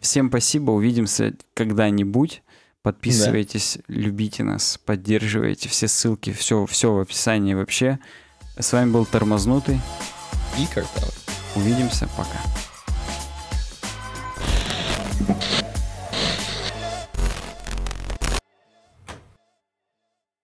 всем спасибо, увидимся когда-нибудь. Подписывайтесь, любите нас, поддерживайте. Все ссылки, все, все в описании вообще. С вами был Тормознутый.
И картавый.
Увидимся, пока.